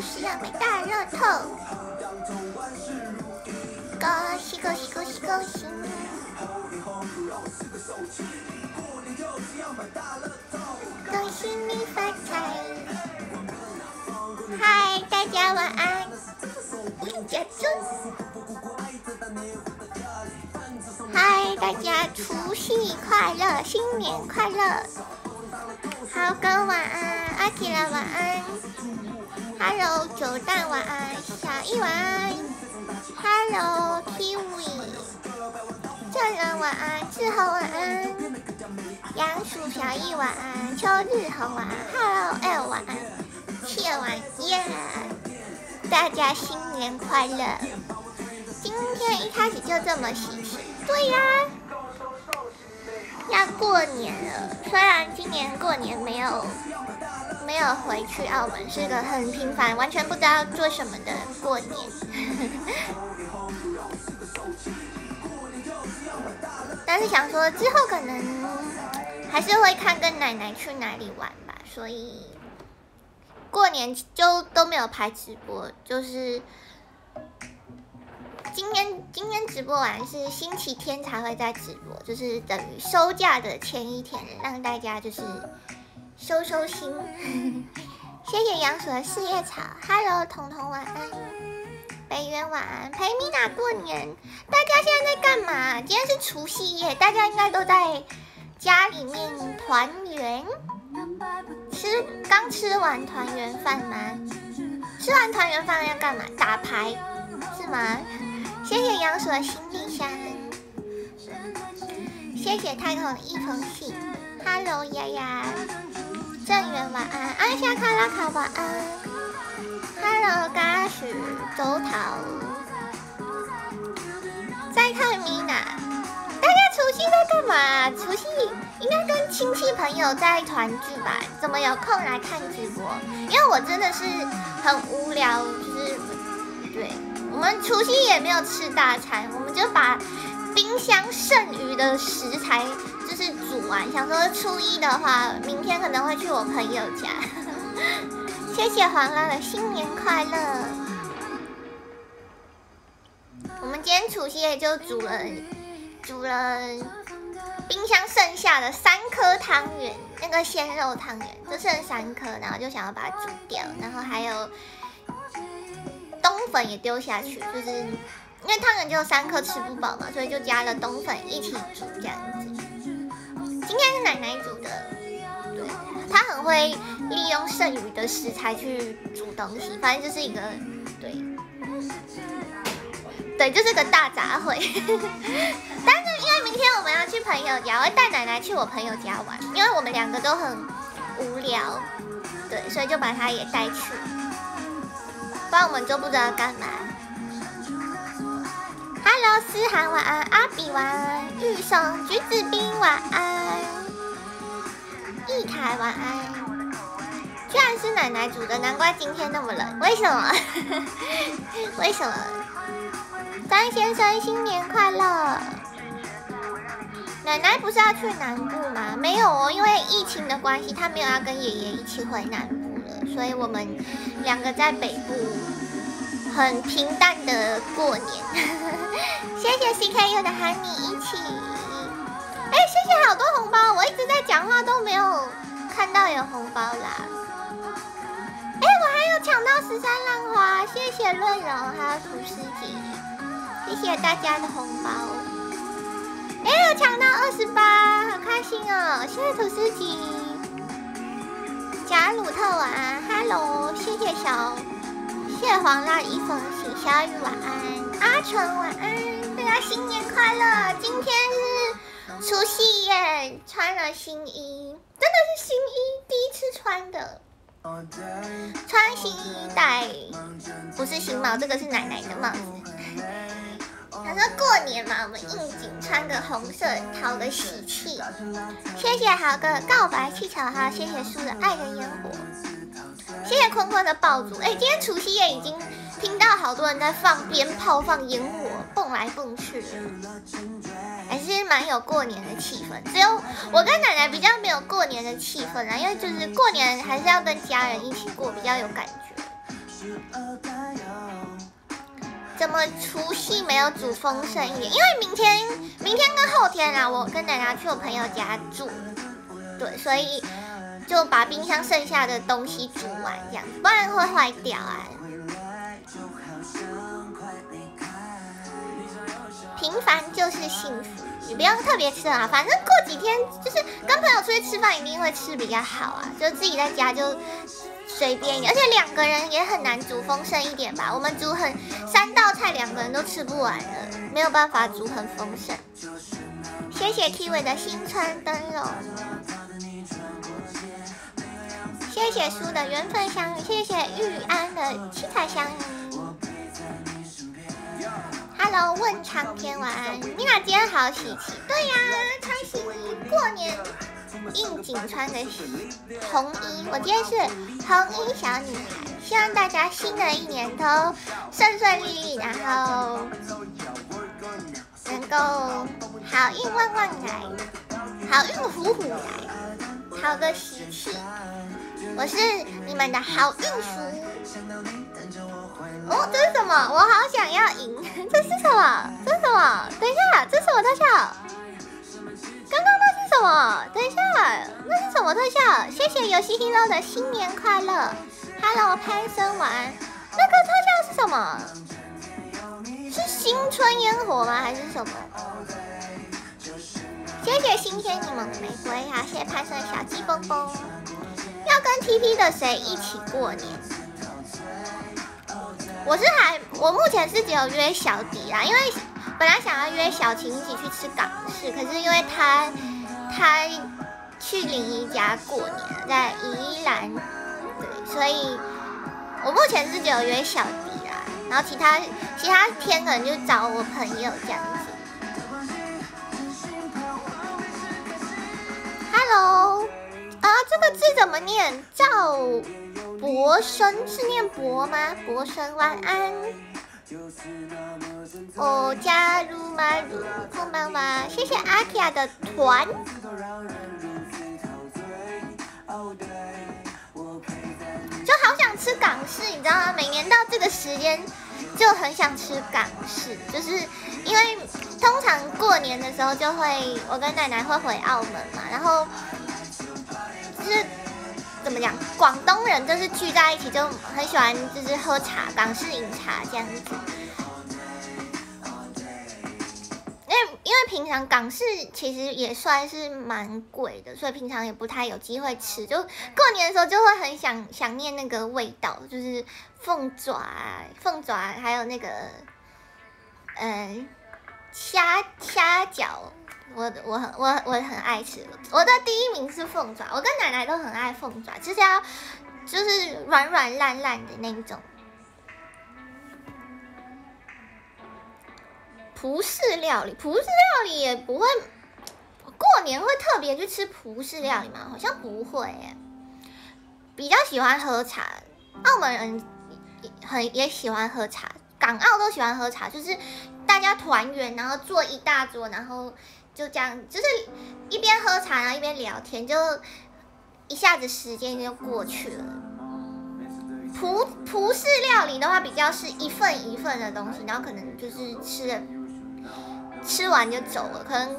是要买大乐透。恭喜恭喜恭喜恭喜！恭喜你发财！嗨，大家晚安，一家中。嗨，大家除夕快乐，新年快乐！好哥晚安，阿吉拉晚安，Hello 九蛋晚安，小易晚安，Hello Kiwi，正人晚安，志豪晚安，杨鼠小易晚安，秋日红晚安，Hello L 晚安，谢晚耶！大家新年快乐！今天一开始就这么喜气，对呀。要过年了，虽然今年过年没有没有回去澳门，是个很平凡、完全不知道做什么的过年。但是想说之后可能还是会看跟奶奶去哪里玩吧，所以过年就都没有拍直播，就是。今天今天直播完是星期天才会在直播，就是等于收假的前一天，让大家就是收收心。谢谢杨鼠的四叶草，Hello，彤彤晚安，北渊晚安，陪米娜过年。大家现在在干嘛？今天是除夕夜，大家应该都在家里面团圆，吃刚吃完团圆饭吗？吃完团圆饭要干嘛？打牌是吗？谢谢杨鼠的心地山，谢谢太空的一封信。Hello，丫丫，正源晚安，阿夏卡拉卡晚安。Hello，嘎许周桃，在看米娜。大家除夕在干嘛？除夕应该跟亲戚朋友在团聚吧？怎么有空来看直播？因为我真的是很无聊，就是对。我们除夕也没有吃大餐，我们就把冰箱剩余的食材就是煮完，想说初一的话，明天可能会去我朋友家。谢谢黄拉的新年快乐。我们今天除夕夜就煮了煮了冰箱剩下的三颗汤圆，那个鲜肉汤圆就剩三颗，然后就想要把它煮掉，然后还有。冬粉也丢下去，就是因为汤圆只有三颗吃不饱嘛，所以就加了冬粉一起煮这样子。今天是奶奶煮的，对，她很会利用剩余的食材去煮东西，反正就是一个对，对，就是个大杂烩。但是因为明天我们要去朋友家，我会带奶奶去我朋友家玩，因为我们两个都很无聊，对，所以就把她也带去。不然我们就不知道干嘛。Hello，思涵晚安，阿比晚安，玉松橘子冰晚安，一台晚安。居然是奶奶煮的，难怪今天那么冷。为什么？为什么？张先生新年快乐！奶奶不是要去南部吗？没有哦，因为疫情的关系，她没有要跟爷爷一起回南部了。所以我们两个在北部很平淡的过年。谢谢 CKU 的喊你一起。哎，谢谢好多红包，我一直在讲话都没有看到有红包啦。哎，我还有抢到十三浪花，谢谢润柔还有土司机，谢谢大家的红包。哎，我抢到二十八，好开心哦！谢谢土司机。贾鲁特晚安，Hello，谢谢小，谢黄辣一封信，小雨晚安，阿成晚安，大家新年快乐！今天是除夕夜，穿了新衣，真的是新衣，第一次穿的，穿新衣戴，不是新帽，这个是奶奶的帽子。他说过年嘛，我们应景穿个红色，讨个喜气。谢谢豪哥告白气球，还有谢谢叔的爱的烟火，谢谢坤坤的爆竹。哎，今天除夕夜已经听到好多人在放鞭炮、放烟火，蹦来蹦去，还是蛮有过年的气氛。只有我跟奶奶比较没有过年的气氛啊，因为就是过年还是要跟家人一起过，比较有感觉。怎么除夕没有煮丰盛一点？因为明天、明天跟后天啊，我跟奶奶去我朋友家住，对，所以就把冰箱剩下的东西煮完，这样不然会坏掉啊。平凡就是幸福，你不用特别吃啊，反正过几天就是跟朋友出去吃饭，一定会吃比较好啊，就自己在家就。随便，而且两个人也很难煮丰盛一点吧。我们煮很三道菜，两个人都吃不完了，没有办法煮很丰盛。谢谢 T V 的新春灯笼，谢谢书的缘分相遇，谢谢玉安的七彩相遇。Hello，问苍天晚安，米娜今天好喜气。对呀，穿新衣过年。应景穿的红衣，我今天是红衣小女孩。希望大家新的一年都顺顺利利，然后能够好运旺旺来，好运虎虎来，讨个喜气。我是你们的好运鼠。哦，这是什么？我好想要赢。这是什么？这是什么？等一下，这是我特效。刚刚那是什么？等一下，那是什么特效？谢谢游戏 hero 的新年快乐，Hello 潘森晚那个特效是什么？是新春烟火吗？还是什么？谢谢新天柠檬玫瑰啊！谢谢潘森小鸡蹦蹦。要跟 TP 的谁一起过年？我是还，我目前是只有约小迪啦，因为。本来想要约小晴一起去吃港式，可是因为他他去林姨家过年，在宜兰，对，所以我目前是只有约小迪啦，然后其他其他天可能就找我朋友这样子。Hello，啊，这个字怎么念？赵博生是念博吗？博生晚安。哦，加入吗？入空班吗？谢谢阿提亚的团。就好想吃港式，你知道吗？每年到这个时间就很想吃港式，就是因为通常过年的时候就会，我跟奶奶会回澳门嘛，然后就是怎么讲，广东人就是聚在一起就很喜欢，就是喝茶，港式饮茶这样子。因为因为平常港式其实也算是蛮贵的，所以平常也不太有机会吃。就过年的时候就会很想想念那个味道，就是凤爪、凤爪还有那个嗯虾虾饺，我我很我我很爱吃。我的第一名是凤爪，我跟奶奶都很爱凤爪，就是要就是软软烂烂的那种。葡式料理，葡式料理也不会过年会特别去吃葡式料理吗？好像不会耶。比较喜欢喝茶，澳门人很也喜欢喝茶，港澳都喜欢喝茶，就是大家团圆，然后坐一大桌，然后就这样，就是一边喝茶，然后一边聊天，就一下子时间就过去了。葡葡式料理的话，比较是一份一份的东西，然后可能就是吃。吃完就走了，可能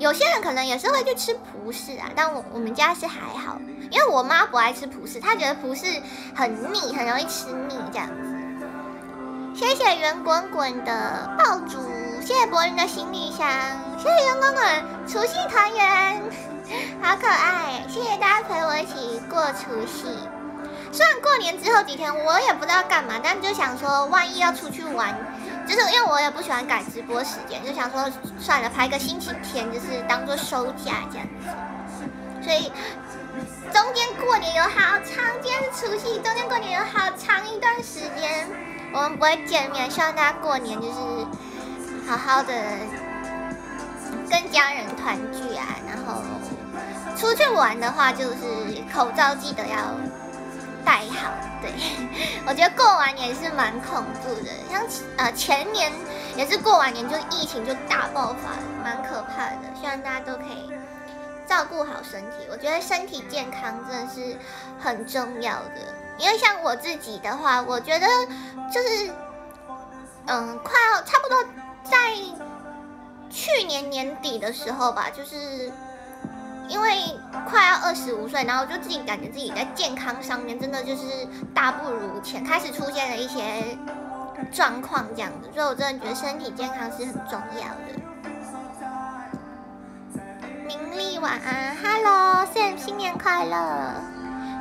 有些人可能也是会去吃葡式啊，但我我们家是还好，因为我妈不爱吃葡式，她觉得葡式很腻，很容易吃腻这样子。谢谢圆滚滚的爆竹，谢谢柏林的行李箱，谢谢圆滚滚除夕团圆，好可爱，谢谢大家陪我一起过除夕。虽然过年之后几天我也不知道干嘛，但就想说万一要出去玩。就是因为我也不喜欢改直播时间，就想说算了，拍个星期天，就是当做收假这样子。所以中间过年有好长，今天是除夕，中间过年有好长一段时间我们不会见面。希望大家过年就是好好的跟家人团聚啊，然后出去玩的话，就是口罩记得要。戴好，对 我觉得过完年是蛮恐怖的，像呃前年也是过完年就疫情就大爆发，蛮可怕的。希望大家都可以照顾好身体，我觉得身体健康真的是很重要的。因为像我自己的话，我觉得就是嗯，快要差不多在去年年底的时候吧，就是因为快要二十五岁，然后就自己感觉自己在健康上面真的就是大不如前，开始出现了一些状况这样子，所以我真的觉得身体健康是很重要的。明丽晚安，Hello Sam，新年快乐。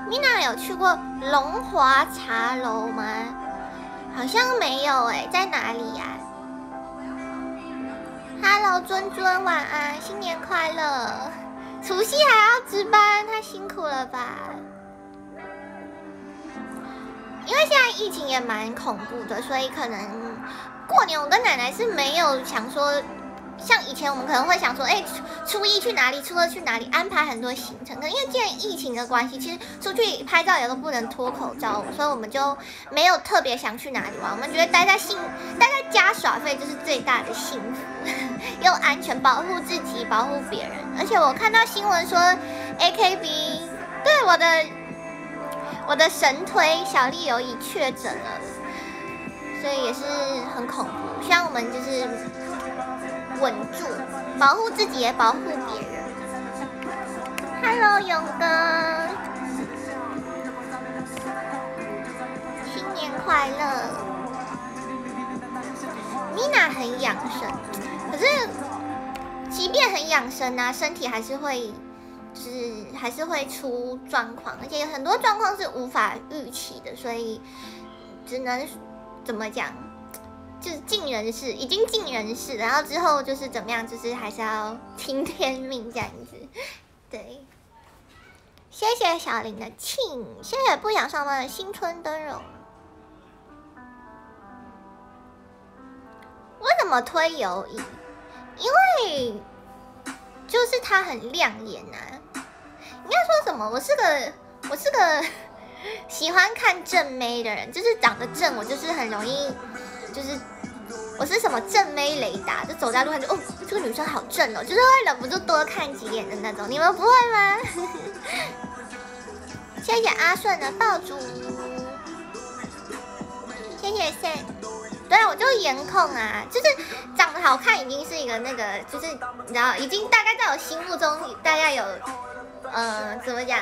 Mina 有去过龙华茶楼吗？好像没有哎，在哪里呀？Hello 尊尊晚安，新年快乐。除夕还要值班，太辛苦了吧？因为现在疫情也蛮恐怖的，所以可能过年我跟奶奶是没有想说。像以前我们可能会想说，哎，初一去哪里，初二去哪里，安排很多行程。可因为现在疫情的关系，其实出去拍照也都不能脱口罩，所以我们就没有特别想去哪里玩。我们觉得待在幸，待在家耍费就是最大的幸福，又安全，保护自己，保护别人。而且我看到新闻说，AKB 对我的我的神推小丽友已确诊了，所以也是很恐怖。像我们就是。稳住，保护自己也保护别人。Hello，勇哥，新年快乐。Mina 很养生，可是即便很养生呢，身体还是会，是还是会出状况，而且有很多状况是无法预期的，所以只能怎么讲？就是尽人事，已经尽人事，然后之后就是怎么样，就是还是要听天命这样子。对，谢谢小林的庆，谢谢不想上班的新春灯笼。为什么推游移？因为就是它很亮眼啊。应该说什么？我是个我是个 喜欢看正妹的人，就是长得正，我就是很容易就是。我是什么正妹雷达，就走在路上就哦，这个女生好正哦，就是会忍不住多看几眼的那种。你们不会吗？谢谢阿顺的爆竹，谢谢 Sam。对，我就颜控啊，就是长得好看已经是一个那个，就是你知道，已经大概在我心目中大概有，呃，怎么讲？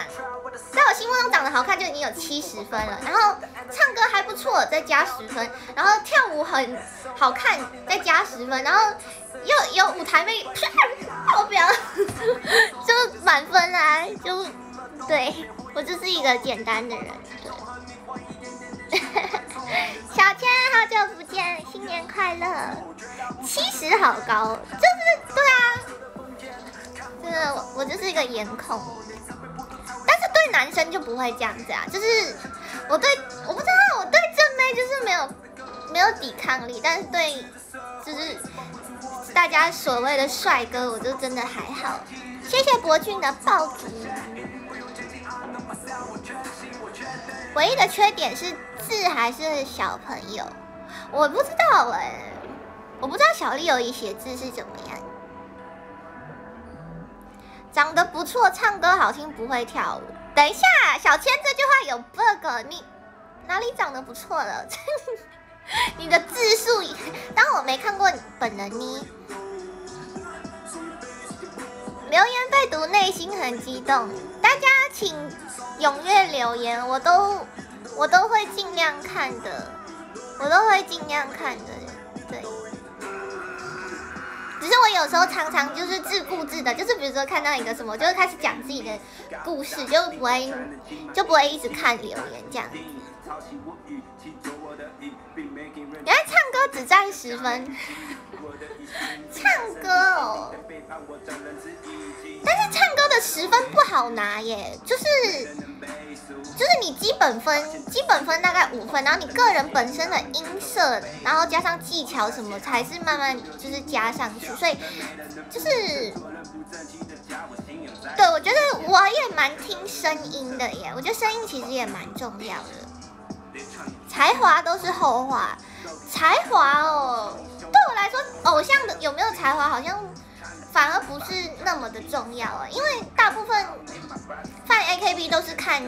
在我心目中长得好看就已经有七十分了，然后唱歌还不错再加十分，然后跳舞很好看再加十分，然后又有舞台魅力，爆表，就满分啦！就对我就是一个简单的人。对，小千好久不见，新年快乐！七十好高，就是对啊，真的我我就是一个颜控。对男生就不会这样子啊，就是我对我不知道我对正妹就是没有没有抵抗力，但是对就是大家所谓的帅哥，我就真的还好。谢谢博俊的爆竹。唯一的缺点是字还是小朋友，我不知道哎，我不知道小丽有一写字是怎么样。长得不错，唱歌好听，不会跳舞。等一下，小千这句话有 bug，你哪里长得不错了？你的字数，当我没看过你本人呢。留言被读，内心很激动。大家请踊跃留言，我都我都会尽量看的，我都会尽量看的，只是我有时候常常就是自顾自的，就是比如说看到一个什么，就会开始讲自己的故事，就不会就不会一直看留言这样。原来唱歌只占十分，唱歌哦。但是唱歌的十分不好拿耶，就是就是你基本分基本分大概五分，然后你个人本身的音色，然后加上技巧什么，才是慢慢就是加上去，所以就是对我觉得我也蛮听声音的耶，我觉得声音其实也蛮重要的，才华都是后话，才华哦，对我来说，偶像的有没有才华好像。反而不是那么的重要啊，因为大部分看 AKB 都是看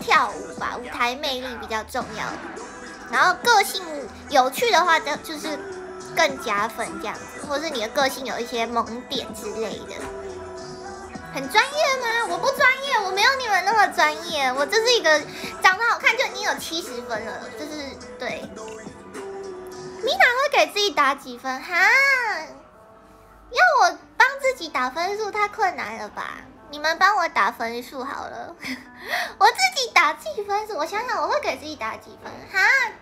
跳舞吧，舞台魅力比较重要。然后个性有趣的话，就就是更加分这样子，或是你的个性有一些萌点之类的。很专业吗？我不专业，我没有你们那么专业。我就是一个长得好看就已经有七十分了，就是对。米娜会给自己打几分？哈，要我帮自己打分数太困难了吧？你们帮我打分数好了，我自己打自己分数。我想想，我会给自己打几分？哈，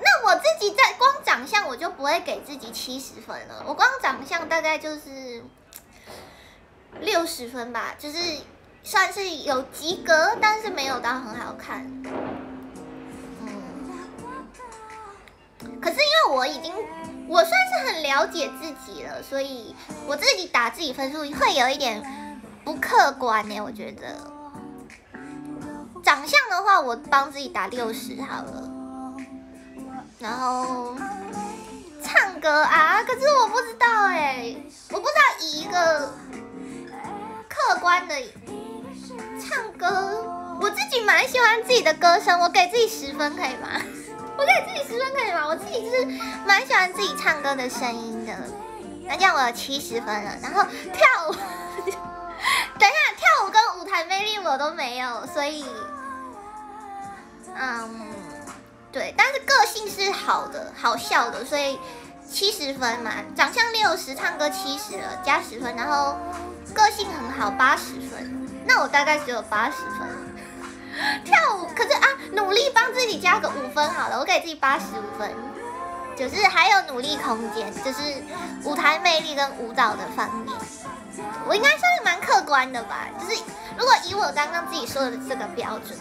那我自己在光长相我就不会给自己七十分了。我光长相大概就是六十分吧，就是算是有及格，但是没有到很好看。可是因为我已经，我算是很了解自己了，所以我自己打自己分数会有一点不客观呢。我觉得，长相的话，我帮自己打六十好了。然后唱歌啊，可是我不知道哎，我不知道以一个客观的唱歌，我自己蛮喜欢自己的歌声，我给自己十分可以吗？我给自己十分可以吗？我自己就是蛮喜欢自己唱歌的声音的。那这样我有七十分了。然后跳舞，等一下跳舞跟舞台魅力我都没有，所以，嗯，对，但是个性是好的，好笑的，所以七十分嘛。长相六十，唱歌七十了，加十分。然后个性很好，八十分。那我大概只有八十分。跳舞，可是啊，努力帮自己加个五分好了，我给自己八十五分，就是还有努力空间，就是舞台魅力跟舞蹈的方面，我应该算是蛮客观的吧，就是如果以我刚刚自己说的这个标准，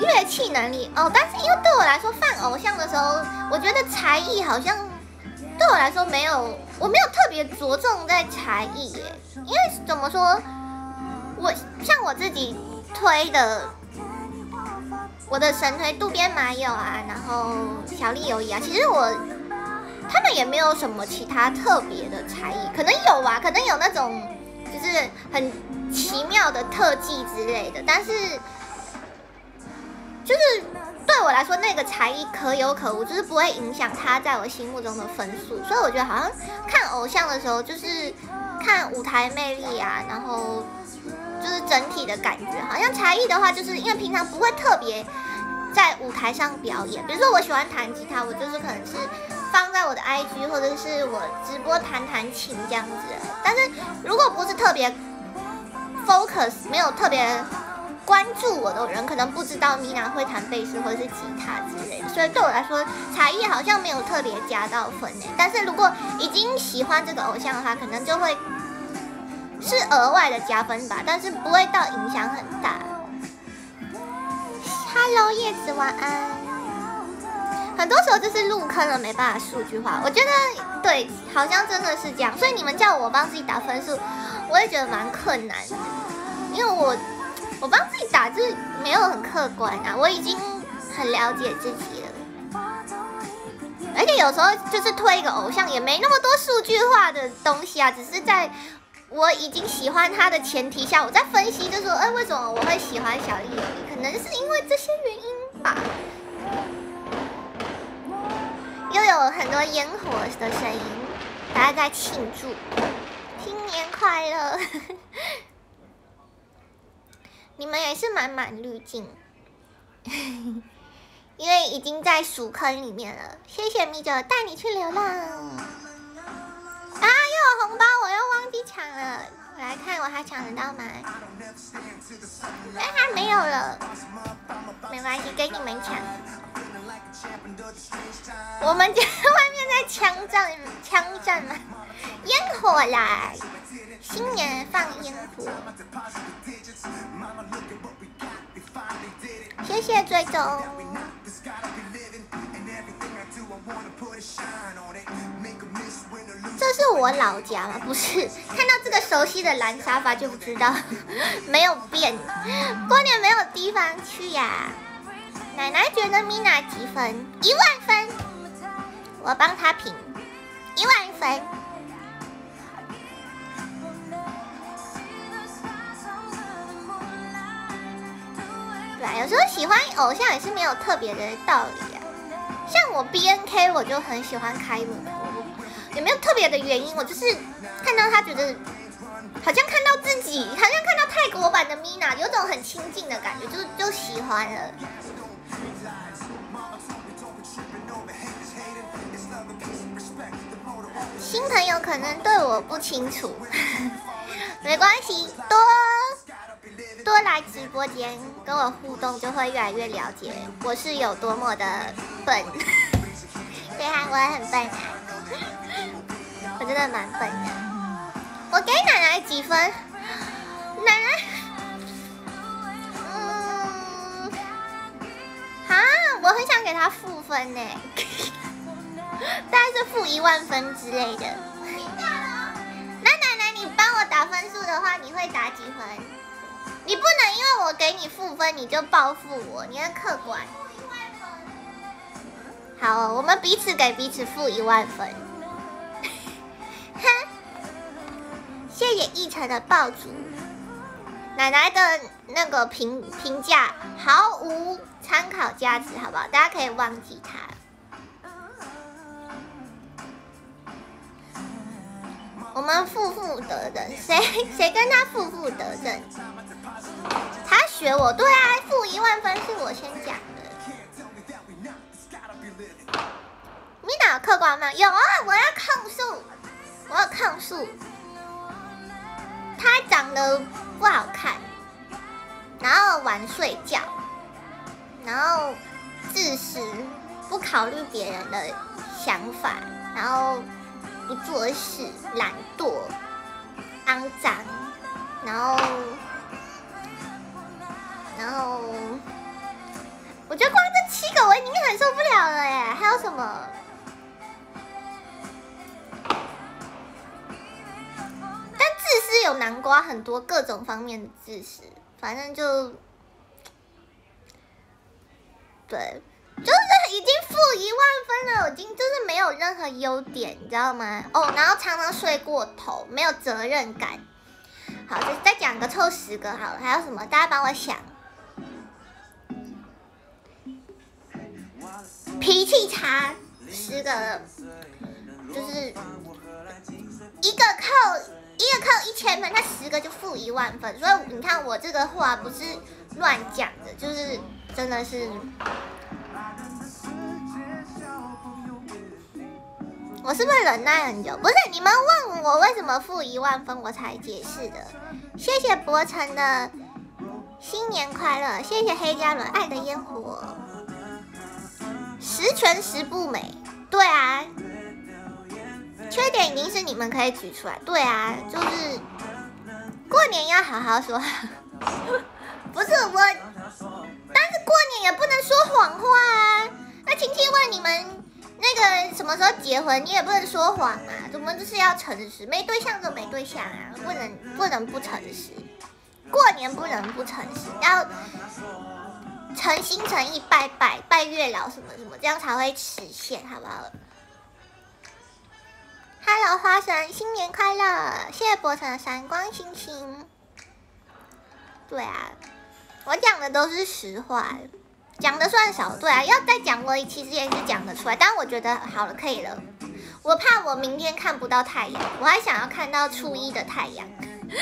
乐器能力哦，但是因为对我来说，犯偶像的时候，我觉得才艺好像。对我来说没有，我没有特别着重在才艺耶，因为怎么说，我像我自己推的，我的神推渡边麻友啊，然后小丽友谊啊，其实我他们也没有什么其他特别的才艺，可能有吧，可能有那种就是很奇妙的特技之类的，但是就是。对我来说，那个才艺可有可无，就是不会影响他在我心目中的分数。所以我觉得好像看偶像的时候，就是看舞台魅力啊，然后就是整体的感觉。好像才艺的话，就是因为平常不会特别在舞台上表演。比如说我喜欢弹吉他，我就是可能是放在我的 IG 或者是我直播弹弹琴这样子。但是如果不是特别 focus，没有特别。关注我的人可能不知道米娜会弹贝斯或者是吉他之类的，所以对我来说才艺好像没有特别加到分诶。但是如果已经喜欢这个偶像的话，可能就会是额外的加分吧，但是不会到影响很大。Hello 叶子晚安。很多时候就是入坑了没办法数据化，我觉得对，好像真的是这样。所以你们叫我帮自己打分数，我也觉得蛮困难的，因为我。我帮自己打字没有很客观啊，我已经很了解自己了，而且有时候就是推一个偶像也没那么多数据化的东西啊，只是在我已经喜欢他的前提下，我在分析，就说，哎，为什么我会喜欢小丽？可能是因为这些原因吧。又有很多烟火的声音，大家在庆祝新年快乐。你们也是满满滤镜，因为已经在鼠坑里面了。谢谢米九带你去流浪。啊，又有红包，我又忘记抢了。我来看我还抢得到吗？哎，还没有了。没关系，给你们抢。我们家外面在枪战，枪战吗？烟火来，新年放烟火。谢谢追踪。这是我老家吗？不是，看到这个熟悉的蓝沙发就不知道，没有变。过年没有地方去呀。奶奶觉得 Mina 几分？一万分。我帮她评，一万分。对，有时候喜欢偶像也是没有特别的道理。像我 B N K 我就很喜欢开门，有没有特别的原因？我就是看到他觉得好像看到自己，好像看到泰国版的 Mina，有种很亲近的感觉，就就喜欢了。新朋友可能对我不清楚，没关系，多多来直播间跟我互动，就会越来越了解我是有多么的笨。对啊，我也很笨啊，我真的蛮笨的。我给奶奶几分？奶奶，嗯，啊，我很想给她负分呢。大概是负一万分之类的。那奶奶，你帮我打分数的话，你会打几分？你不能因为我给你负分，你就报复我，你要客观。好，我们彼此给彼此负一万分。哼，谢谢一晨的爆竹。奶奶的那个评评价毫无参考价值，好不好？大家可以忘记他。我们负负得正，谁谁跟他负负得正？他学我，对啊，负一万分是我先讲的。你哪客观吗？有啊，我要控诉，我要控诉。他长得不好看，然后晚睡觉，然后自私，不考虑别人的想法，然后。不做事，懒惰，肮脏，然后，然后，我觉得光这七个我已经很受不了了耶！还有什么？但自私有南瓜很多各种方面的自私，反正就，对。就是已经负一万分了，已经就是没有任何优点，你知道吗？哦，然后常常睡过头，没有责任感。好，再再讲个凑十个好了，还有什么？大家帮我想。脾气差，十个，就是一个扣一个扣一千分，他十个就负一万分。所以你看我这个话不是乱讲的，就是真的是。我是不是忍耐很久？不是，你们问我为什么负一万分，我才解释的。谢谢博成的新年快乐，谢谢黑加仑爱的烟火，十全十不美。对啊，缺点已经是你们可以举出来。对啊，就是过年要好好说。不是我，但是过年也不能说谎话啊。那亲戚问你们。那个什么时候结婚，你也不能说谎嘛！怎么就是要诚实？没对象就没对象啊，不能不能不诚实。过年不能不诚实，要诚心诚意拜拜拜月老什么什么，这样才会实现，好不好？Hello，花神，新年快乐！谢谢博成的闪光星星。对啊，我讲的都是实话。讲的算少，对啊，要再讲我其实也是讲得出来，但我觉得好了，可以了。我怕我明天看不到太阳，我还想要看到初一的太阳，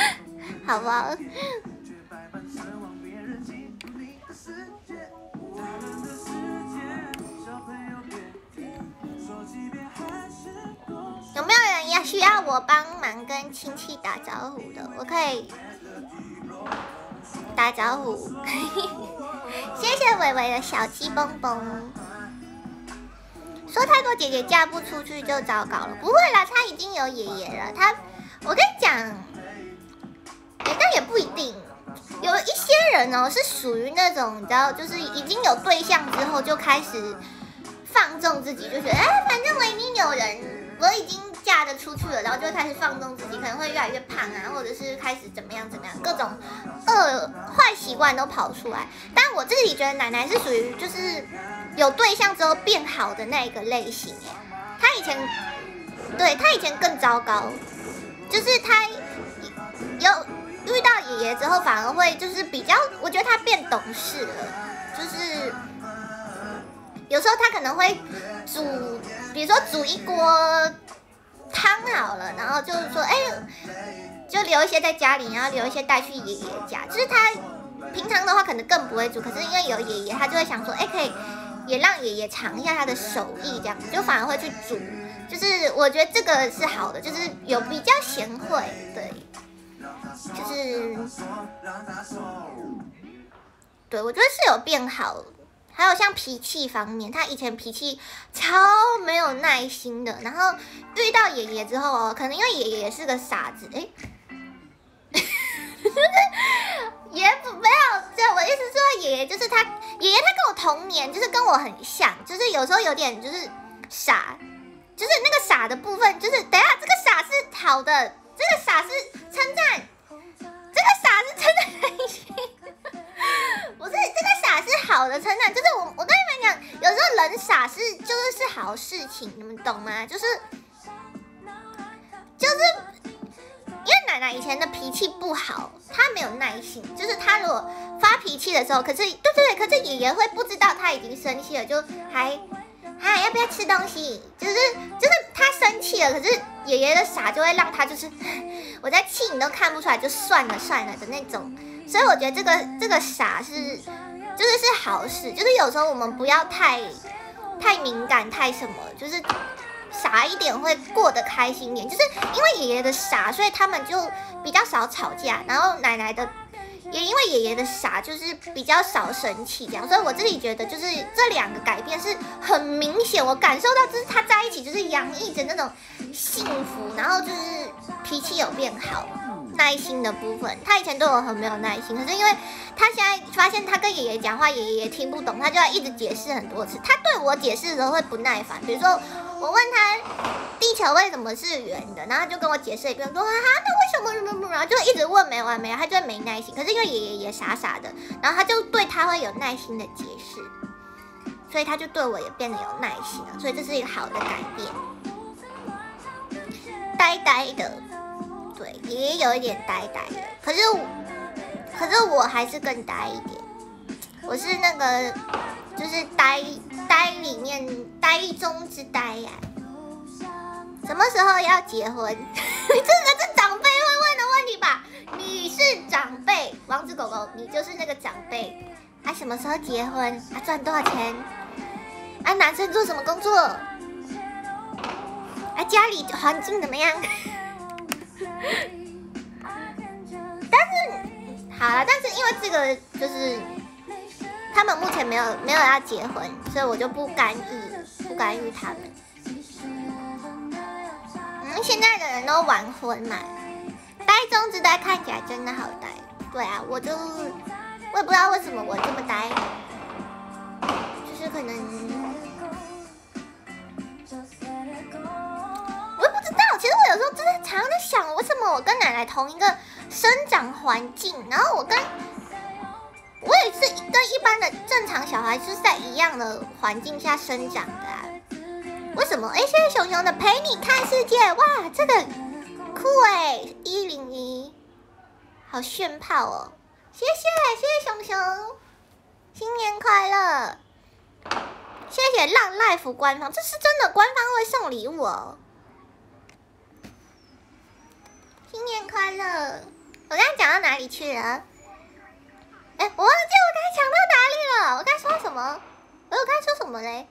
好不好？有没有人要需要我帮忙跟亲戚打招呼的？我可以打招呼。谢谢伟伟的小鸡蹦蹦。说太多姐姐嫁不出去就糟糕了，不会啦，她已经有爷爷了。她，我跟你讲，哎，但也不一定。有一些人哦，是属于那种你知道，就是已经有对象之后就开始放纵自己，就觉得哎，反正我已经有人，我已经。嫁的出去了，然后就开始放纵自己，可能会越来越胖啊，或者是开始怎么样怎么样，各种恶坏习惯都跑出来。但我自己觉得奶奶是属于就是有对象之后变好的那一个类型。她以前对她以前更糟糕，就是她有遇到爷爷之后，反而会就是比较，我觉得他变懂事了，就是有时候他可能会煮，比如说煮一锅汤好了，然后就是说，哎，就留一些在家里，然后留一些带去爷爷家。就是他平常的话可能更不会煮，可是因为有爷爷，他就会想说，哎，可以也让爷爷尝一下他的手艺，这样就反而会去煮。就是我觉得这个是好的，就是有比较贤惠，对，就是，对我觉得是有变好。还有像脾气方面，他以前脾气超没有耐心的，然后遇到爷爷之后哦，可能因为爷爷是个傻子，哎，也不没有，就我意思说爷爷就是他，爷爷他跟我同年，就是跟我很像，就是有时候有点就是傻。就是那个傻的部分，就是等下这个傻是好的，这个傻是称赞，这个傻是称赞，不是这个傻是好的成长，就是我我跟你们讲，有时候人傻是就是是好事情，你们懂吗？就是就是因为奶奶以前的脾气不好，她没有耐心，就是她如果发脾气的时候，可是对对对，可是爷爷会不知道她已经生气了，就还。嗨，要不要吃东西？就是就是他生气了，可是爷爷的傻就会让他就是 我在气你都看不出来，就算了算了的那种。所以我觉得这个这个傻是就是是好事，就是有时候我们不要太太敏感太什么，就是傻一点会过得开心点。就是因为爷爷的傻，所以他们就比较少吵架，然后奶奶的。也因为爷爷的傻，就是比较少生气这样，所以我自己觉得就是这两个改变是很明显，我感受到就是他在一起就是洋溢着那种幸福，然后就是脾气有变好，耐心的部分，他以前对我很没有耐心，可是因为他现在发现他跟爷爷讲话，爷爷也听不懂，他就要一直解释很多次，他对我解释的时候会不耐烦，比如说。我问他地球为什么是圆的，然后他就跟我解释一遍，说啊，那为什么什么然后就一直问没完没了，他就会没耐心。可是因为爷爷也傻傻的，然后他就对他会有耐心的解释，所以他就对我也变得有耐心了。所以这是一个好的改变。呆呆的，对，爷爷有一点呆呆的，可是可是我还是更呆一点，我是那个。就是呆呆里面呆中之呆呀，什么时候要结婚？这个是长辈会问的问题吧？你是长辈，王子狗狗，你就是那个长辈。啊，什么时候结婚？啊，赚多少钱？啊，男生做什么工作？啊，家里环境怎么样？但是好了，但是因为这个就是。他们目前没有没有要结婚，所以我就不干预，不干预他们。嗯，现在的人都晚婚嘛，呆中之呆看起来真的好呆。对啊，我就我也不知道为什么我这么呆，就是可能我也不知道。其实我有时候真的常常在想，为什么我跟奶奶同一个生长环境，然后我跟。我也是跟一般的正常小孩是在一样的环境下生长的啊？为什么？哎，谢谢熊熊的陪你看世界，哇，这个酷哎，一零一，好炫炮哦！谢谢谢谢熊熊，新年快乐！谢谢浪 life 官方，这是真的，官方会送礼物哦。新年快乐！我刚刚讲到哪里去了？哎，我忘记我刚才讲到哪里了。我刚说什么？我刚才说什么嘞？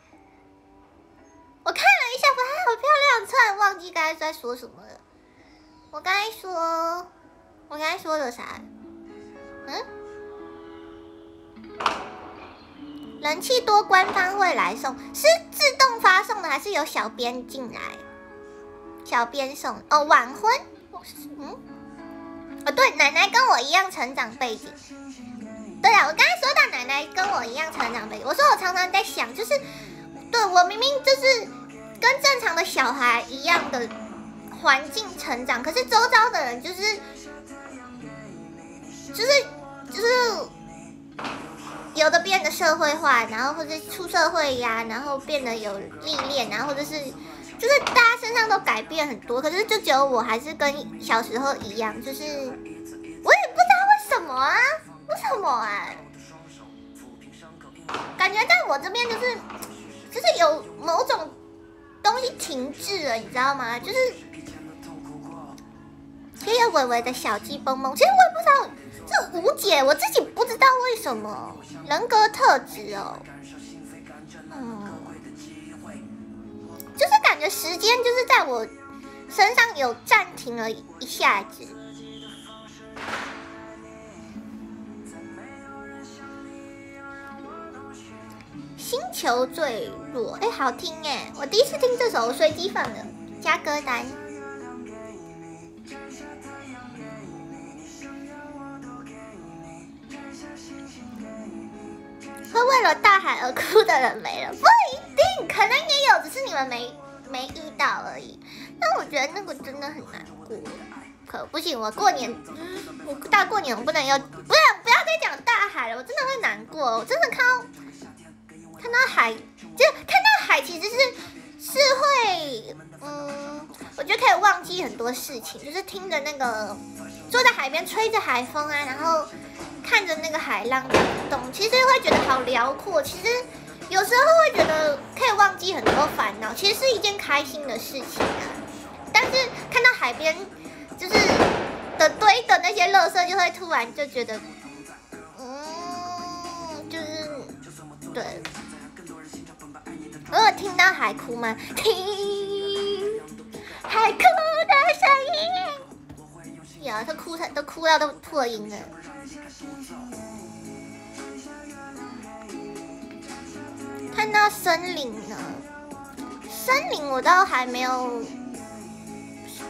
我看了一下，哇，好漂亮！突然忘记刚才在说什么了。我刚才说，我刚才说的啥？嗯？人气多，官方会来送，是自动发送的，还是有小编进来？小编送哦，晚婚。嗯？哦，对，奶奶跟我一样成长背景。对啊，我刚才说到奶奶跟我一样成长的，我说我常常在想，就是对我明明就是跟正常的小孩一样的环境成长，可是周遭的人就是就是就是有的变得社会化，然后或者出社会呀，然后变得有历练，然后或者是就是大家身上都改变很多，可是就只有我还是跟小时候一样，就是我也不知道为什么啊？为什么啊？感觉在我这边就是，就是有某种东西停滞了，你知道吗？就是也有微微的小鸡蹦蹦。其实我也不知道，这无解，我自己不知道为什么人格特质哦。嗯，就是感觉时间就是在我身上有暂停了一下子。星球坠落，哎，好听哎！我第一次听这首，随机放的，加歌单。会为了大海而哭的人没了，不一定，可能也有，只是你们没没遇到而已。但我觉得那个真的很难过，可不行，我过年，我大过年我不能要，不要不要再讲大海了，我真的会难过，我真的看到。看到海，就看到海，其实是是会，嗯，我觉得可以忘记很多事情，就是听着那个坐在海边吹着海风啊，然后看着那个海浪动，其实会觉得好辽阔。其实有时候会觉得可以忘记很多烦恼，其实是一件开心的事情。但是看到海边就是的堆的那些垃圾，就会突然就觉得，嗯，就是对。我有听到海哭吗？听 海哭的声音。有，他哭他都哭到都破音了。看到森林了，森林我倒还没有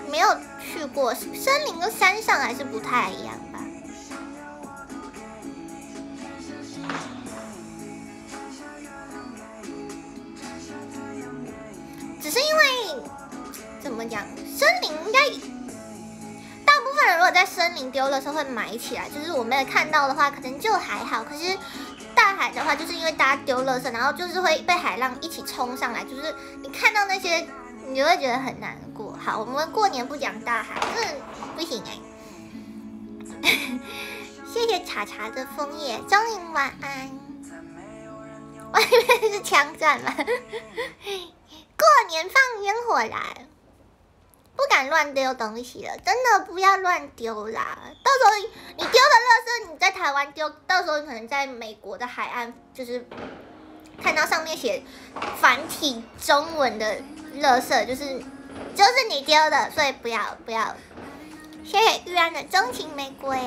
没有去过，森林跟山上还是不太一样。只是因为怎么讲，森林应该大部分人如果在森林丢了时候会埋起来，就是我没有看到的话，可能就还好。可是大海的话，就是因为大家丢垃圾，然后就是会被海浪一起冲上来，就是你看到那些，你就会觉得很难过。好，我们过年不讲大海，这不行哎。谢谢茶茶的枫叶，钟莹晚安。外面是枪战吗？过年放烟火来，不敢乱丢东西了，真的不要乱丢啦！到时候你丢的垃圾，你在台湾丢，到时候你可能在美国的海岸，就是看到上面写繁体中文的垃圾，就是就是你丢的，所以不要不要。谢谢玉安的钟情玫瑰。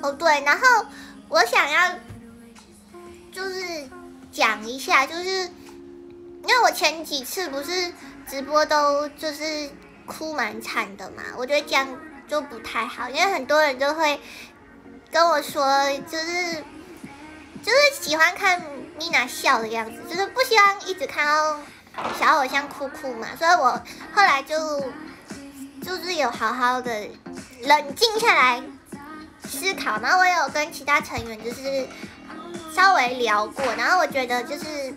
哦对，然后我想要就是讲一下，就是。因为我前几次不是直播都就是哭蛮惨的嘛，我觉得这样就不太好，因为很多人都会跟我说，就是就是喜欢看米娜笑的样子，就是不希望一直看到小偶像哭哭嘛，所以我后来就就是有好好的冷静下来思考，然后我有跟其他成员就是稍微聊过，然后我觉得就是。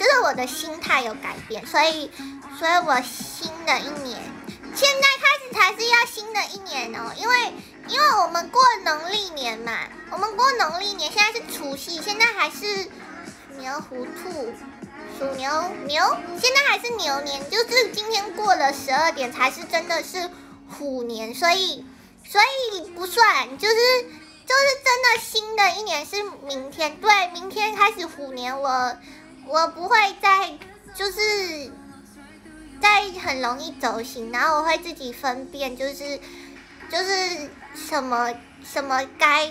就是我的心态有改变，所以，所以我新的一年，现在开始才是要新的一年哦，因为，因为我们过农历年嘛，我们过农历年，现在是除夕，现在还是牛糊兔属牛牛，现在还是牛年，就是今天过了十二点才是真的是虎年，所以，所以不算，就是，就是真的新的一年是明天，对，明天开始虎年。我我不会再就是再很容易走心，然后我会自己分辨，就是就是什么什么该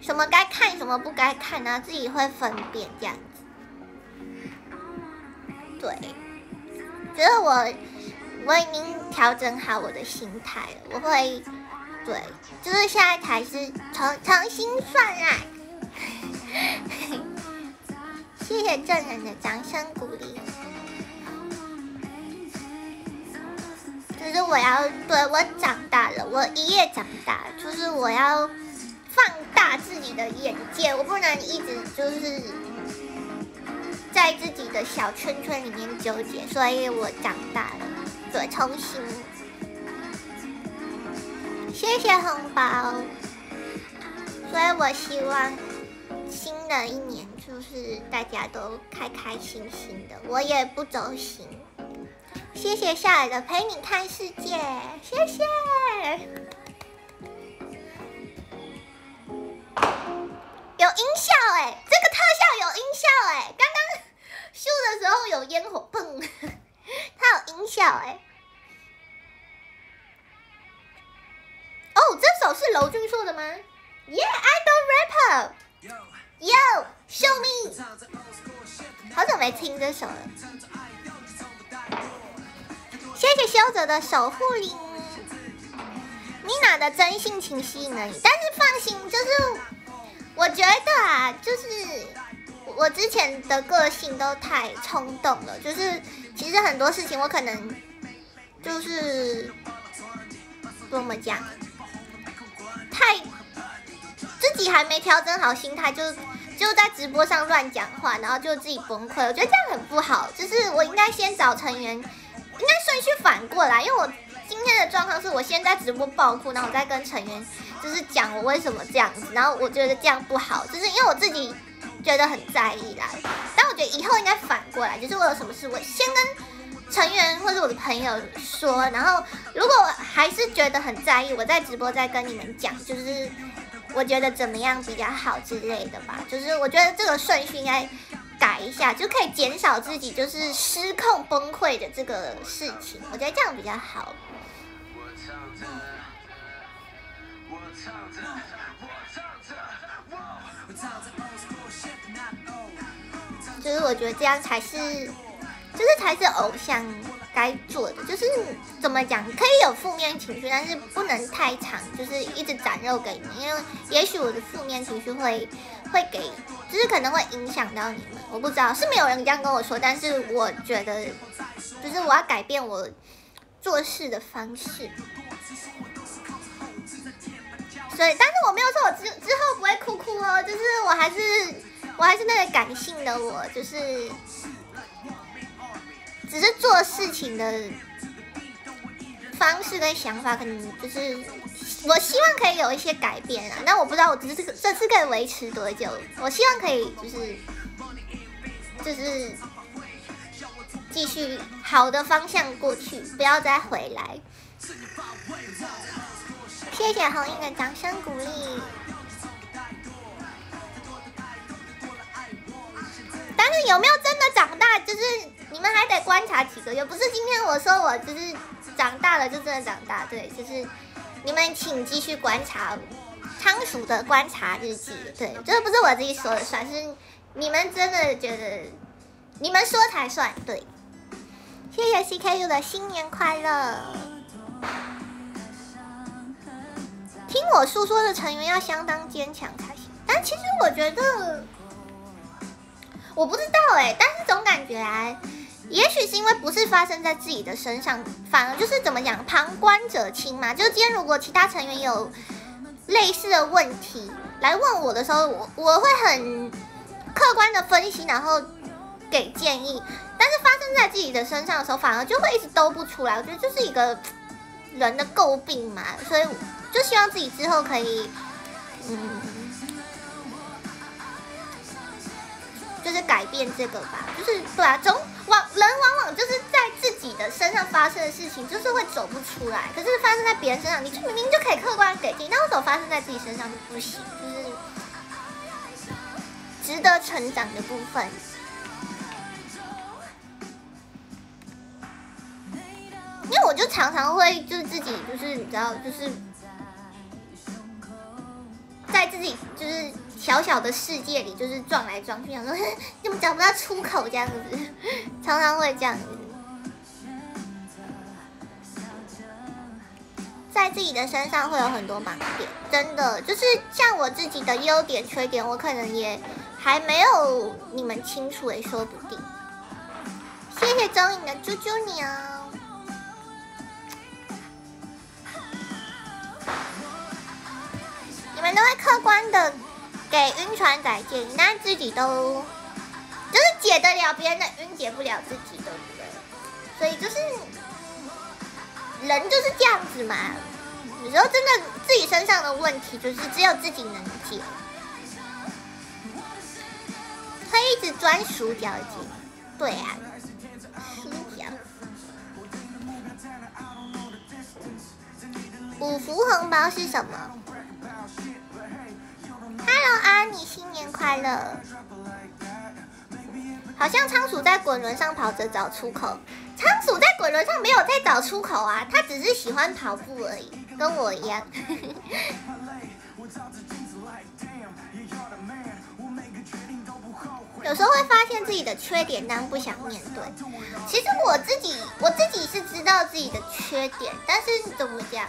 什么该看，什么不该看啊，自己会分辨这样子。对，觉得我我已经调整好我的心态了，我会对，就是现在才是重重新算啊。谢谢证人的掌声鼓励，就是我要对我长大了，我一夜长大，就是我要放大自己的眼界，我不能一直就是在自己的小圈圈里面纠结，所以我长大了，对，重新。谢谢红包。所以我希望新的一年就是大家都开开心心的，我也不走心。谢谢夏尔的陪你看世界，谢谢。有音效哎，这个特效有音效哎，刚刚秀的时候有烟火砰，它有音效哎。哦，这首是娄俊硕的吗？Yeah，idol 救命好久没听这首了。谢谢修泽的守护灵妮娜的真性情吸引了你，但是放心，就是我觉得啊，就是我之前的个性都太冲动了，就是其实很多事情我可能就是怎么讲，太自己还没调整好心态，就就在直播上乱讲话，然后就自己崩溃，我觉得这样很不好，就是我应该先找成员。应该顺序反过来，因为我今天的状况是我先在直播爆哭，然后我再跟成员就是讲我为什么这样子，然后我觉得这样不好，就是因为我自己觉得很在意啦。但我觉得以后应该反过来，就是我有什么事，我先跟成员或者我的朋友说，然后如果还是觉得很在意，我在直播再跟你们讲，就是我觉得怎么样比较好之类的吧。就是我觉得这个顺序应该。改一下就可以减少自己就是失控崩溃的这个事情，我觉得这样比较好。就是我觉得这样才是，就是才是偶像。该做的就是怎么讲，可以有负面情绪，但是不能太长，就是一直展肉给你，因为也许我的负面情绪会会给，就是可能会影响到你们，我不知道是没有人这样跟我说，但是我觉得就是我要改变我做事的方式，所以但是我没有说我之之后不会哭哭哦，就是我还是我还是那个感性的我，就是。只是做事情的方式跟想法，可能就是我希望可以有一些改变啊。但我不知道我这次这次可以维持多久。我希望可以就是就是继续好的方向过去，不要再回来。谢谢红英的掌声鼓励。但是有没有真的长大？就是们还得观察几个月，不是今天我说我就是长大了就真的长大，对，就是你们请继续观察仓鼠的观察日记，对，这不是我自己说的算，是你们真的觉得你们说才算，对。谢谢 CKU 的新年快乐。听我诉说的成员要相当坚强才行，但其实我觉得。我不知道哎，但是总感觉啊，也许是因为不是发生在自己的身上，反而就是怎么讲，旁观者清嘛。就是今天如果其他成员有类似的问题来问我的时候，我我会很客观的分析，然后给建议。但是发生在自己的身上的时候，反而就会一直兜不出来。我觉得就是一个人的诟病嘛，所以就希望自己之后可以，嗯。就是改变这个吧，就是对啊，总往人往往就是在自己的身上发生的事情，就是会走不出来。可是发生在别人身上，你就明明就可以客观给定，那为什么发生在自己身上就不行？就是值得成长的部分。因为我就常常会就是自己就是你知道就是。在自己就是小小的世界里，就是撞来撞去，想说 怎么找不到出口这样子，常常会这样子，在自己的身上会有很多盲点，真的就是像我自己的优点缺点，我可能也还没有你们清楚，也说不定。谢谢周颖的猪猪鸟。你们都会客观的给晕船仔建议，但自己都就是解得了别人的晕，解不了自己，对不对？所以就是人就是这样子嘛，有时候真的自己身上的问题，就是只有自己能解。可以一直钻鼠脚筋，对啊，鼠脚。五福红包是什么？Hello，阿你新年快乐。好像仓鼠在滚轮上跑着找出口。仓鼠在滚轮上没有在找出口啊，它只是喜欢跑步而已，跟我一样。有时候会发现自己的缺点，但不想面对。其实我自己，我自己是知道自己的缺点，但是怎么讲？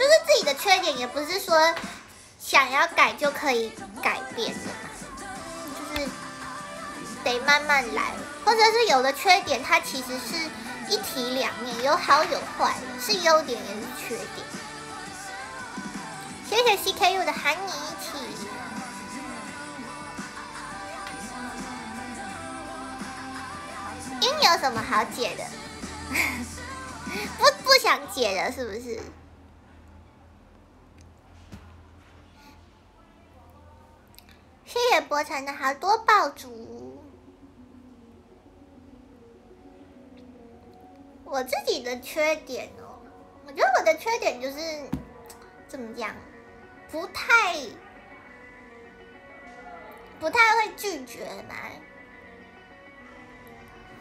就是自己的缺点，也不是说想要改就可以改变的，就是得慢慢来。或者是有的缺点，它其实是一体两面，有好有坏，是优点也是缺点。谢谢 CKU 的喊你一起。因有什么好解的？不不想解了，是不是？谢谢博成的好多爆竹。我自己的缺点哦，我觉得我的缺点就是怎么讲，不太不太会拒绝嘛。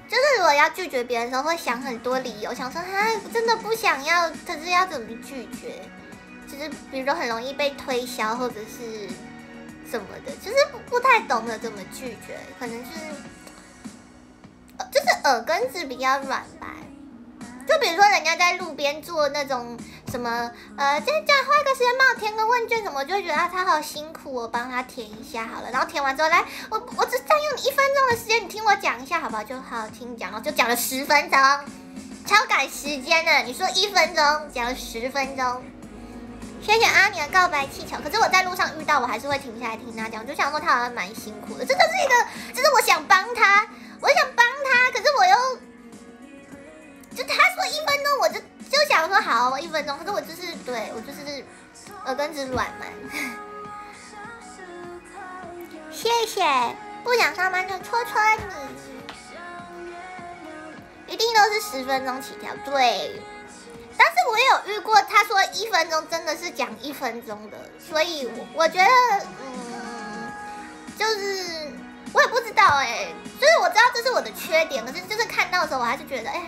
就是如果要拒绝别人的时候，会想很多理由，想说啊，真的不想要，可是要怎么拒绝？就是比如说很容易被推销，或者是什么的，就是不不太懂得怎么拒绝，可能就是就是耳根子比较软吧。就比如说人家在路边做那种什么，呃，这样花个时间帮我填个问卷什么，就会觉得啊他好辛苦，我帮他填一下好了。然后填完之后，来，我我只占用你一分钟的时间，你听我讲一下好不好？就好好听讲，然后就讲了十分钟，超赶时间的。你说一分钟讲了十分钟，谢谢阿年告白气球。可是我在路上遇到，我还是会停下来听他讲，就想说他好像蛮辛苦的。这就是一个，就是我想帮他，我想帮他，可是我又。就他说一分钟，我就就想说好，一分钟。可是我就是对我就是耳根子软嘛。谢谢，不想上班就戳戳你，一定都是十分钟起跳。对，但是我有遇过，他说一分钟真的是讲一分钟的，所以我我觉得嗯，就是我也不知道哎，就是我知道这是我的缺点，可是就是看到的时候，我还是觉得哎。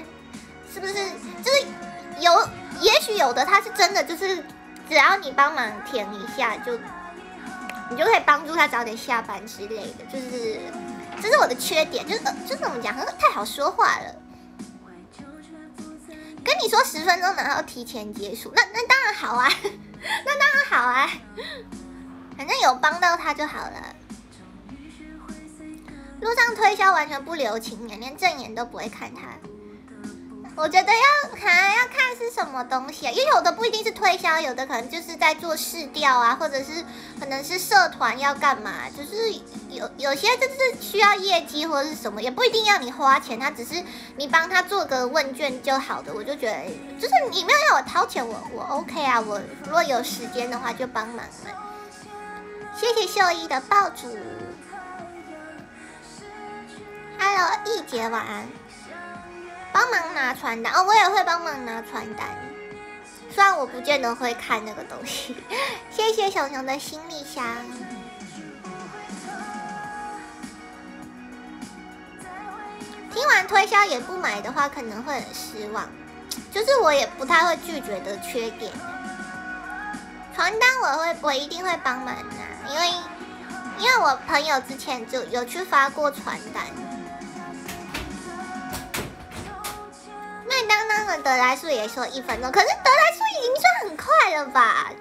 是不是就是有？也许有的他是真的，就是只要你帮忙填一下，就你就可以帮助他早点下班之类的。就是这是我的缺点，就是就是怎么讲，太好说话了。跟你说十分钟，然后提前结束，那那当然好啊，那当然好啊，反正有帮到他就好了。路上推销完全不留情面，连正眼都不会看他。我觉得要看要看是什么东西，因为有的不一定是推销，有的可能就是在做试调啊，或者是可能是社团要干嘛，就是有有些就是需要业绩或者是什么，也不一定要你花钱，他只是你帮他做个问卷就好的。我就觉得就是你没有要我掏钱，我我 OK 啊，我如果有时间的话就帮忙嘛。谢谢秀一的爆竹，Hello 易姐晚安。帮忙拿传单哦，我也会帮忙拿传单，虽然我不见得会看那个东西。谢谢小熊的行李箱。听完推销也不买的话，可能会很失望。就是我也不太会拒绝的缺点。传单我会，我一定会帮忙拿，因为因为我朋友之前就有去发过传单。麦当当的得来速也说一分钟，可是得来速已经算很快了吧？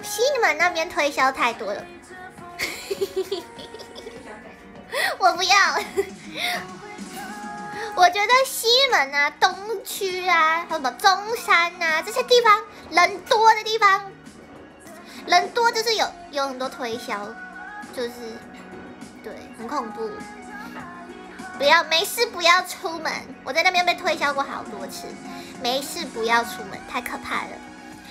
西门那边推销太多了，我不要。我觉得西门啊、东区啊、什么中山啊这些地方人多的地方，人多就是有有很多推销，就是。对，很恐怖。不要没事不要出门。我在那边被推销过好多次，没事不要出门，太可怕了。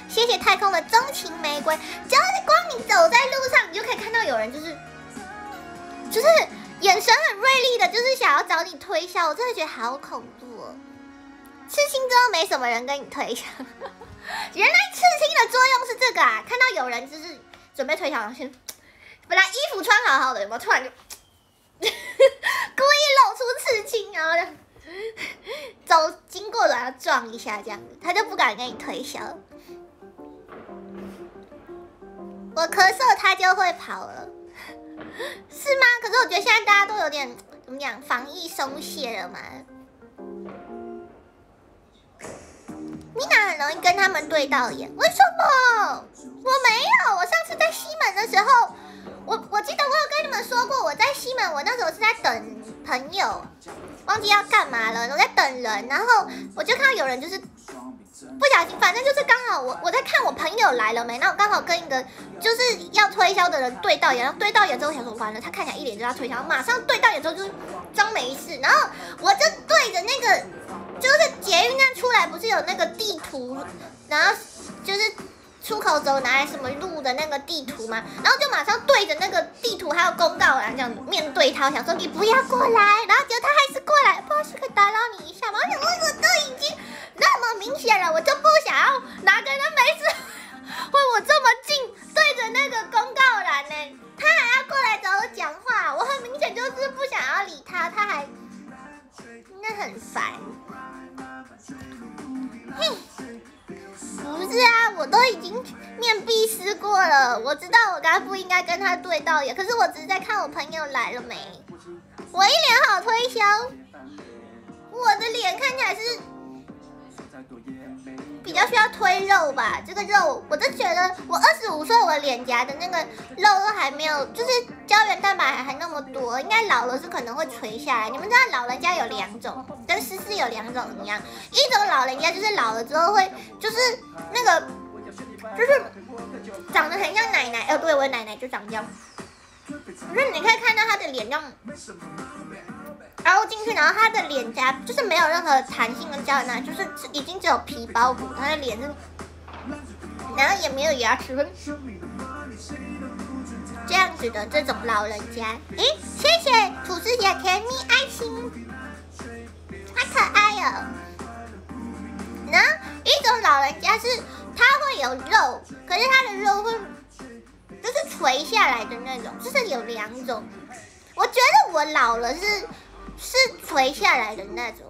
谢谢太空的钟情玫瑰，只要是光你走在路上，你就可以看到有人就是就是眼神很锐利的，就是想要找你推销，我真的觉得好恐怖哦。刺青之后没什么人跟你推销，原来刺青的作用是这个啊！看到有人就是准备推销，先本来衣服穿好好的，有没有突然就 故意露出刺青，然后走经过然后撞一下这样子，他就不敢跟你推销。我咳嗽，他就会跑了，是吗？可是我觉得现在大家都有点怎么讲，防疫松懈了嘛。米娜很容易跟他们对到眼，为什么？我没有，我上次在西门的时候，我我记得我有跟你们说过，我在西门，我那时候是在等朋友，忘记要干嘛了，我在等人，然后我就看到有人就是。不小心，反正就是刚好我我在看我朋友来了没，那我刚好跟一个就是要推销的人对到眼，然后对到眼之后想说完了，他看起来一脸就要推销，马上对到眼之后就是装没事，然后我就对着那个就是捷运站出来不是有那个地图，然后就是出口走哪来什么路的那个地图嘛，然后就马上对着那个地图还有公告栏这样面对他，我想说你不要过来，然后结果他还是过来，不好意思可以打扰你一下吗？我想我都已经。那么明显了，我就不想要哪个人没事会我这么近对着那个公告栏呢？他还要过来找我讲话，我很明显就是不想要理他，他还那很烦。嘿，不是啊，我都已经面壁思过了，我知道我刚刚不应该跟他对道眼，可是我只是在看我朋友来了没，我一脸好推销，我的脸看起来是。比较需要推肉吧，这个肉我就觉得我二十五岁，我脸颊的那个肉都还没有，就是胶原蛋白还还那么多，应该老了是可能会垂下来。你们知道老人家有两种，跟思思有两种一样，一种老人家就是老了之后会就是那个就是长得很像奶奶，哦，对我奶奶就长这样，就是你可以看到她的脸这样。凹进去，然后他的脸颊就是没有任何弹性跟胶原，就是已经只有皮包骨，他的脸是，然后也没有牙齿，这样子的这种老人家，诶，谢谢土司姐甜蜜爱心，好可爱哦。然后一种老人家是他会有肉，可是他的肉会就是垂下来的那种，就是有两种。我觉得我老了是。是垂下来的那种。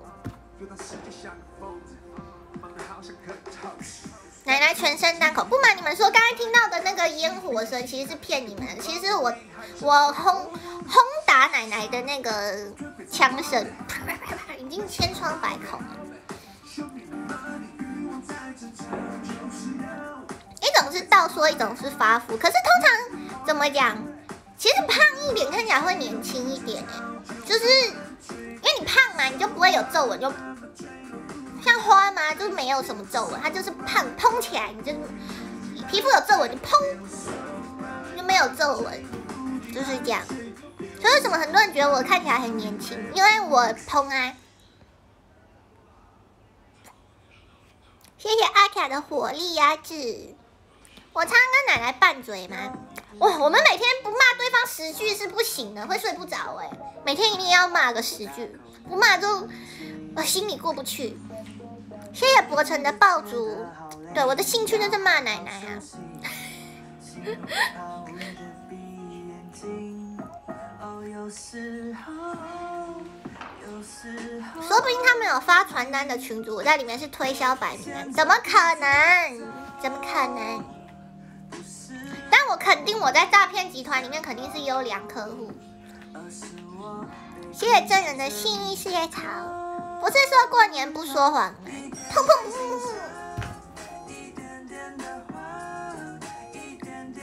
奶奶全身大口，不瞒你们说，刚才听到的那个烟火声其实是骗你们，其实我我轰轰打奶奶的那个枪声，已经千疮百孔了。一种是倒说，一种是发福，可是通常怎么讲？其实胖一点看起来会年轻一点，就是因为你胖嘛，你就不会有皱纹，就像花嘛，就是没有什么皱纹，它就是胖蓬起来，你就皮肤有皱纹，你砰就没有皱纹，就是这样。所以为什么很多人觉得我看起来很年轻？因为我蓬啊。谢谢阿卡的火力压制。我常常跟奶奶拌嘴吗？哇，我们每天不骂对方十句是不行的，会睡不着哎。每天一定要骂个十句，不骂就我心里过不去。谢谢博成的爆竹，对我的兴趣就是骂奶奶啊。说不定他们有发传单的群主，我在里面是推销百名，怎么可能？怎么可能？但我肯定我在诈骗集团里面肯定是优良客户。谢谢真人的信义事业草，不是说过年不说谎吗？砰砰！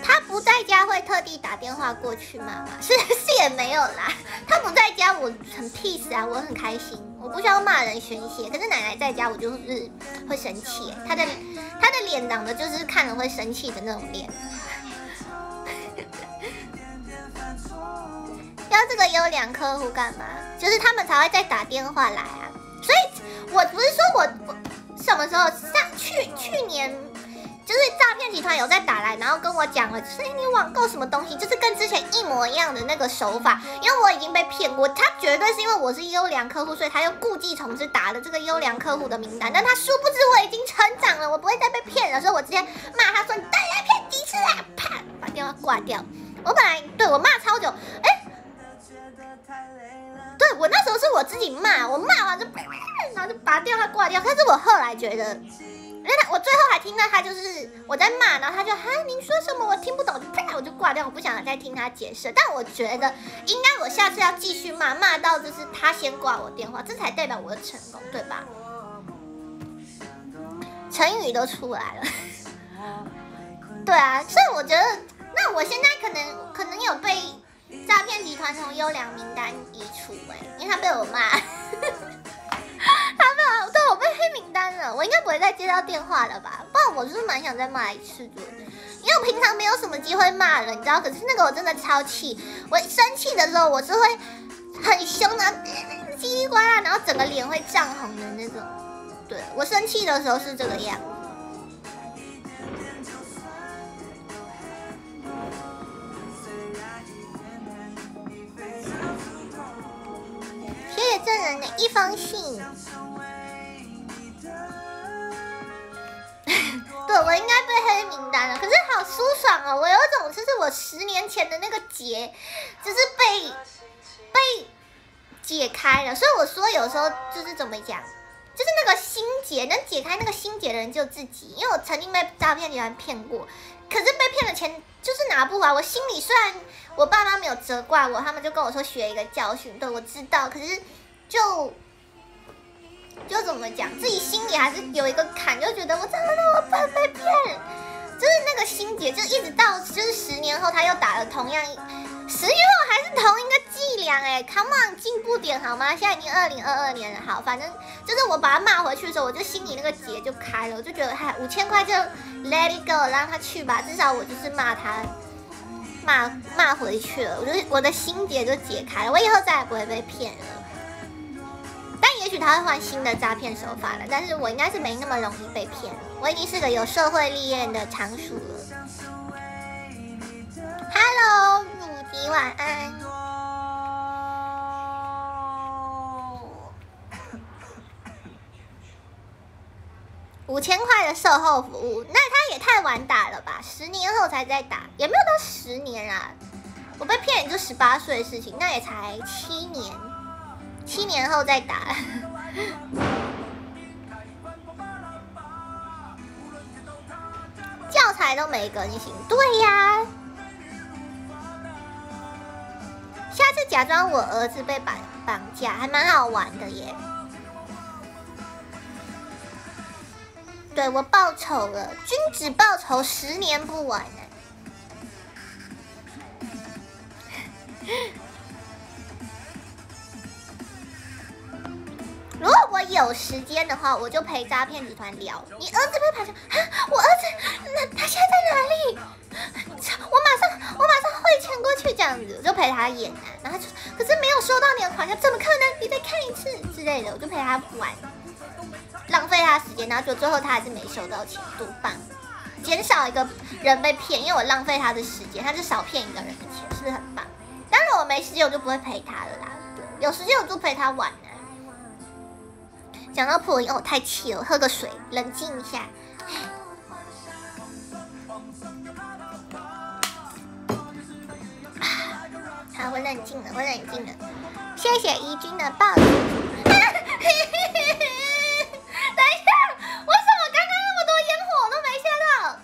他不在家会特地打电话过去吗？是是也没有啦。他不在家我很 peace 啊，我很开心，我不需要骂人宣泄。可是奶奶在家我就是会生气，他的他的脸长得就是看了会生气的那种脸。要这个优良客户干嘛？就是他们才会再打电话来啊。所以我不是说我我什么时候上去去年。就是诈骗集团有在打来，然后跟我讲了，所以你网购什么东西，就是跟之前一模一样的那个手法。因为我已经被骗过，他绝对是因为我是优良客户，所以他又故技重施打了这个优良客户的名单。但他殊不知我已经成长了，我不会再被骗了，所以我直接骂他说你再来骗几次啊，啪，把电话挂掉。我本来对我骂超久，哎，对我那时候是我自己骂，我骂完就，然后就把电话挂掉。但是我后来觉得。我最后还听到他就是我在骂，然后他就哈，您说什么我听不懂，啪我就挂掉，我不想再听他解释。但我觉得应该我下次要继续骂，骂到就是他先挂我电话，这才代表我的成功，对吧？成语都出来了，对啊，所以我觉得那我现在可能可能有被诈骗集团从优良名单移除哎，因为他被我骂。他们对我黑名单了，我应该不会再接到电话了吧？不然我就是蛮想再骂一次的，因为我平常没有什么机会骂人，你知道？可是那个我真的超气，我生气的时候我是会很凶的，叽里呱啦，然后整个脸会涨红的那种。对我生气的时候是这个样。谢谢证人的一封信。对我应该被黑名单了，可是好舒爽哦！我有种就是我十年前的那个结，就是被被解开了。所以我说有时候就是怎么讲，就是那个心结能解开那个心结的人就自己。因为我曾经被诈骗集团骗过，可是被骗的钱就是拿不回来。我心里虽然我爸妈没有责怪我，他们就跟我说学一个教训。对我知道，可是就。就怎么讲，自己心里还是有一个坎，就觉得我怎么那么笨被骗，就是那个心结，就一直到就是十年后他又打了同样，十年后还是同一个伎俩，哎，Come on，进步点好吗？现在已经二零二二年了，好，反正就是我把他骂回去的时候，我就心里那个结就开了，我就觉得嗨，五千块就 Let it go，让他去吧，至少我就是骂他，骂骂回去了，我就我的心结就解开了，我以后再也不会被骗了。也许他会换新的诈骗手法了，但是我应该是没那么容易被骗，我已经是个有社会历练的常数了。Hello，鲁迪晚安。五千块的售后服务，那他也太晚打了吧？十年后才再打，也没有到十年啊。我被骗也就十八岁的事情，那也才七年。七年后再打，教材都没更新，对呀。下次假装我儿子被绑绑架，还蛮好玩的耶。对我报仇了，君子报仇，十年不晚呢。如果我有时间的话，我就陪诈骗集团聊。你儿子被绑架？我儿子，那他现在在哪里？我马上，我马上汇钱过去，这样子我就陪他演啊。然后就，可是没有收到你的款项，怎么可能？你再看一次之类的，我就陪他玩，浪费他时间，然后就最后他还是没收到钱，多棒！减少一个人被骗，因为我浪费他的时间，他就少骗一个人的钱，是不是很棒？但是我没时间，我就不会陪他了啦。有时间我就陪他玩。讲到破音，我太气了，喝个水，冷静一下。好，我冷静了，我冷静了。谢谢怡君的抱。等一下，为什么刚刚那么多烟火我都没吓到？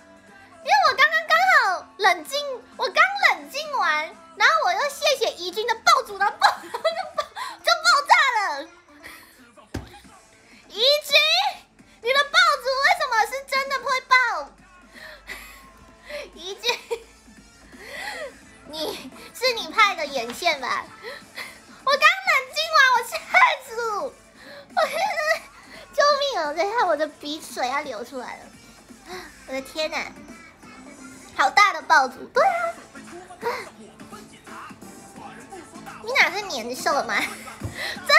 因为我刚刚刚好冷静，我刚冷静完，然后我又谢谢怡君的爆竹，然后爆，就爆，就爆炸了。怡君，你的爆竹为什么是真的会爆？怡君，你是你派的眼线吧？我刚冷静完，我吓死！我 救命啊！等一下，我的鼻水要流出来了！我的天哪，好大的爆竹！对啊，你哪是年兽吗？真的！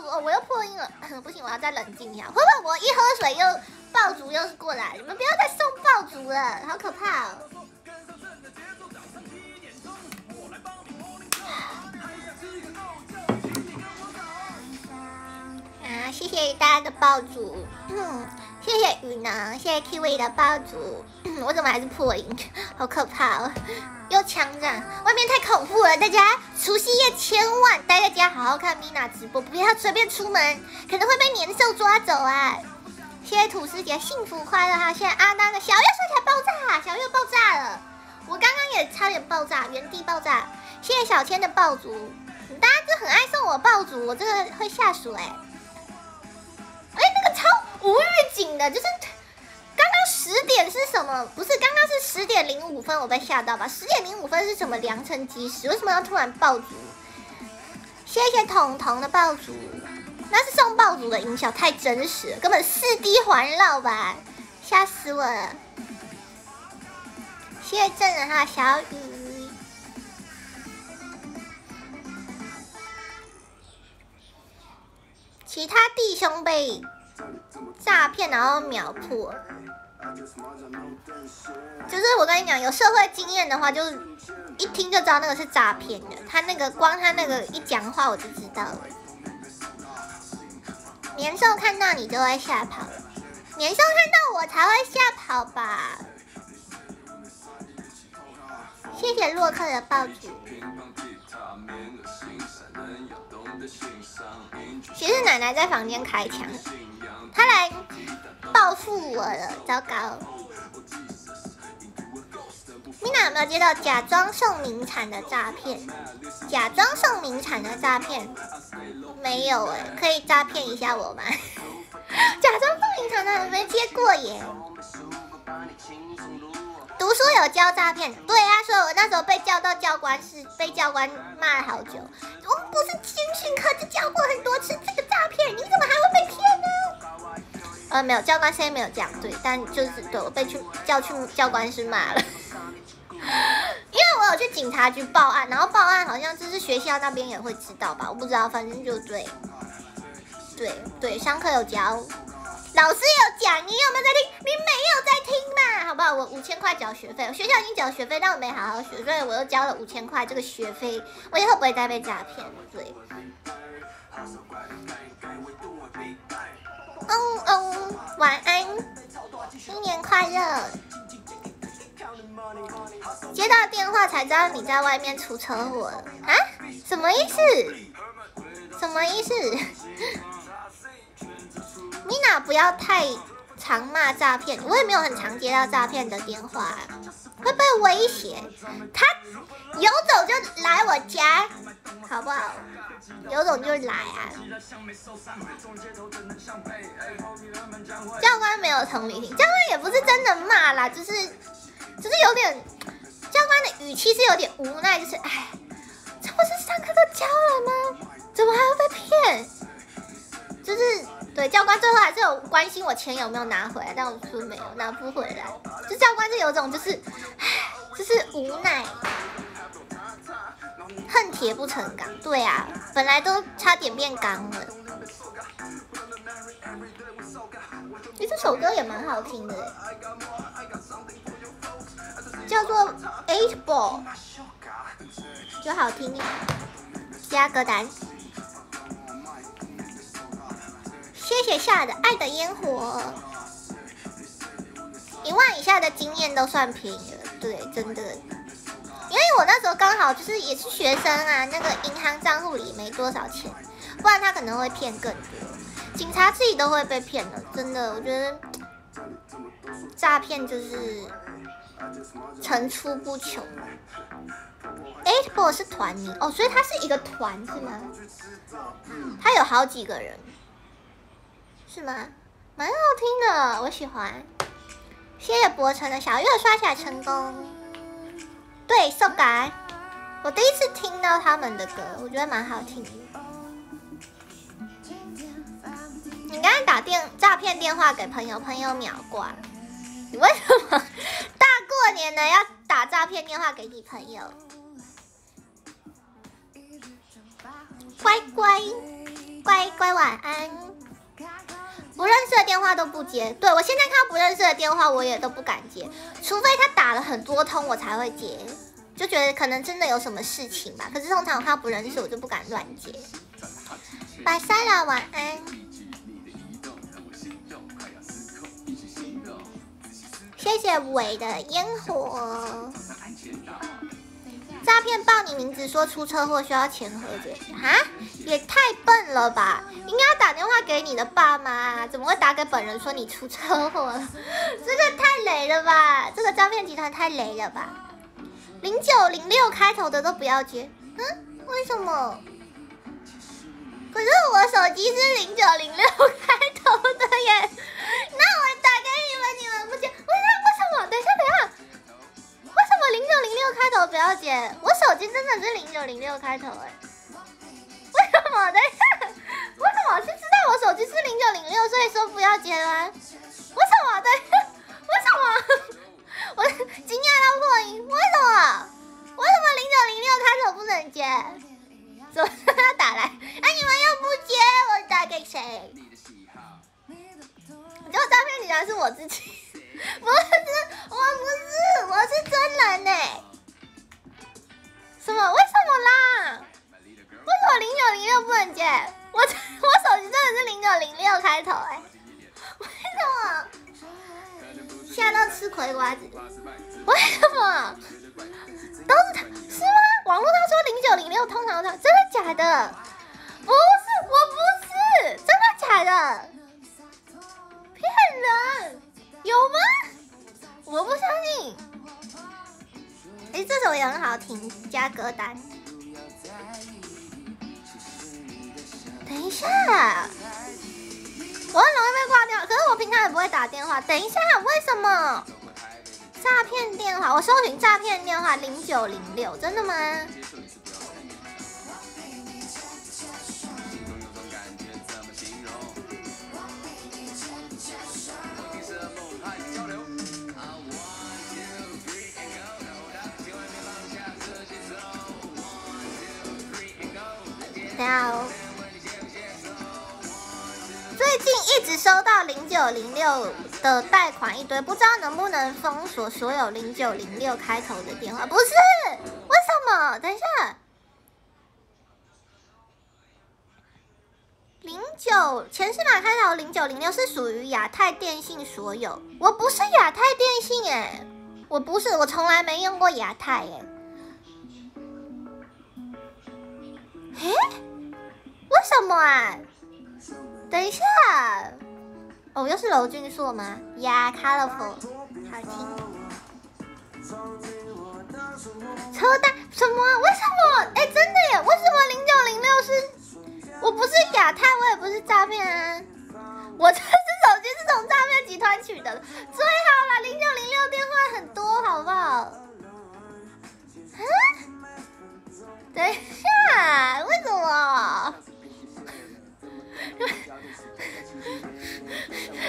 哦，我又破音了，不行，我要再冷静一下。会不会我一喝水又爆竹又是过来？你们不要再送爆竹了，好可怕哦！啊，谢谢大家的爆竹，嗯，谢谢雨囊，谢谢 Kiwi 的爆竹，我怎么还是破音？好可怕哦！又枪战，外面太恐怖了，大家除夕夜千万待在家，好好看 Mina 直播，不要随便出门，可能会被年兽抓走啊！谢谢土师姐，幸福快乐哈！谢谢阿丹的小月说起来爆炸，小月爆炸了，我刚刚也差点爆炸，原地爆炸。谢谢小千的爆竹，大家就很爱送我爆竹，我这个会下属哎。哎，那个超无预警的，就是刚刚十点是什么？不是，刚刚是十点零五分，我被吓到吧？十点零五分是什么良辰吉时？为什么要突然爆竹？谢谢彤彤的爆竹，那是送爆竹的音效，太真实，根本四 D 环绕吧，吓死我了！谢谢正人哈小雨，其他弟兄被诈骗然后秒破。就是我跟你讲，有社会经验的话，就是一听就知道那个是诈骗的。他那个光他那个一讲话，我就知道了。年兽看到你就会吓跑，年兽看到我才会吓跑吧？谢谢洛克的爆竹。其实奶奶在房间开枪，他来报复我了，糟糕。米娜有没有接到假装送名产的诈骗？假装送名产的诈骗没有哎，可以诈骗一下我吗？假装送名产的没接过耶。读书有教诈骗？对啊，所以我那时候被叫到教官室，被教官骂了好久。我们不是军训课就教过很多次这个诈骗，你怎么还会被骗呢？呃，没有，教官现在没有讲对，但就是对我被去叫去教官室骂了。因为我有去警察局报案，然后报案好像就是学校那边也会知道吧，我不知道，反正就对，对对，上课有教，老师有讲，你有没有在听？你没有在听嘛？好不好？我五千块缴学费，学校已经缴学费，但我没好好学，所以我又交了五千块这个学费，我以后不会再被诈骗。对，嗯嗯，晚安，新年快乐。接到电话才知道你在外面出车祸了啊？什么意思？什么意思？米娜不要太常骂诈骗，我也没有很常接到诈骗的电话，会被威胁。他有种就来我家，好不好？有种就来啊！教官没有同理心，教官也不是真的骂啦，就是。只是有点，教官的语气是有点无奈，就是哎，这不是上课都教了吗？怎么还要被骗？就是对教官最后还是有关心我钱有没有拿回来，但我说没有，拿不回来。就教官是有种就是，就是无奈，恨铁不成钢。对啊，本来都差点变钢了。哎，这首歌也蛮好听的。叫做 Eight Ball，就好听。加歌单，谢谢下的爱的烟火。一万以下的经验都算便宜了，对，真的。因为我那时候刚好就是也是学生啊，那个银行账户里没多少钱，不然他可能会骗更多。警察自己都会被骗的，真的，我觉得诈骗就是。层出不穷。Eight Ball 是团名哦，所以它是一个团是吗？它有好几个人，是吗？蛮好听的，我喜欢。谢谢博成的小月刷起来成功。对，受改。我第一次听到他们的歌，我觉得蛮好听。你刚才打电诈骗电话给朋友，朋友秒挂。你为什么大过年的要打诈骗电话给你朋友？乖乖乖乖晚安。不认识的电话都不接，对我现在看到不认识的电话，我也都不敢接，除非他打了很多通，我才会接，就觉得可能真的有什么事情吧。可是通常我看到不认识，我就不敢乱接。拜拜啦晚安，谢谢伟的烟火。诈骗报你名字说出车祸需要钱和解，哈，也太笨了吧！应该要打电话给你的爸妈，怎么会打给本人说你出车祸了？这个太雷了吧！这个诈骗集团太雷了吧！零九零六开头的都不要接，嗯，为什么？可是我手机是零九零六 开头的耶，那我打给你们，你们不接，为什为什么？等一下，等一下。为什么零九零六开头不要接？我手机真的是零九零六开头哎，为什么？等一下，为什么是知道我手机是零九零六，所以说不要接吗？为什么？等一下，为什么？我惊讶到破音，为什么？为什么零九零六开头不能接？怎么要打来？哎，你们又不接，我打给谁？结果诈骗竟然是我自己。不是，我不是，我是真人呢。什么？为什么啦？为什么零九零六不能接？我我手机真的是零九零六开头哎。为什么？吓到吃葵瓜子？为什么？都是他，是吗？网络上说零九零六通常他真的假的？不是，我不是，真的假的？骗人！有吗？我不相信。哎，这首也很好听，加歌单。等一下，我很容易被挂掉，可是我平常也不会打电话。等一下，为什么？诈骗电话，我搜寻诈骗电话零九零六，真的吗？等下哦，最近一直收到零九零六的贷款一堆，不知道能不能封锁所有零九零六开头的电话？不是，为什么？等一下，零九前四码开头零九零六是属于亚太电信所有，我不是亚太电信哎，我不是，我从来没用过亚太哎。哎，为什么啊？等一下，哦，又是娄俊硕吗？Yeah，colorful，好听。车贷什么？为什么？哎，真的耶！为什么零九零六是？我不是亚太，我也不是诈骗啊！我这只手机是从诈骗集团取得的，最好了，零九零六电话很多，好不好？嗯？等一下，为什么？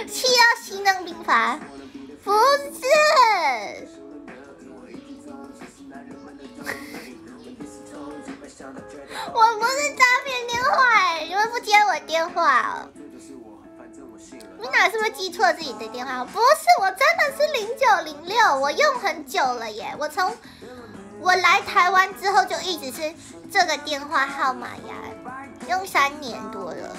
需要心脏病发？不是，我不是诈骗电话，你们不接我电话哦。你哪是不是记错自己的电话？不是，我真的是零九零六，我用很久了耶，我从。我来台湾之后就一直是这个电话号码呀，用三年多了。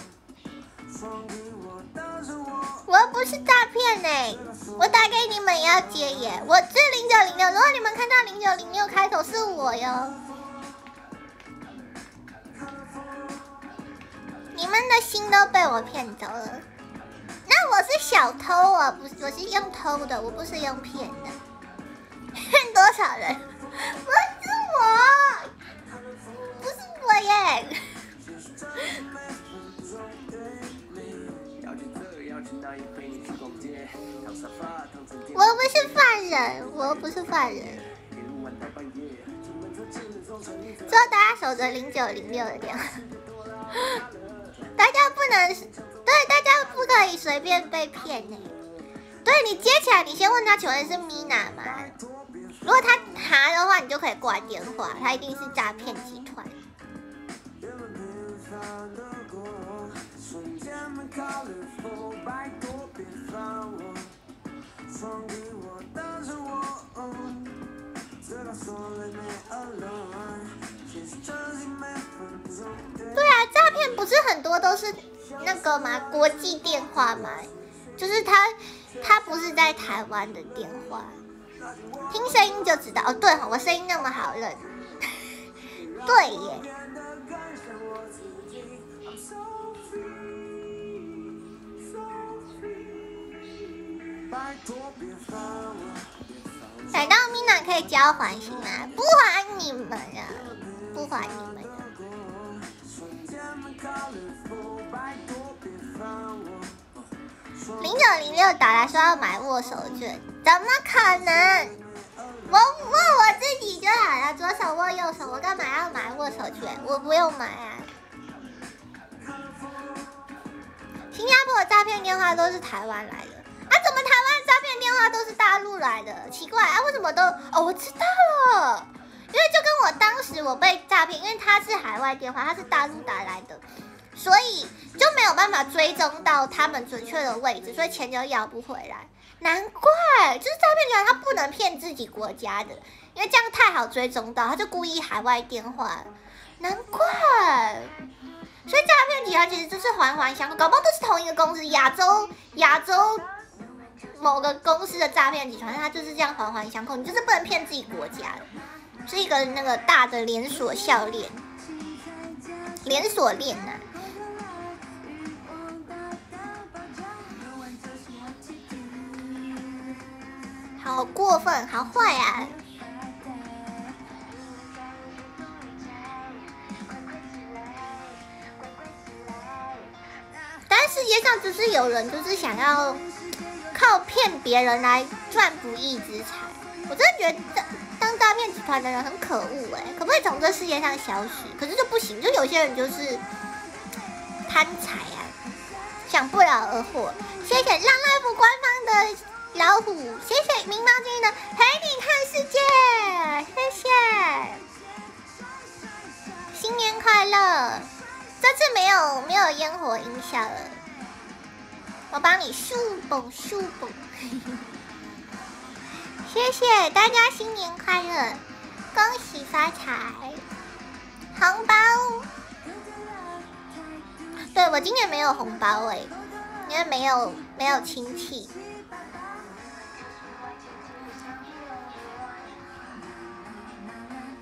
我又不是诈骗呢，我打给你们也要接耶。我是零九零六，如果你们看到零九零六开头是我哟。你们的心都被我骗走了。那我是小偷啊，不是，我是用偷的，我不是用骗的。骗多少人？不是我，不是我耶！我又不是犯人，我又不是犯人。之后大家守着零九零六的电话，大家不能，对，大家不可以随便被骗呢。对你接起来，你先问他，请问是米娜吗？如果他查的话，你就可以挂电话，他一定是诈骗集团。对啊，诈骗不是很多都是那个吗？国际电话吗？就是他，他不是在台湾的电话，听声音就知道。哦，对我声音那么好认，对耶。逮到米娜可以交还行吗？不还你们呀，不还你们呀。零九零六打来说要买握手券，怎么可能？我握我自己就好了，左手握右手，我干嘛要买握手券？我不用买啊。新加坡的诈骗电话都是台湾来的，怎么台湾诈骗电话都是大陆来的？奇怪啊，为什么都？哦，我知道了，因为就跟我当时我被诈骗，因为他是海外电话，他是大陆打来的。所以就没有办法追踪到他们准确的位置，所以钱就要不回来。难怪，就是诈骗集团他不能骗自己国家的，因为这样太好追踪到，他就故意海外电话。难怪，所以诈骗集团其实就是环环相扣，搞不好都是同一个公司，亚洲亚洲某个公司的诈骗集团，它就是这样环环相扣，你就是不能骗自己国家的，是一个那个大的连锁效链，连锁链呐。好过分，好坏啊！但世界上就是有人就是想要靠骗别人来赚不义之财，我真的觉得当当诈骗集团的人很可恶哎！可不可以从这世界上消失？可是就不行，就有些人就是贪财啊，想不劳而获。谢谢浪 life 官方的。老虎，谢谢明猫君的陪你看世界，谢谢，新年快乐！这次没有没有烟火音效了，我帮你竖蹦竖蹦，谢谢大家新年快乐，恭喜发财，红包！对我今年没有红包哎，因为没有没有亲戚。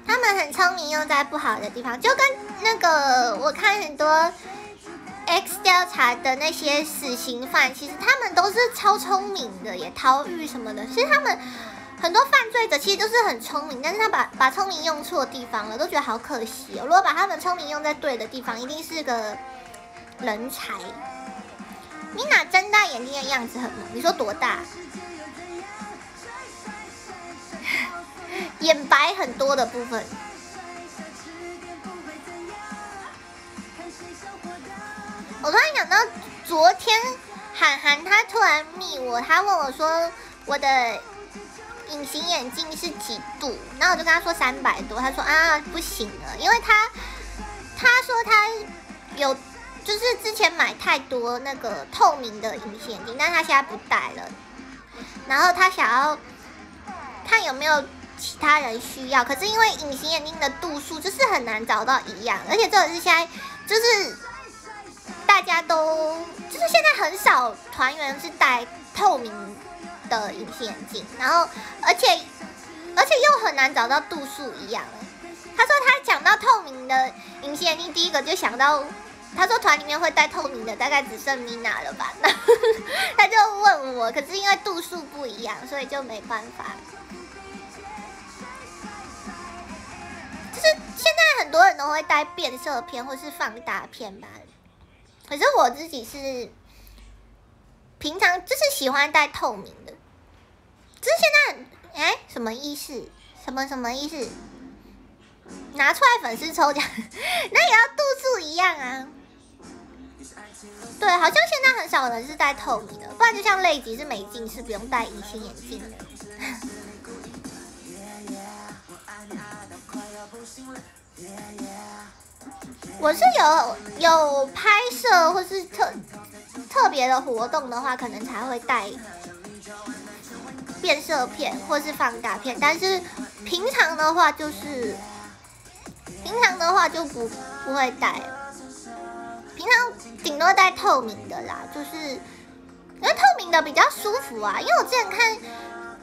他们很聪明，用在不好的地方，就跟那个我看很多 X 调查的那些死刑犯，其实他们都是超聪明的，也逃狱什么的。其实他们很多犯罪者其实都是很聪明，但是他把把聪明用错地方了，都觉得好可惜哦。如果把他们聪明用在对的地方，一定是个人才。米娜睁大眼睛的样子很萌，你说多大？眼白很多的部分。我突然想到，昨天涵涵他突然密我，他问我说我的隐形眼镜是几度，然后我就跟他说三百多，他说啊不行了，因为他他说他有就是之前买太多那个透明的隐形眼镜，但他现在不戴了，然后他想要看有没有。其他人需要，可是因为隐形眼镜的度数就是很难找到一样，而且这个是现在就是大家都就是现在很少团员是戴透明的隐形眼镜，然后而且而且又很难找到度数一样。他说他讲到透明的隐形眼镜，第一个就想到他说团里面会戴透明的大概只剩 Mina 了吧，那 他就问我，可是因为度数不一样，所以就没办法。就是现在很多人都会带变色片或是放大片吧，可是我自己是平常就是喜欢戴透明的。就是现在哎，什么意思？什么什么意思？拿出来粉丝抽奖，那也要度数一样啊。对，好像现在很少人是戴透明的，不然就像类吉是美镜是不用戴隐形眼镜的。我是有有拍摄或是特特别的活动的话，可能才会带变色片或是放大片，但是平常的话就是平常的话就不不会带，平常顶多带透明的啦，就是因为透明的比较舒服啊，因为我之前看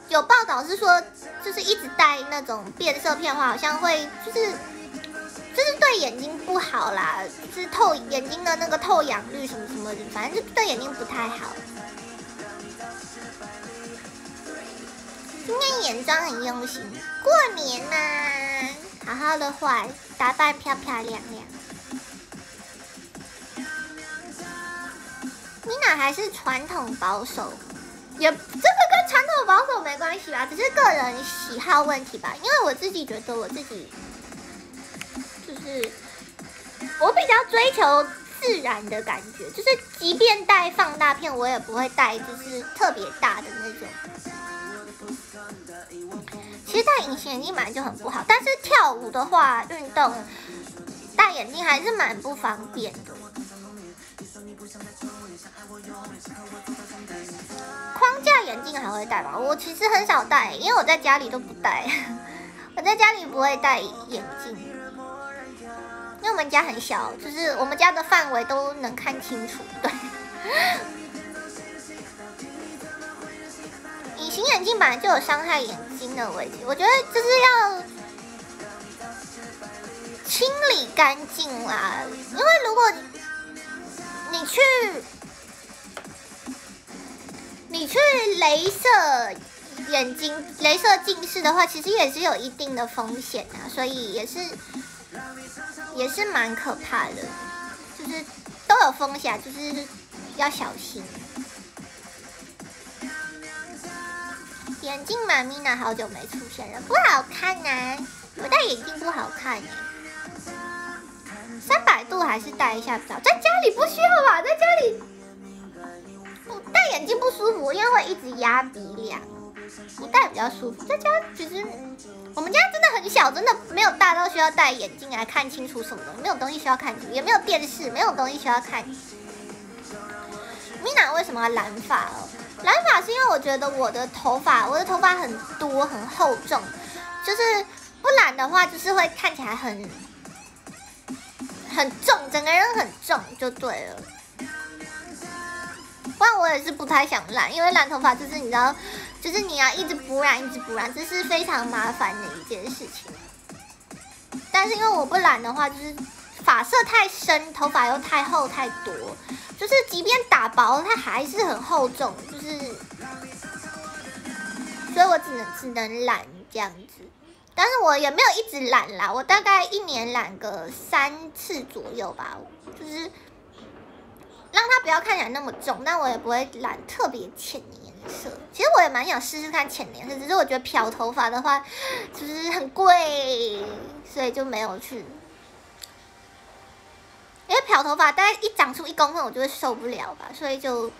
有报道是说，就是一直戴那种变色片的话，好像会就是。就是对眼睛不好啦，就是透眼睛的那个透氧率什么什么的，反正就对眼睛不太好。今天眼妆很用心，过年呐，好好的画，打扮漂漂亮亮。你哪还是传统保守，也这个跟传统保守没关系吧，只是个人喜好问题吧。因为我自己觉得我自己。就是，我比较追求自然的感觉，就是即便戴放大片，我也不会戴就是特别大的那种。其实戴隐形眼镜本来就很不好，但是跳舞的话，运动戴眼镜还是蛮不方便的。框架眼镜还会戴吧？我其实很少戴，因为我在家里都不戴，我在家里不会戴眼镜。因为我们家很小，就是我们家的范围都能看清楚。对，隐形眼镜本来就有伤害眼睛的危险，我觉得就是要清理干净啦。因为如果你去你去镭射眼睛、镭射近视的话，其实也是有一定的风险啊，所以也是。也是蛮可怕的，就是都有风险，就是要小心。眼镜嘛，Mina 好久没出现了，不好看呐，我戴眼镜不好看耶。三百度还是戴一下比较，在家里不需要吧，在家里不戴眼镜不舒服，因为会一直压鼻梁，不戴比较舒服。在家其实。我们家真的很小，真的没有大到需要戴眼镜来看清楚什么东西，没有东西需要看，也没有电视，没有东西需要看。米娜为什么要染发哦？染发是因为我觉得我的头发，我的头发很多很厚重，就是不染的话，就是会看起来很很重，整个人很重就对了。不然我也是不太想染，因为染头发就是你知道。就是你要一直补染，一直补染，这是非常麻烦的一件事情。但是因为我不染的话，就是发色太深，头发又太厚太多，就是即便打薄，它还是很厚重，就是，所以我只能只能染这样子。但是我也没有一直染啦，我大概一年染个三次左右吧，就是让它不要看起来那么重，但我也不会染特别浅颜色。其实我也蛮想试试看浅颜色，只是我觉得漂头发的话就是很贵，所以就没有去。因为漂头发大概一长出一公分，我就会受不了吧，所以就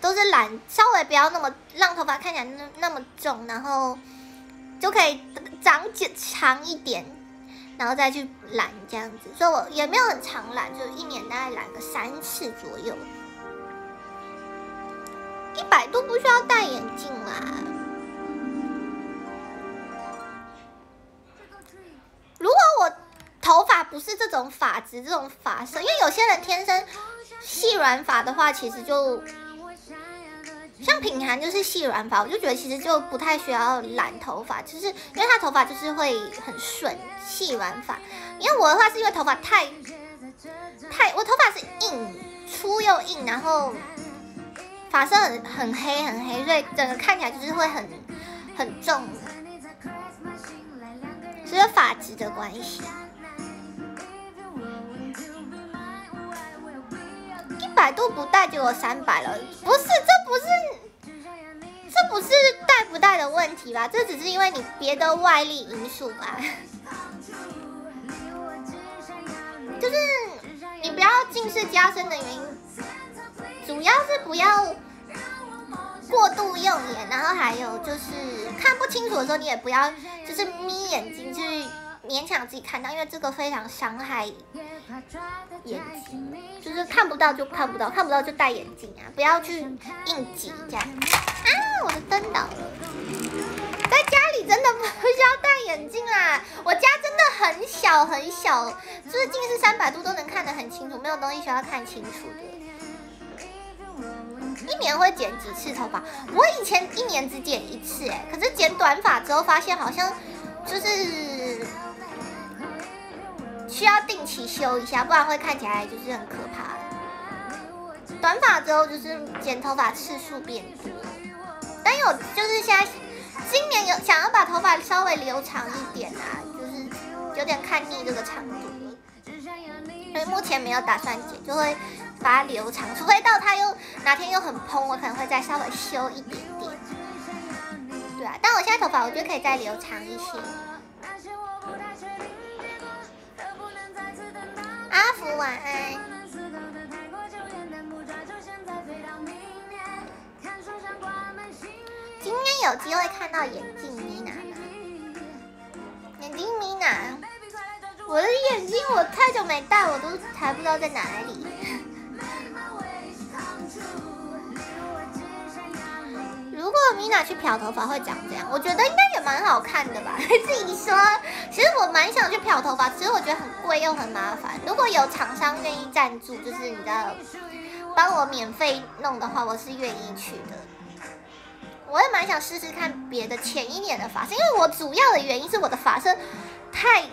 都是染，稍微不要那么让头发看起来那那么重，然后就可以长剪长一点，然后再去染这样子。所以我也没有很长染，就一年大概染个三次左右。一百度不需要戴眼镜啦。如果我头发不是这种发质、这种发色，因为有些人天生细软发的话，其实就像品涵就是细软发，我就觉得其实就不太需要染头发，就是因为他头发就是会很顺细软发。因为我的话是因为头发太太，我头发是硬粗又硬，然后。发色很很黑很黑，所以整个看起来就是会很很重，是发质的关系。一百度不戴就有三百了，不是，这不是，这不是戴不戴的问题吧？这只是因为你别的外力因素吧？就是你不要近视加深的原因。主要是不要过度用眼，然后还有就是看不清楚的时候，你也不要就是眯眼睛去勉强自己看到，因为这个非常伤害眼睛，就是看不到就看不到，看不到就戴眼镜啊，不要去硬挤这样。啊，我的灯倒了，在家里真的不需要戴眼镜啦，我家真的很小很小，就是近视三百度都能看得很清楚，没有东西需要看清楚的。一年会剪几次头发？我以前一年只剪一次，哎，可是剪短发之后发现好像就是需要定期修一下，不然会看起来就是很可怕。短发之后就是剪头发次数变多，但有就是现在今年有想要把头发稍微留长一点啊，就是有点看腻这个长度，所以目前没有打算剪，就会。把它留长，除非到它又哪天又很蓬，我可能会再稍微修一点点。对啊，但我现在头发我觉得可以再留长一些。阿福晚安。今天有机会看到眼镜我的眼镜我太久没戴，我都还不知道在哪里。如果米娜去漂头发会长这样，我觉得应该也蛮好看的吧。自己说，其实我蛮想去漂头发，其实我觉得很贵又很麻烦。如果有厂商愿意赞助，就是你知道，帮我免费弄的话，我是愿意去的。我也蛮想试试看别的浅一点的发色，因为我主要的原因是我的发色太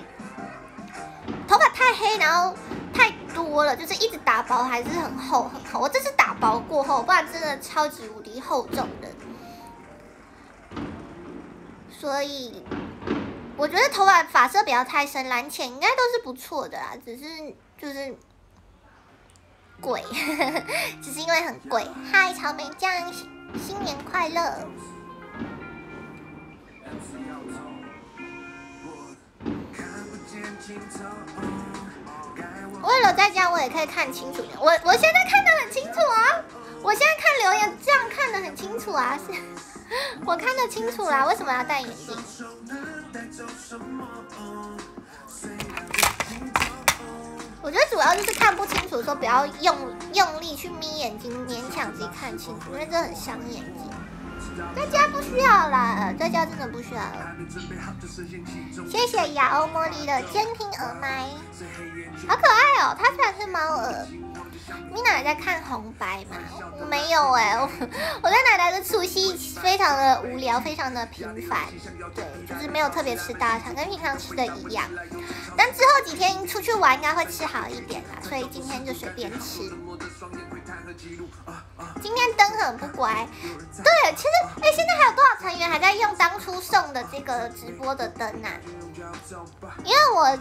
头发太黑，然后太多了，就是一直打薄还是很厚很厚。我这次打薄过后，不然真的超级无敌厚重的。所以我觉得头发发色不要太深，蓝浅应该都是不错的啦，只是就是贵，只是因为很贵。嗨，草莓酱，新年快乐！为了在家我也可以看清楚，我我现在看得很清楚啊，我现在看留言这样看得很清楚啊，是。我看得清楚啦，为什么要戴眼镜？我觉得主要就是看不清楚，说不要用用力去眯眼睛，勉强自己看清楚，因为这很伤眼睛。在家不需要啦，在家真的不需要了。谢谢雅欧茉莉的监听耳麦，好可爱哦，它虽然是猫耳。你奶奶在看红白吗？没有哎，我我在奶奶的除夕非常的无聊，非常的平凡，对，就是没有特别吃大餐，跟平常吃的一样。但之后几天出去玩应该会吃好一点啦，所以今天就随便吃。今天灯很不乖，对，其实哎，现在还有多少成员还在用当初送的这个直播的灯啊？因为我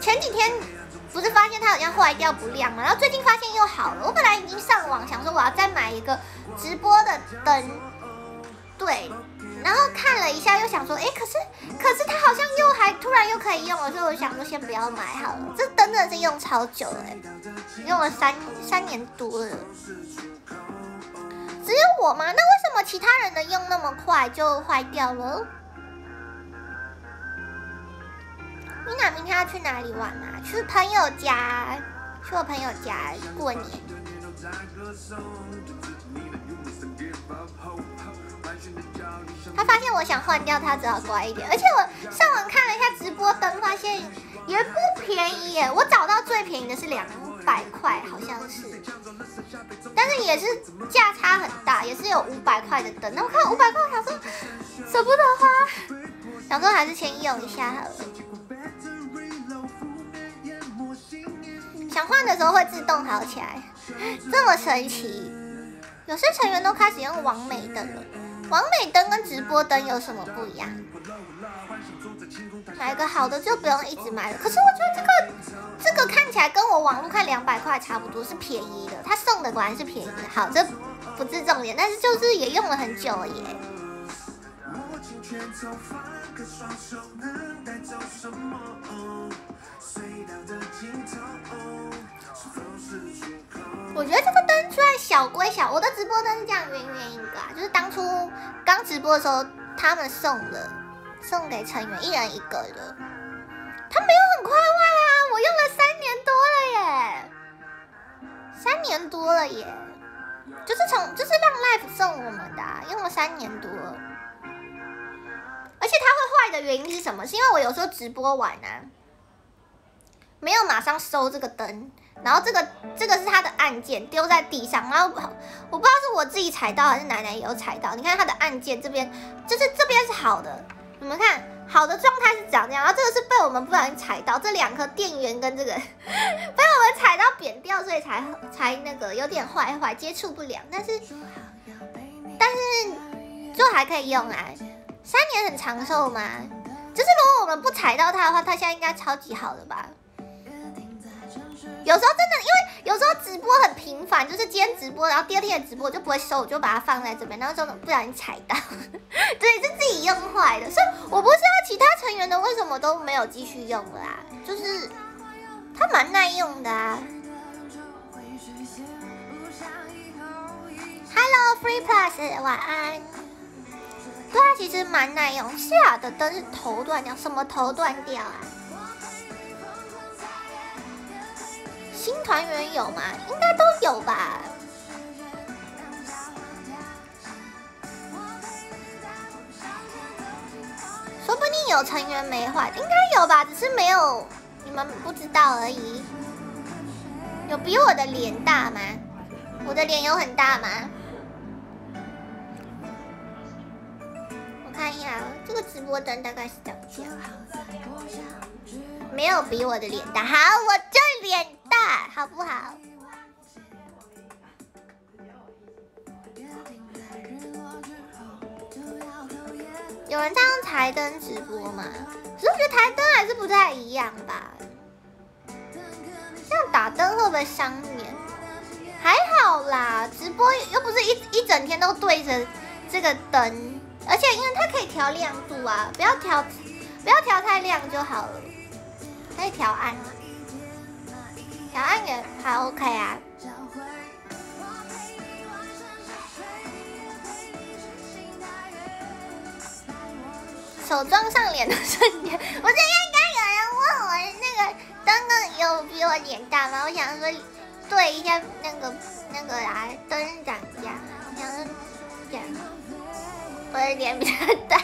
前几天不是发现它好像坏掉不亮嘛，然后最近发现又好了。我本来已经上网想说我要再买一个直播的灯，对，然后看了一下又想说，哎，可是可是它好像又还突然又可以用了，所以我想说先不要买好了。这灯真的是用超久哎，用了三三年多了。只有我吗？那为什么其他人的用那么快就坏掉了？米娜明天要去哪里玩啊？去朋友家，去我朋友家过年。他发现我想换掉，他只好乖一点。而且我上网看了一下直播灯，发现也不便宜耶。我找到最便宜的是两百块，好像是，但是也是价差很大，也是有五百块的灯。那我看五百块，我想说舍不得花，想说还是先用一下好了。想换的时候会自动好起来，这么神奇。有些成员都开始用王美灯了。王美灯跟直播灯有什么不一样？买个好的就不用一直买了。可是我觉得这个这个看起来跟我网络看两百块差不多，是便宜的。他送的果然是便宜的。好，这不是重点，但是就是也用了很久了耶。我觉得这个灯虽然小归小，我的直播灯是这样圆圆一个，就是当初刚直播的时候他们送的，送给成员一人一个的。它没有很快坏啊，我用了三年多了耶，三年多了耶，就是从就是让 Life 送我们的，用了三年多。而且它会坏的原因是什么？是因为我有时候直播完啊，没有马上收这个灯，然后这个这个是它的按键丢在地上，然后我不知道是我自己踩到还是奶奶也有踩到。你看它的按键这边，就是这边是好的，你们看。好的状态是长这样，然后这个是被我们不小心踩到，这两颗电源跟这个 被我们踩到扁掉，所以才才那个有点坏坏，接触不良。但是但是就还可以用啊，三年很长寿嘛。就是如果我们不踩到它的话，它现在应该超级好的吧。有时候真的，因为有时候直播很频繁，就是今天直播，然后第二天的直播我就不会收，我就把它放在这边，然后就不小心踩到，对，是自己用坏的。所以我不知道其他成员的为什么都没有继续用了啊，就是它蛮耐用的啊。Hello Free Plus，晚安。对啊，其实蛮耐用。夏的灯是头断掉，什么头断掉啊？新团员有吗？应该都有吧。说不定有成员没坏，应该有吧，只是没有你们不知道而已。有比我的脸大吗？我的脸有很大吗？我看一下，这个直播灯大概是长这样。没有比我的脸大，好，我这脸大，好不好？有人在用台灯直播吗？可是我觉得台灯还是不太一样吧。这样打灯会不会伤眼？还好啦，直播又不是一一整天都对着这个灯，而且因为它可以调亮度啊，不要调，不要调太亮就好了。可以调暗，调暗也还 OK 啊。手装上脸的瞬间，我这应该有人问我那个灯灯有比我脸大吗？我想说对一下那个那个啊，灯长这样，我想说这样，我的脸比较大。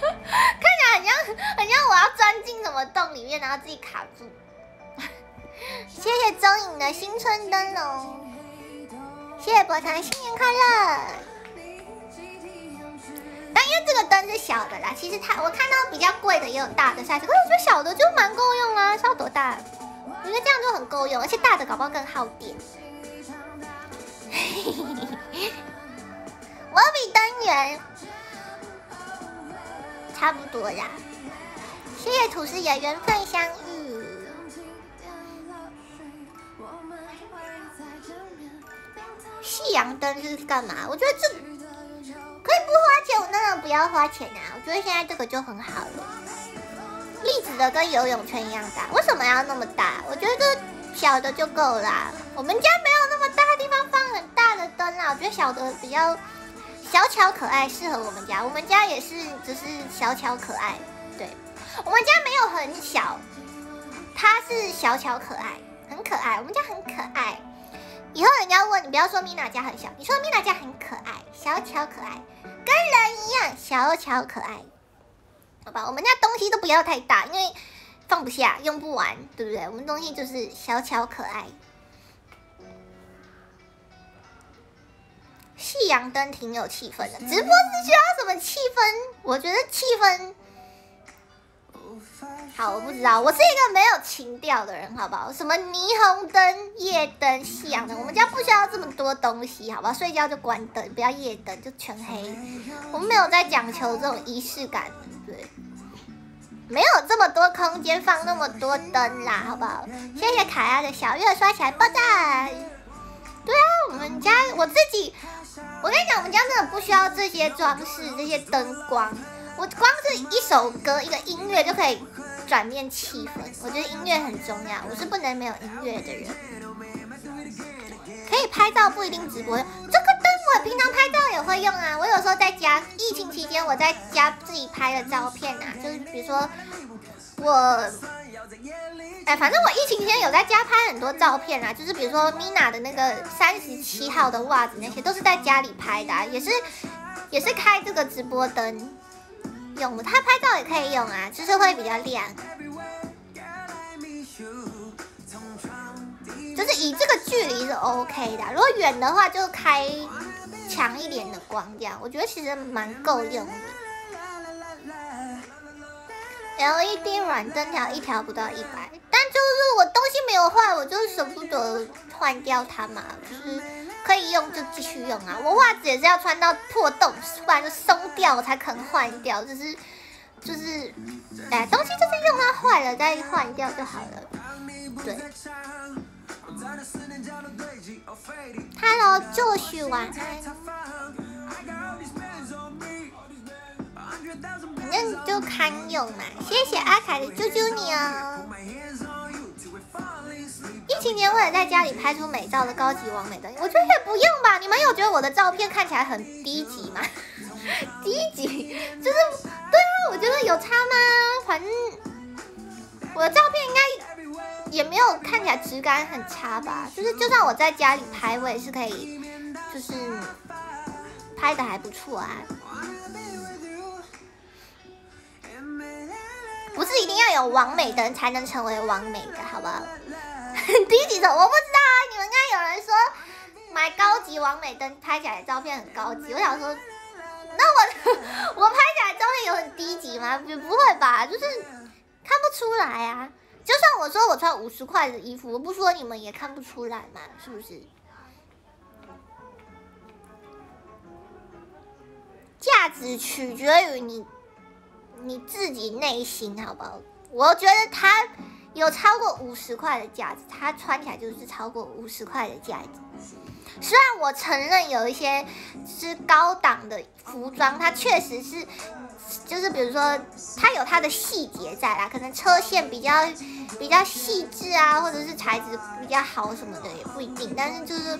看起来很像，很像我要钻进什么洞里面，然后自己卡住。谢谢踪影的新春灯笼，谢谢博腾新年快乐。但因为这个灯是小的啦，其实它我看到比较贵的也有大的 size，可是我觉得小的就蛮够用啊，要多大？我觉得这样就很够用，而且大的搞不好更耗电。我比灯源。差不多啦，谢谢土司爷缘分相遇。夕阳灯是干嘛？我觉得这可以不花钱，我当然不要花钱啊！我觉得现在这个就很好了。粒子的跟游泳圈一样大，为什么要那么大？我觉得小的就够了。我们家没有那么大地方放很大的灯啊，我觉得小的比较。小巧可爱，适合我们家。我们家也是，只是小巧可爱。对，我们家没有很小，它是小巧可爱，很可爱。我们家很可爱。以后人家问你，不要说米娜家很小，你说米娜家很可爱，小巧可爱，跟人一样小巧可爱。好吧，我们家东西都不要太大，因为放不下，用不完，对不对？我们东西就是小巧可爱。夕阳灯挺有气氛的，直播是需要什么气氛？我觉得气氛好，我不知道，我是一个没有情调的人，好不好？什么霓虹灯、夜灯、夕阳灯，我们家不需要这么多东西，好不好？睡觉就关灯，不要夜灯，就全黑。我们没有在讲求这种仪式感，对，没有这么多空间放那么多灯啦，好不好？谢谢卡亚的小月刷起来爆炸。对啊，我们家我自己。我跟你讲，我们家真的不需要这些装饰、这些灯光。我光是一首歌、一个音乐就可以转变气氛。我觉得音乐很重要，我是不能没有音乐的人。可以拍照，不一定直播。这个灯我平常拍照也会用啊。我有时候在家，疫情期间我在家自己拍的照片啊，就是比如说我哎，反正我疫情期间有在家拍很多照片啊，就是比如说 Mina 的那个三十七号的袜子那些，都是在家里拍的，也是也是开这个直播灯用的，它拍照也可以用啊，就是会比较亮。就是以这个距离是 OK 的，如果远的话就开强一点的光，这样我觉得其实蛮够用的。LED 软灯条一条不到一百，但就是我东西没有坏，我就舍不得换掉它嘛，就是可以用就继续用啊。我袜子也是要穿到破洞，不然就松掉我才肯换掉，就是就是，哎，东西就是用到坏了再换掉就好了，对。Hello，就绪晚安。反正就堪用嘛，谢谢阿凯的救救你哦。疫情年为了在家里拍出美照的高级完美的，我觉得也不用吧。你们有觉得我的照片看起来很低级吗？低级就是对啊，我觉得有差吗？反正我的照片应该也没有看起来质感很差吧。就是就算我在家里拍，我也是可以，就是拍的还不错啊。不是一定要有完美的人才能成为完美的，好不好？低级的我不知道啊。你们刚刚有人说买高级完美灯拍起来照片很高级，我想说，那我 我拍起来照片有很低级吗？不不会吧，就是看不出来啊。就算我说我穿五十块的衣服，我不说你们也看不出来嘛，是不是？价值取决于你。你自己内心好不好？我觉得它有超过五十块的价值，它穿起来就是超过五十块的价值。虽然我承认有一些是高档的服装，它确实是，就是比如说它有它的细节在啦，可能车线比较比较细致啊，或者是材质比较好什么的也不一定，但是就是。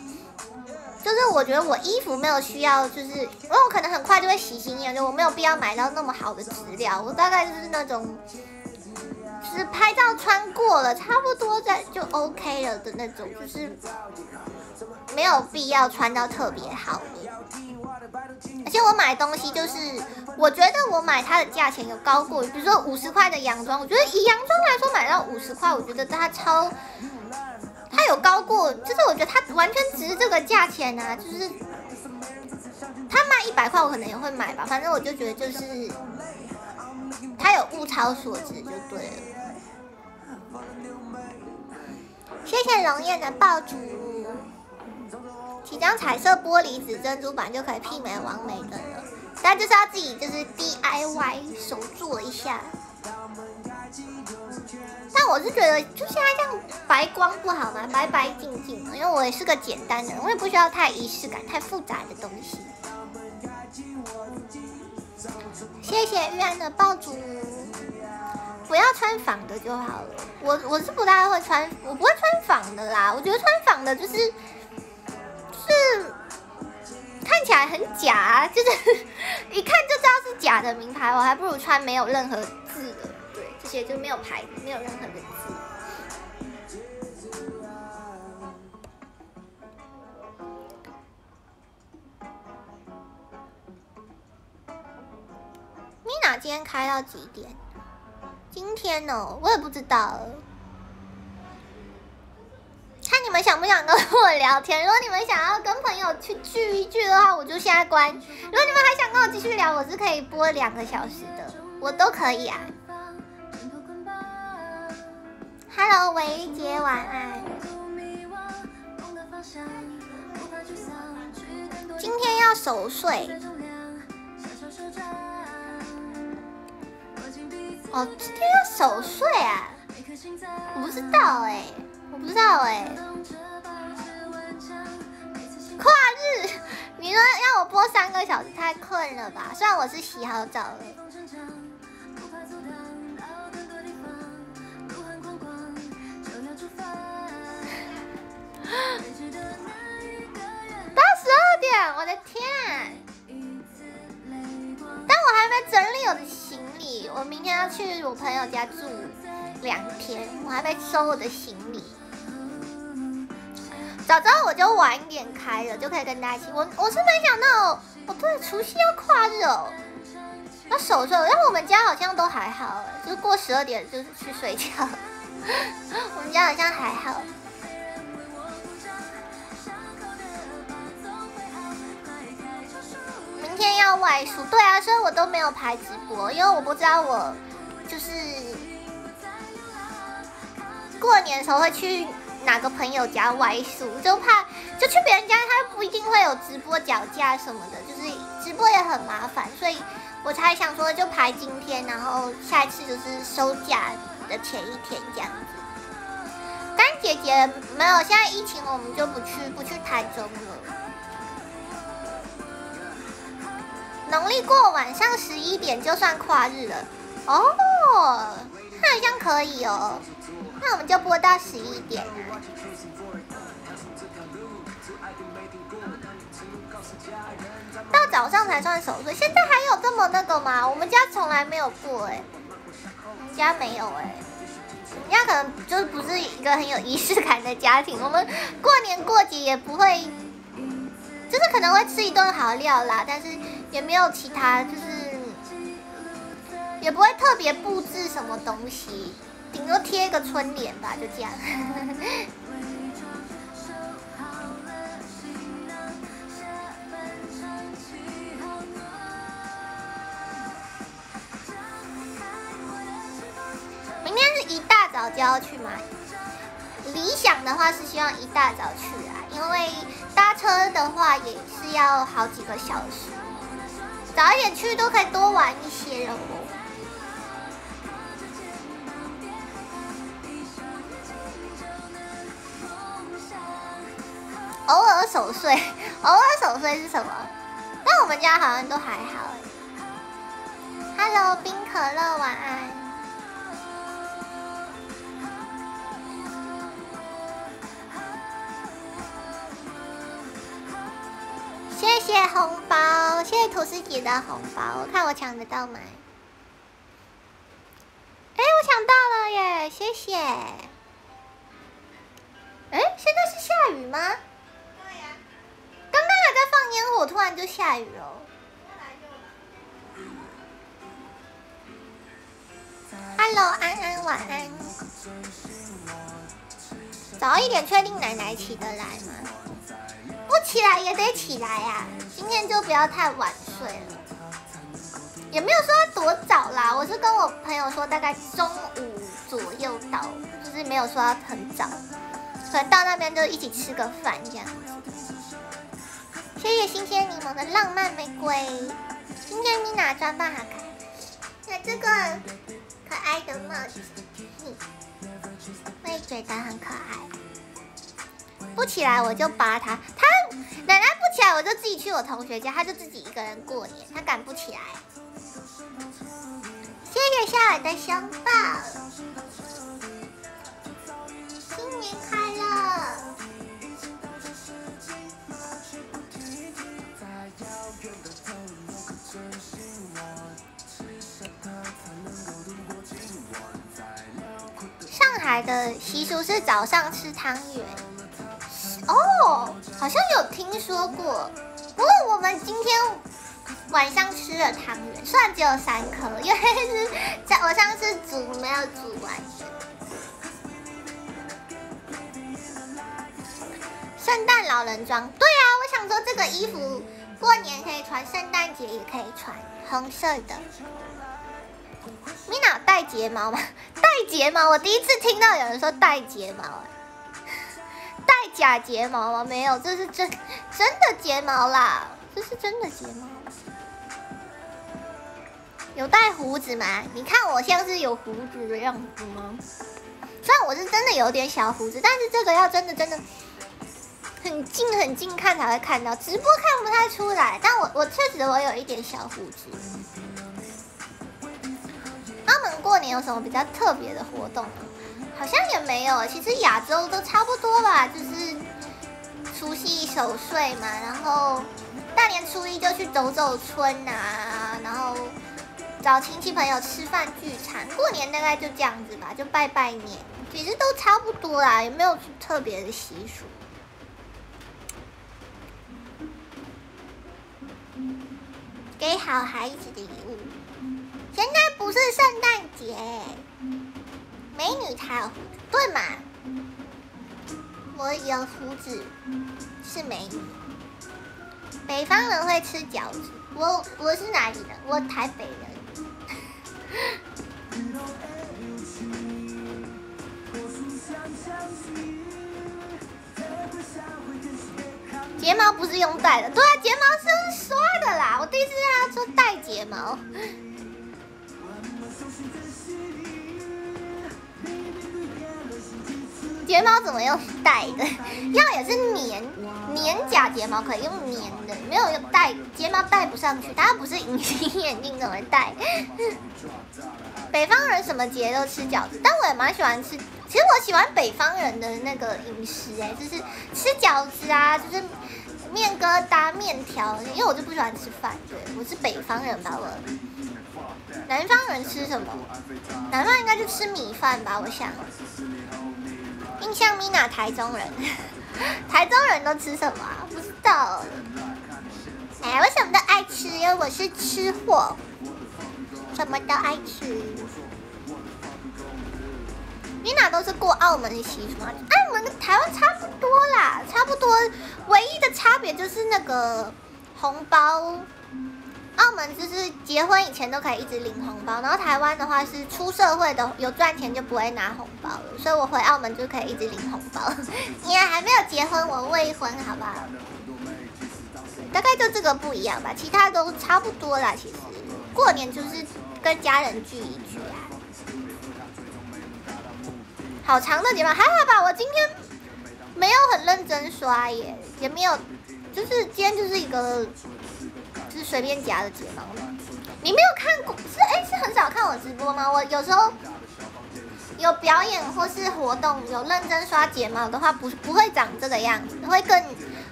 就是我觉得我衣服没有需要，就是因为我可能很快就会洗新衣，就我没有必要买到那么好的质料。我大概就是那种，就是拍照穿过了，差不多在就 OK 了的那种，就是没有必要穿到特别好的。而且我买东西就是，我觉得我买它的价钱有高过，比如说五十块的洋装，我觉得以洋装来说买到五十块，我觉得它超。它有高过，就是我觉得它完全值这个价钱啊，就是它卖一百块，我可能也会买吧。反正我就觉得就是它有物超所值就对了。谢谢龙燕的爆竹，几张彩色玻璃纸珍珠板就可以媲美完美的了，但就是要自己就是 DIY 手做一下。但我是觉得，就现在这样白光不好吗？白白净净的，因为我也是个简单的人，我也不需要太仪式感、太复杂的东西。谢谢玉安的爆竹，不要穿仿的就好了。我我是不大会穿，我不会穿仿的啦。我觉得穿仿的就是是看起来很假，就是 一看就知道是假的名牌，我还不如穿没有任何字的。这些就没有牌子，没有任何的字。米娜今天开到几点？今天呢，我也不知道。看你们想不想跟我聊天？如果你们想要跟朋友去聚一聚的话，我就现在关。如果你们还想跟我继续聊，我是可以播两个小时的，我都可以啊。Hello，维杰，晚安。今天要守岁。哦，今天要守岁啊？我不知道哎，我不知道哎。跨日，你说让我播三个小时，太困了吧？虽然我是洗好澡了。到十二点，我的天！但我还没整理我的行李，我明天要去我朋友家住，两天，我还没收我的行李。早知道我就晚一点开了，就可以跟大家一起。我我是没想到，哦对，除夕要跨日哦，要守岁。但我们家好像都还好，就是过十二点就是去睡觉。我们家好像还好。明天要外出，对啊，所以我都没有排直播，因为我不知道我就是过年的时候会去哪个朋友家外宿，就怕就去别人家，他不一定会有直播脚架什么的，就是直播也很麻烦，所以我才想说就排今天，然后下一次就是收假的前一天这样子。干姐姐没有，现在疫情我们就不去不去台中了。农历过晚上十一点就算跨日了哦，那好像可以哦。那我们就播到十一点。到早上才算守岁，现在还有这么那个吗？我们家从来没有过哎，家没有哎，我们家可能就是不是一个很有仪式感的家庭，我们过年过节也不会。就是可能会吃一顿好料啦，但是也没有其他，就是也不会特别布置什么东西，顶多贴一个春联吧，就这样。一大早就要去买，理想的话是希望一大早去啊，因为。搭车的话也是要好几个小时，早一点去都可以多玩一些哦。偶尔守岁，偶尔守岁是什么？但我们家好像都还好。Hello，冰可乐，晚安。谢谢红包，谢谢土司姐的红包，我看我抢得到吗？哎，我抢到了耶！谢谢。哎，现在是下雨吗？对呀。刚刚还在放烟火，突然就下雨了。Hello，安安晚安。早一点确定奶奶起得来吗？起来也得起来呀，今天就不要太晚睡了，也没有说多早啦。我是跟我朋友说大概中午左右到，就是没有说要很早，可能到那边就一起吃个饭这样子。谢谢新鲜柠檬的浪漫玫瑰，今天你哪装扮好看，那这个可爱的帽子，我也觉得很可爱。不起来我就扒他，他奶奶不起来我就自己去我同学家，他就自己一个人过年，他赶不起来。谢谢夏尔的熊抱，新年快乐！上海的习俗是早上吃汤圆。哦，好像有听说过。不过我们今天晚上吃了汤圆，虽然只有三颗，因为是在我上次煮没有煮完。圣诞老人装，对啊，我想说这个衣服过年可以穿，圣诞节也可以穿，红色的。米娜戴睫毛吗？戴睫毛，我第一次听到有人说戴睫毛。戴假睫毛吗？没有，这是真真的睫毛啦，这是真的睫毛。有戴胡子吗？你看我像是有胡子的样子吗？虽然我是真的有点小胡子，但是这个要真的真的很近很近看才会看到，直播看不太出来。但我我确实我有一点小胡子。澳门过年有什么比较特别的活动？好像也没有，其实亚洲都差不多吧，就是除夕守岁嘛，然后大年初一就去走走村啊，然后找亲戚朋友吃饭聚餐，过年大概就这样子吧，就拜拜年，其实都差不多啦，也没有特别的习俗。给好孩子的礼物，现在不是圣诞节，美女才有胡子，对嘛？我有胡子，是美女。北方人会吃饺子，我我是哪里人？我台北人。睫毛不是用戴的，对啊，睫毛是用刷的啦。我第一次看到说戴睫毛，睫毛怎么用戴的？要也是粘粘假睫毛，可以用粘的，没有用戴睫毛戴不上去。它不是隐形眼镜怎么戴？北方人什么节都吃饺子，但我也蛮喜欢吃。其实我喜欢北方人的那个饮食，哎，就是吃饺子啊，就是面疙瘩、面条。因为我就不喜欢吃饭，对我是北方人吧？我南方人吃什么？南方应该就吃米饭吧？我想。印象 mina 台中人，台中人都吃什么？不知道。哎，为什么都爱吃？因为我是吃货，什么都爱吃。你哪都是过澳门的习俗吗？澳门跟台湾差不多啦，差不多，唯一的差别就是那个红包。澳门就是结婚以前都可以一直领红包，然后台湾的话是出社会的有赚钱就不会拿红包了，所以我回澳门就可以一直领红包。你还没有结婚，我未婚，好不好？大概就这个不一样吧，其他都差不多啦。其实过年就是跟家人聚一聚啊。好长的睫毛，还好吧？我今天没有很认真刷耶，也没有，就是今天就是一个，是随便夹的睫毛吗。你没有看过？是哎，是很少看我直播吗？我有时候有表演或是活动，有认真刷睫毛的话，不不会长这个样子，会更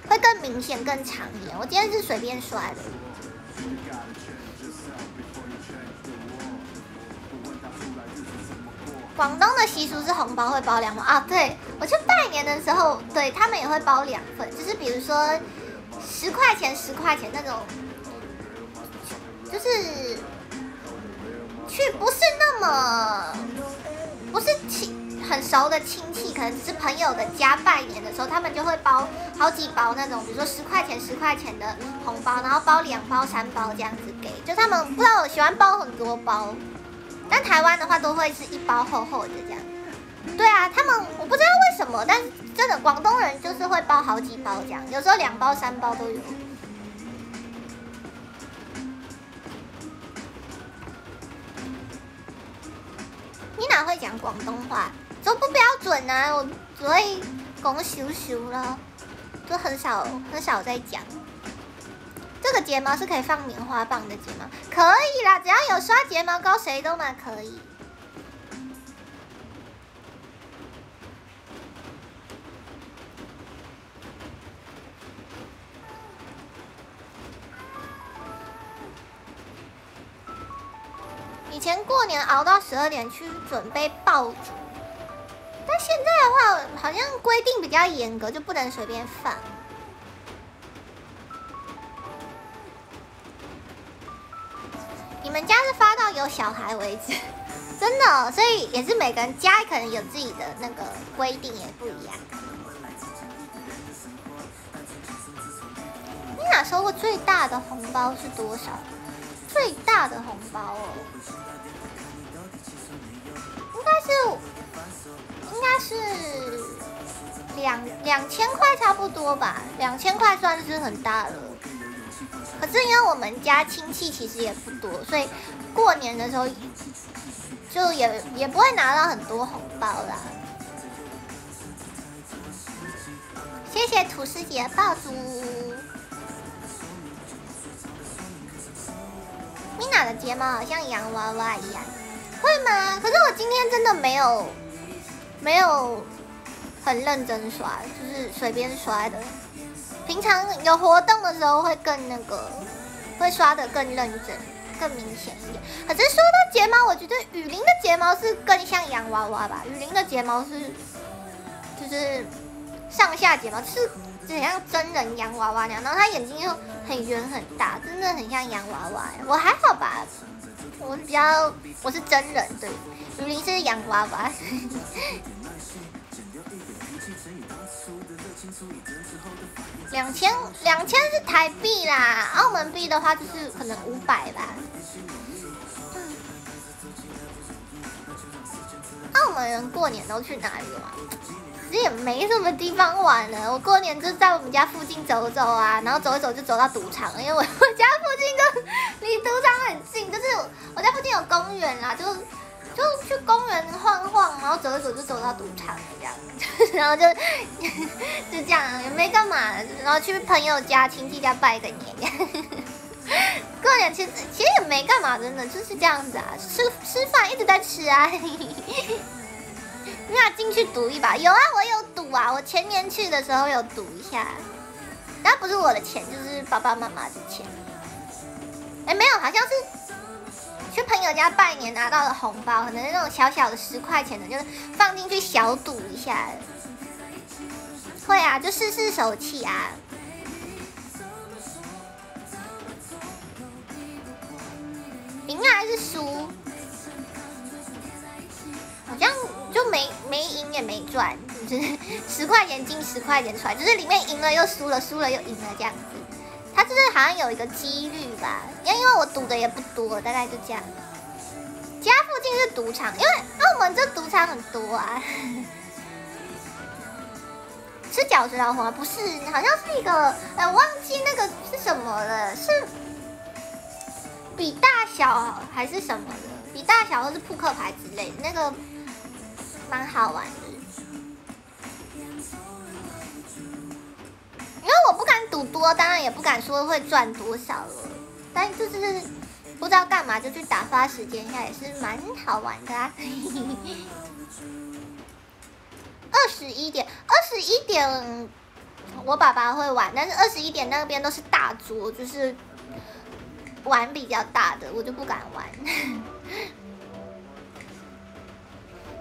会更明显、更长一点。我今天是随便刷的。广东的习俗是红包会包两份啊，对我去拜年的时候，对他们也会包两份，就是比如说十块钱、十块钱那种，就是去不是那么不是亲很熟的亲戚，可能是朋友的家拜年的时候，他们就会包好几包那种，比如说十块钱、十块钱的红包，然后包两包、三包这样子给，就他们不知道喜欢包很多包。但台湾的话都会是一包厚厚的这样，对啊，他们我不知道为什么，但真的广东人就是会包好几包这样，有时候两包三包都有。你哪会讲广东话？都不标准啊，我只会讲咻咻了，就很少很少在讲。这个睫毛是可以放棉花棒的睫毛，可以啦，只要有刷睫毛膏，谁都蛮可以。以前过年熬到十二点去准备爆竹，但现在的话好像规定比较严格，就不能随便放。你们家是发到有小孩为止，真的，所以也是每个人家可能有自己的那个规定也不一样。你哪收过最大的红包是多少？最大的红包哦，应该是应该是两两千块差不多吧，两千块算是很大了。可是因为我们家亲戚其实也不多，所以过年的时候就也也不会拿到很多红包啦。谢谢土师姐爆竹。米娜的睫毛好像洋娃娃一样，会吗？可是我今天真的没有没有很认真刷，就是随便刷的。平常有活动的时候会更那个，会刷的更认真。更明显一点。可是说到睫毛，我觉得雨林的睫毛是更像洋娃娃吧？雨林的睫毛是就是上下睫毛是很像真人洋娃娃那样，然后他眼睛又很圆很大，真的很像洋娃娃。我还好吧，我比较我是真人，对，雨林是洋娃娃。两千两千是台币啦，澳门币的话就是可能五百吧。澳门人过年都去哪里玩？其实也没什么地方玩了。我过年就在我们家附近走走啊，然后走一走就走到赌场，因为我我家附近就离赌场很近，就是我家附近有公园啦，就。就去公园晃晃，然后走一走就走到赌场这样，然后就就这样也没干嘛，然后去朋友家、亲戚家拜个年。过年其实其实也没干嘛，真的就是这样子啊，吃吃饭一直在吃啊。那进去赌一把？有啊，我有赌啊，我前年去的时候有赌一下，那不是我的钱，就是爸爸妈妈的钱。哎，没有，好像是。去朋友家拜年拿到的红包，可能是那种小小的十块钱的，就是放进去小赌一下。会啊，就试试手气啊。赢还是输？好像就没没赢也没赚，就是 十块钱进十块钱出来，就是里面赢了又输了，输了又赢了这样子。它就是好像有一个几率吧，因为因为我赌的也不多，大概就这样。家附近是赌场，因为澳门这赌场很多啊。吃饺子老虎不是，好像是一个，哎，忘记那个是什么了，是比大小还是什么的？比大小或是扑克牌之类，那个蛮好玩的。因为我不敢赌多，当然也不敢说会赚多少了。但就是不知道干嘛，就去打发时间一下，也是蛮好玩的啊。二十一点，二十一点，我爸爸会玩，但是二十一点那边都是大桌，就是玩比较大的，我就不敢玩。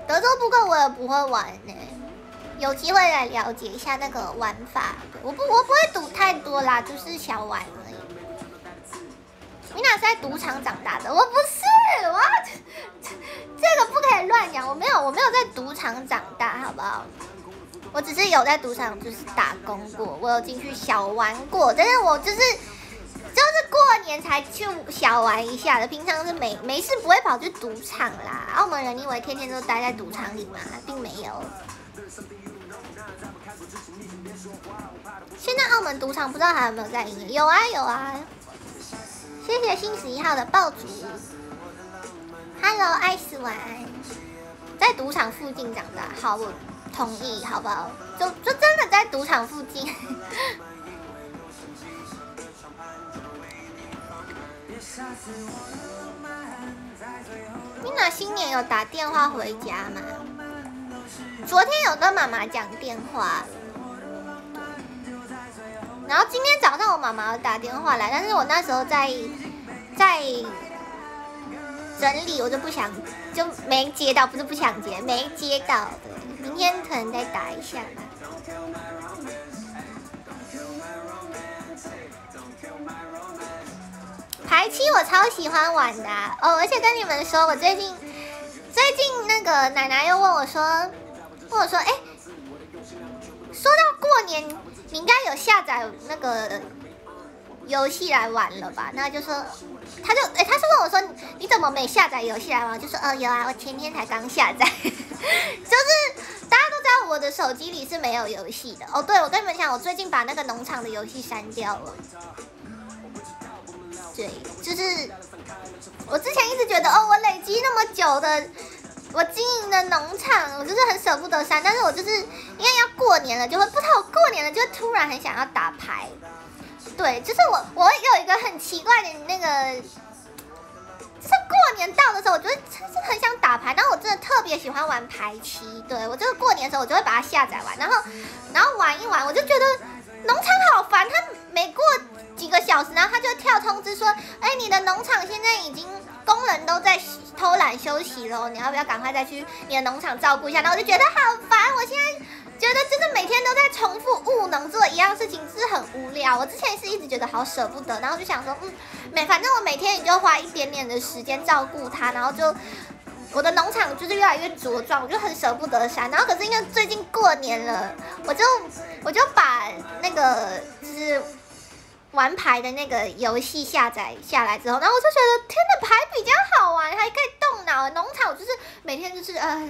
德州扑克我也不会玩呢。有机会来了解一下那个玩法。我不，我不会赌太多啦，就是小玩而已。你俩是在赌场长大的？我不是，我这个不可以乱讲。我没有，我没有在赌场长大，好不好？我只是有在赌场就是打工过，我有进去小玩过，但是我就是就是过年才去小玩一下的，平常是没没事不会跑去赌场啦。澳门人以为天天都待在赌场里吗？并没有。现在澳门赌场不知道还有没有在营业？有啊有啊！谢谢新十一号的爆竹。Hello，爱死晚安。在赌场附近长大，好，我同意，好不好？就就真的在赌场附近。你那新年有打电话回家吗？昨天有跟妈妈讲电话。然后今天早上我妈妈打电话来，但是我那时候在在整理，我就不想就没接到，不是不想接，没接到。明天可能再打一下吧。排期我超喜欢玩的哦，而且跟你们说，我最近最近那个奶奶又问我说，问我说，哎，说到过年。你应该有下载那个游戏来玩了吧？那就说，他就哎，他是问我说，你怎么没下载游戏来玩？就说，呃，有啊，我前天才刚下载。就是大家都知道我的手机里是没有游戏的。哦，对，我跟你们讲，我最近把那个农场的游戏删掉了。对，就是我之前一直觉得，哦，我累积那么久的。我经营的农场，我就是很舍不得删，但是我就是因为要过年了，就会不知道过年了就会突然很想要打牌。对，就是我我有一个很奇怪的那个，就是过年到的时候，我觉得真的很想打牌，然后我真的特别喜欢玩牌七。对我就是过年的时候，我就会把它下载完，然后然后玩一玩，我就觉得农场好烦，他每过几个小时，然后他就跳通知说，哎，你的农场现在已经工人都在偷懒休息了，你要不要赶快再去你的农场照顾一下？然后我就觉得好烦，我现在觉得就是每天都在重复务农做一样事情，是很无聊。我之前是一直觉得好舍不得，然后就想说，嗯，每反正我每天也就花一点点的时间照顾它，然后就。我的农场就是越来越茁壮，我就很舍不得删。然后可是因为最近过年了，我就我就把那个就是玩牌的那个游戏下载下来之后，然后我就觉得天呐，牌比较好玩，还可以动脑。农场我就是每天就是呃，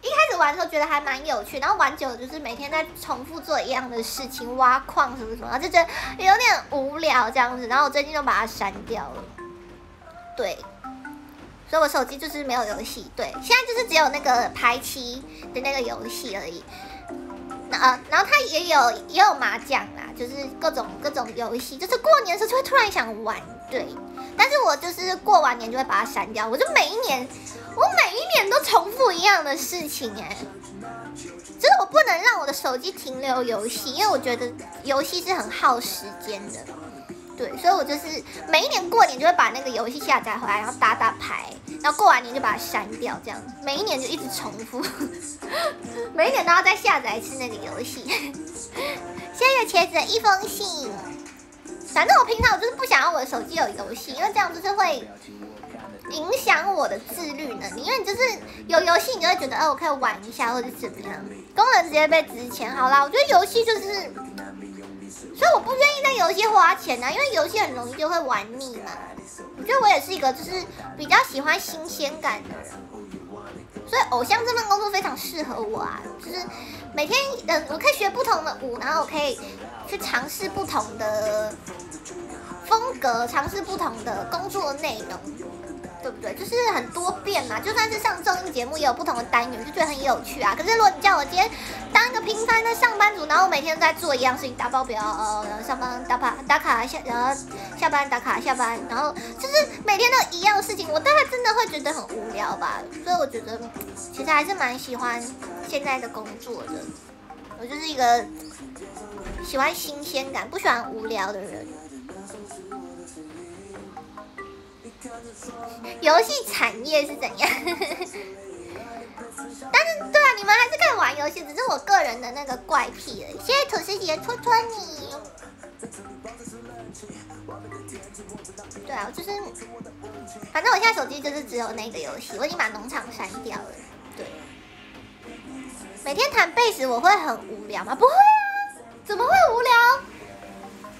一开始玩的时候觉得还蛮有趣，然后玩久了就是每天在重复做一样的事情，挖矿什么什么，然后就觉得有点无聊这样子。然后我最近就把它删掉了，对。所以我手机就是没有游戏，对，现在就是只有那个排期的那个游戏而已。那呃，然后它也有也有麻将啦，就是各种各种游戏，就是过年的时候就会突然想玩，对。但是我就是过完年就会把它删掉，我就每一年，我每一年都重复一样的事情，哎，就是我不能让我的手机停留游戏，因为我觉得游戏是很耗时间的。对，所以我就是每一年过年就会把那个游戏下载回来，然后打打牌，然后过完年就把它删掉，这样子每一年就一直重复，每一年都要再下载一次那个游戏。谢谢茄子的一封信，反正我平常我就是不想要我的手机有游戏，因为这样就是会影响我的自律能力。因为你就是有游戏，你就会觉得，哦，我可以玩一下或者怎么样，功能直接被值钱。好啦，我觉得游戏就是。所以我不愿意在游戏花钱呢，因为游戏很容易就会玩腻嘛。我觉得我也是一个就是比较喜欢新鲜感的人，所以偶像这份工作非常适合我啊。就是每天呃，我可以学不同的舞，然后我可以去尝试不同的风格，尝试不同的工作内容。对不对？就是很多变嘛，就算是上综艺节目也有不同的单元，就觉得很有趣啊。可是如果你叫我今天当一个平凡的上班族，然后我每天都在做一样事情，打报表，然后上班打卡打卡下，然后下班打卡下班，然后就是每天都一样的事情，我大概真的会觉得很无聊吧。所以我觉得其实还是蛮喜欢现在的工作的。我就是一个喜欢新鲜感、不喜欢无聊的人。游戏产业是怎样？但是对啊，你们还是可以玩游戏，只是我个人的那个怪癖而已。谢谢土师姐戳戳你。对啊，就是，反正我现在手机就是只有那个游戏，我已经把农场删掉了。对，每天弹贝斯我会很无聊吗？不会啊，怎么会无聊？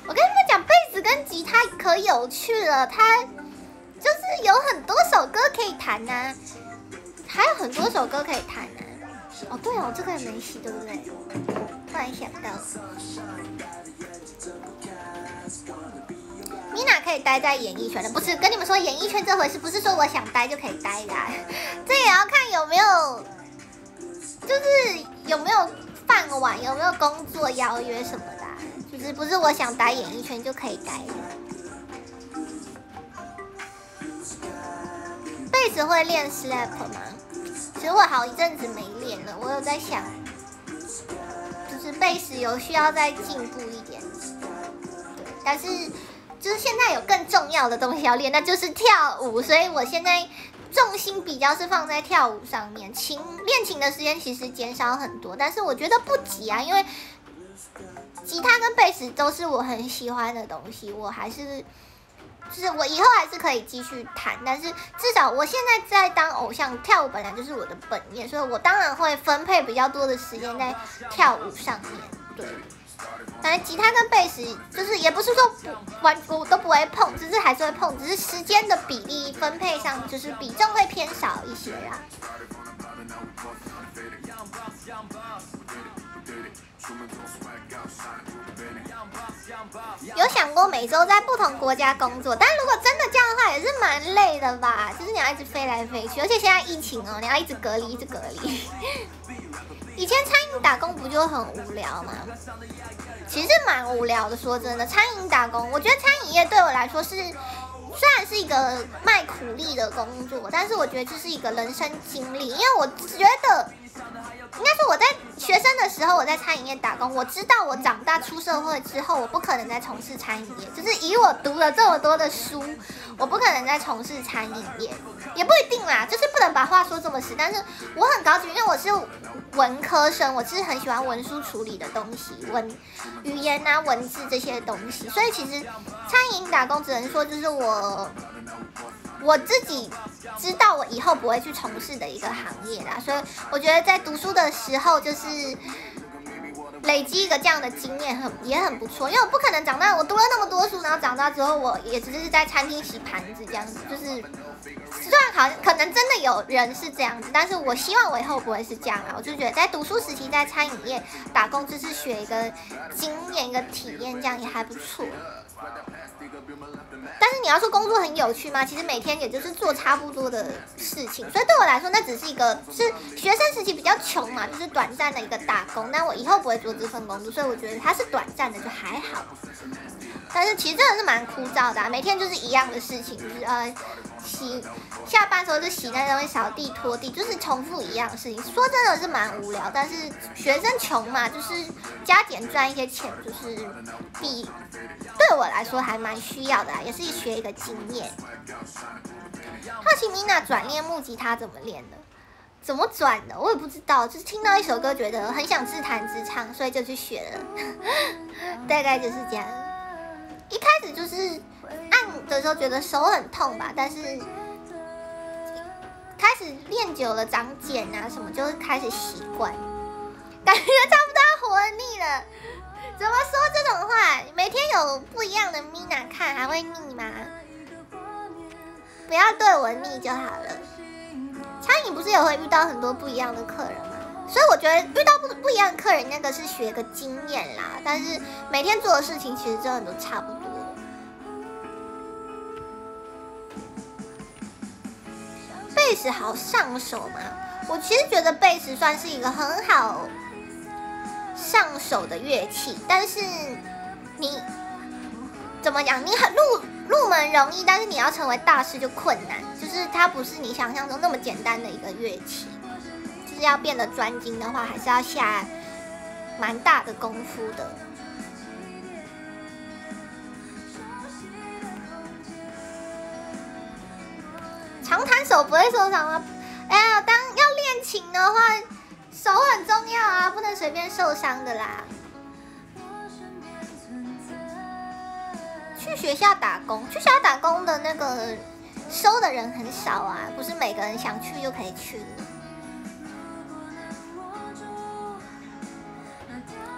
我跟你们讲，贝斯跟吉他可有趣了，它。就是有很多首歌可以弹呐，还有很多首歌可以弹呐。哦，对哦，这个也没洗，对不对？突然想到，米娜可以待在演艺圈的，不是跟你们说演艺圈这回事，不是说我想待就可以待的，这也要看有没有，就是有没有饭碗，有没有工作邀约什么的，就是不是我想待演艺圈就可以待的。贝斯会练 slap 吗？其实我好一阵子没练了，我有在想，就是贝斯有需要再进步一点。对，但是就是现在有更重要的东西要练，那就是跳舞，所以我现在重心比较是放在跳舞上面。琴练琴的时间其实减少很多，但是我觉得不急啊，因为吉他跟贝斯都是我很喜欢的东西，我还是。就是我以后还是可以继续弹，但是至少我现在在当偶像，跳舞本来就是我的本业，所以我当然会分配比较多的时间在跳舞上面。对，反正吉他跟贝斯就是也不是说不完我都不会碰，只是还是会碰，只是时间的比例分配上就是比重会偏少一些啦。有想过每周在不同国家工作，但如果真的这样的话，也是蛮累的吧？就是你要一直飞来飞去，而且现在疫情哦，你要一直隔离，一直隔离。以前餐饮打工不就很无聊吗？其实蛮无聊的，说真的，餐饮打工，我觉得餐饮业对我来说是，虽然是一个卖苦力的工作，但是我觉得这是一个人生经历，因为我觉得。应该说我在学生的时候，我在餐饮业打工。我知道我长大出社会之后，我不可能再从事餐饮业。就是以我读了这么多的书，我不可能再从事餐饮业，也不一定啦。就是不能把话说这么实。但是我很高兴，因为我是文科生，我是很喜欢文书处理的东西，文语言啊、文字这些东西。所以其实餐饮打工只能说就是我。我自己知道我以后不会去从事的一个行业啦，所以我觉得在读书的时候就是累积一个这样的经验很也很不错，因为我不可能长大我读了那么多书，然后长大之后我也只是在餐厅洗盘子这样子，就是虽然好可能真的有人是这样子，但是我希望我以后不会是这样啊，我就觉得在读书时期在餐饮业打工就是学一个经验一个体验，这样也还不错。但是你要说工作很有趣吗？其实每天也就是做差不多的事情，所以对我来说那只是一个是学生时期比较穷嘛，就是短暂的一个打工。但我以后不会做这份工作，所以我觉得它是短暂的就还好。但是其实真的是蛮枯燥的，每天就是一样的事情，就是呃。洗下班时候就洗那东西，扫地拖地，就是重复一样的事情。说真的是蛮无聊，但是学生穷嘛，就是加点赚一些钱，就是比对我来说还蛮需要的，也是学一个经验。好奇米娜转练木吉他怎么练的？怎么转的？我也不知道，就是听到一首歌觉得很想自弹自唱，所以就去学了。大概就是这样。一开始就是按的时候觉得手很痛吧，但是开始练久了长茧啊什么，就会开始习惯，感觉差不多要活腻了。怎么说这种话？每天有不一样的 Mina 看，还会腻吗？不要对我腻就好了。餐饮不是也会遇到很多不一样的客人吗？所以我觉得遇到不不一样的客人，那个是学个经验啦。但是每天做的事情其实真的都差不多。贝斯好上手吗？我其实觉得贝斯算是一个很好上手的乐器，但是你怎么讲？你很入入门容易，但是你要成为大师就困难。就是它不是你想象中那么简单的一个乐器。就是要变得专精的话，还是要下蛮大的功夫的。长弹手不会受伤吗？哎呀，当要练琴的话，手很重要啊，不能随便受伤的啦。去学校打工，去学校打工的那个收的人很少啊，不是每个人想去就可以去的。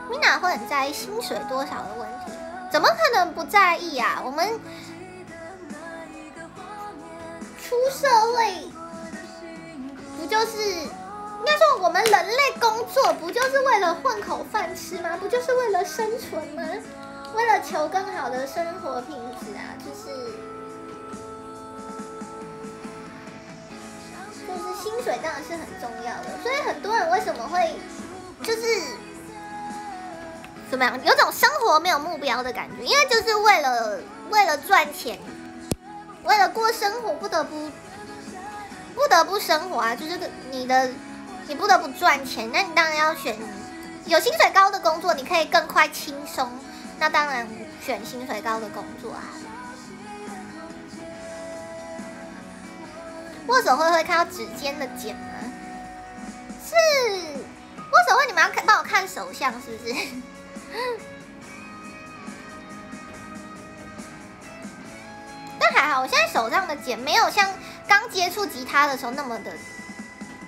米娜会很在意薪水多少的问题，怎么可能不在意啊？我们出社会不就是应该说我们人类工作不就是为了混口饭吃吗？不就是为了生存吗？为了求更好的生活品质啊，就是就是薪水当然是很重要的，所以很多人为什么会就是。怎么样？有种生活没有目标的感觉，因为就是为了为了赚钱，为了过生活，不得不不得不生活啊！就是你的，你不得不赚钱，那你当然要选有薪水高的工作，你可以更快轻松。那当然选薪水高的工作啊。握手会会看到指尖的茧吗？是握手会，你们要看帮我看手相是不是？还好，我现在手上的茧没有像刚接触吉他的时候那么的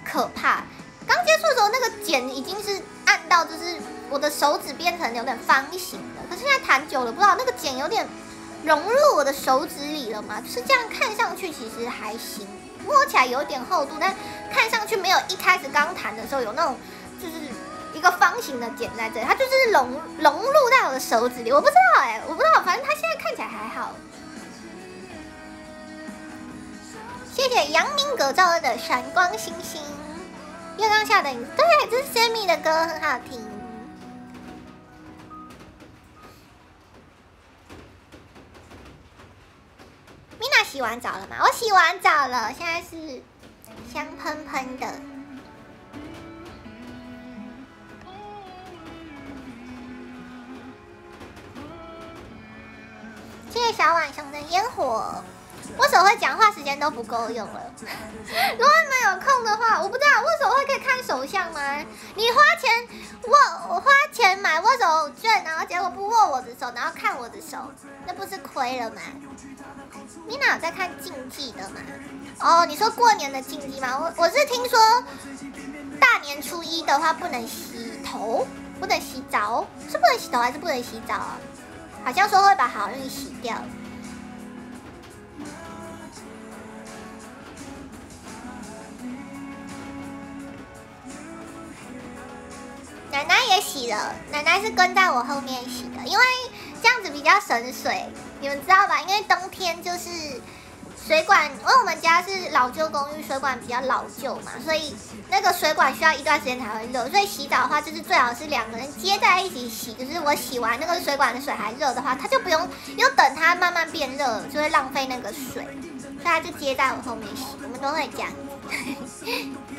可怕。刚接触的时候，那个茧已经是按到，就是我的手指变成有点方形的。可是现在弹久了，不知道那个茧有点融入我的手指里了吗？就是这样看上去其实还行，摸起来有点厚度，但看上去没有一开始刚弹的时候有那种就是。一个方形的茧在这里，它就是融融入在我的手指里。我不知道哎，我不知道，反正它现在看起来还好。谢谢阳明格照的闪光星星，月光下的你。对，这是 Sammy 的歌，很好听。Mina 洗完澡了吗？我洗完澡了，现在是香喷喷的。谢谢小浣熊的烟火。为什么会讲话时间都不够用了？如果你们有空的话，我不知道为什么会可以看手相吗？你花钱握，我花钱买握手券，然后结果不握我的手，然后看我的手，那不是亏了吗？你哪有在看竞技的吗？哦，你说过年的竞技吗？我我是听说大年初一的话不能洗头，不能洗澡，是不能洗头还是不能洗澡啊？好像说会把好运洗掉。奶奶也洗了，奶奶是跟在我后面洗的，因为这样子比较省水，你们知道吧？因为冬天就是水管，因为我们家是老旧公寓，水管比较老旧嘛，所以那个水管需要一段时间才会热，所以洗澡的话就是最好是两个人接在一起洗，就是我洗完那个水管的水还热的话，他就不用又等它慢慢变热，就会浪费那个水，所以他就接在我后面洗，我们都会这样。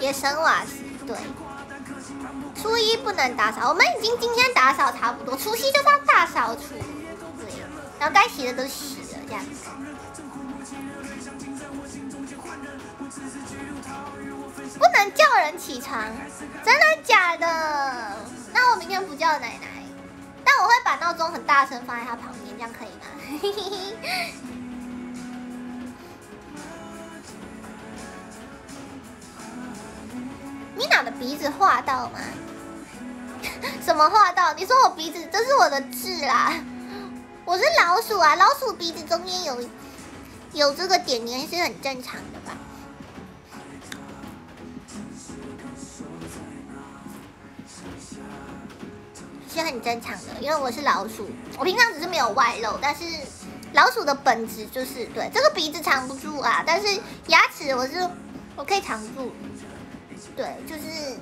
也生瓦斯，对。初一不能打扫，我们已经今天打扫差不多，除夕就当大扫除，对。然后该洗的都洗了，这样子。不能叫人起床，真的假的？那我明天不叫奶奶，但我会把闹钟很大声放在她旁边，这样可以吗？米娜的鼻子画到吗？什么画到？你说我鼻子，这是我的痣啦。我是老鼠啊，老鼠鼻子中间有有这个点点是很正常的吧？是很正常的，因为我是老鼠。我平常只是没有外露，但是老鼠的本质就是对这个鼻子藏不住啊，但是牙齿我是我可以藏住。对，就是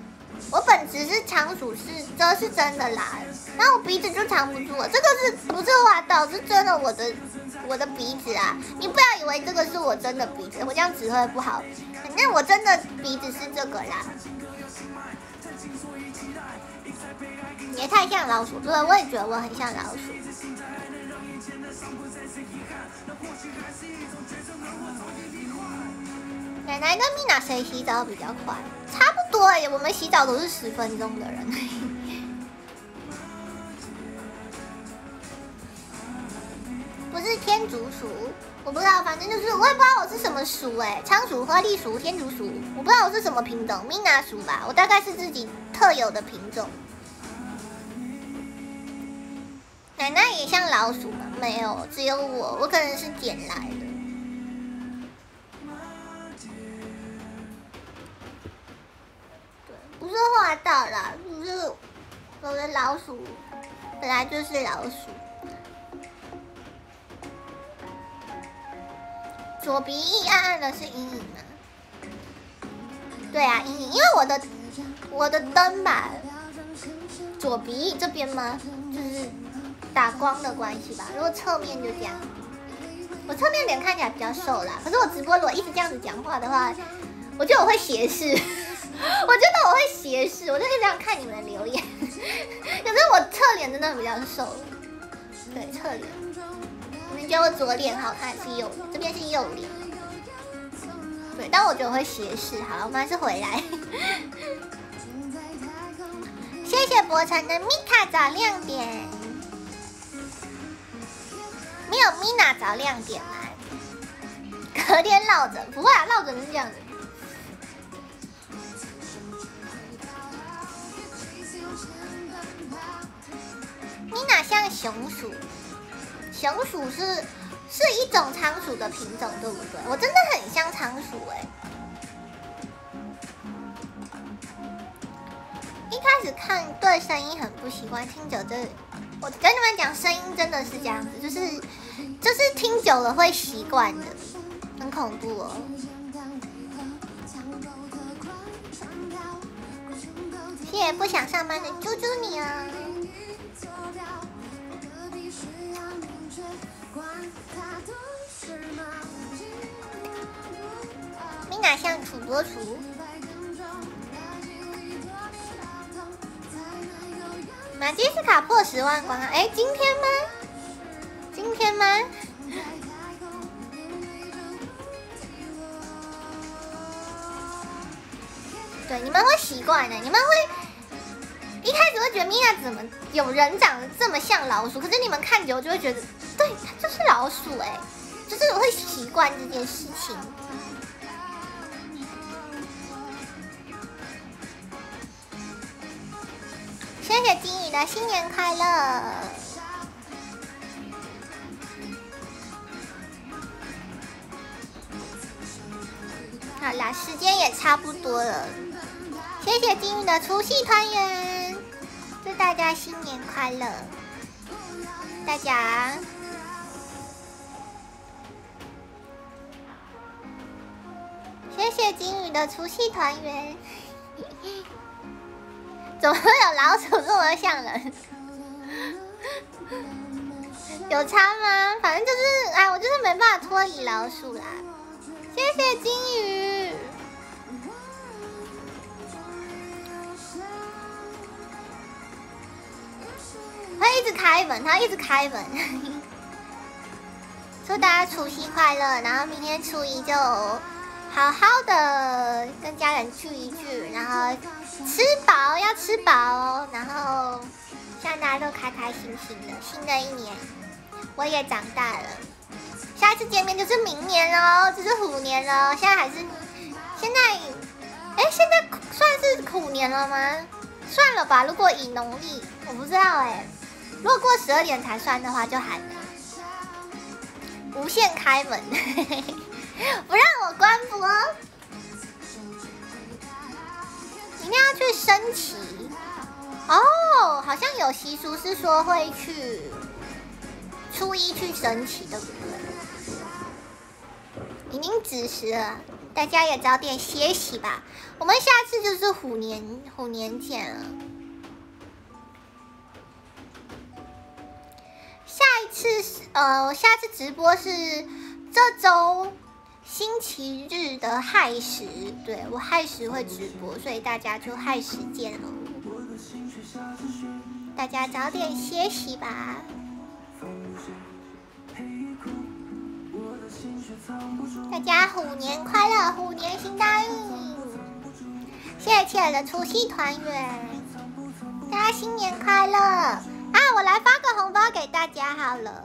我本质是仓鼠，是这是真的啦。然后我鼻子就藏不住，这个是不是画到？是真的，我的我的鼻子啊！你不要以为这个是我真的鼻子，我这样指挥不好。反正我真的鼻子是这个啦。也太像老鼠，对，我也觉得我很像老鼠。奶奶跟米娜谁洗澡比较快？差不多哎，我们洗澡都是十分钟的人。不是天竺鼠，我不知道，反正就是我也不知道我是什么鼠哎，仓鼠、花栗鼠、天竺鼠，我不知道我是什么品种，米娜鼠吧，我大概是自己特有的品种。奶奶也像老鼠吗？没有，只有我，我可能是捡来的。是画到了，就是我的老鼠，本来就是老鼠。左鼻翼暗暗的是阴影吗？对啊，阴影，因为我的我的灯吧，左鼻翼这边吗？就是打光的关系吧。如果侧面就这样，我侧面脸看起来比较瘦啦。可是我直播如果一直这样子讲话的话，我觉得我会斜视。我觉得我会斜视，我就这样看你们的留言。可是我侧脸真的比较瘦，对侧脸。你们觉得我左脸好看还是右？这边是右脸。对，但我觉得我会斜视。好了，我们还是回来。谢谢博成的米卡找亮点，没有米娜找亮点吗？隔天落枕，不会啊，落枕是这样子。你哪像熊鼠，熊鼠是是一种仓鼠的品种，对不对？我真的很像仓鼠哎！一开始看对声音很不习惯，听久这，我跟你们讲，声音真的是这样子，就是就是听久了会习惯的，很恐怖哦。谢谢不想上班的猪猪你啊！米娜像土拨鼠，马吉斯卡破十万关了，哎，今天吗？今天吗？对，你们会习惯的，你们会一开始会觉得米娅怎么有人长得这么像老鼠，可是你们看久就会觉得，对，它就是老鼠，哎，就是会习惯这件事情。谢谢金鱼的新年快乐。好啦，时间也差不多了。谢谢金鱼的除夕团圆，祝大家新年快乐！大家，谢谢金鱼的除夕团圆。怎么会有老鼠这么像人？有差吗？反正就是，哎，我就是没办法脱离老鼠啦。谢谢金鱼。他一直开门，他一直开门。祝大家除夕快乐，然后明天初一就好好的跟家人聚一聚，然后。吃饱要吃饱哦，然后希望大家都开开心心的。新的一年，我也长大了，下一次见面就是明年喽，就是虎年喽。现在还是现在，哎，现在算是虎年了吗？算了吧，如果以农历，我不知道哎。如果过十二点才算的话，就还。无限开门，不让我关播。一定要去升旗哦，好像有习俗是说会去初一去升旗，对不对？已经子时了，大家也早点歇息吧。我们下次就是虎年，虎年见了。下一次是呃，下次直播是这周。星期日的亥时，对我亥时会直播，所以大家就亥时见哦。大家早点歇息吧。大家虎年快乐，虎年行大运。谢谢亲爱的除夕团圆，大家新年快乐啊！我来发个红包给大家好了。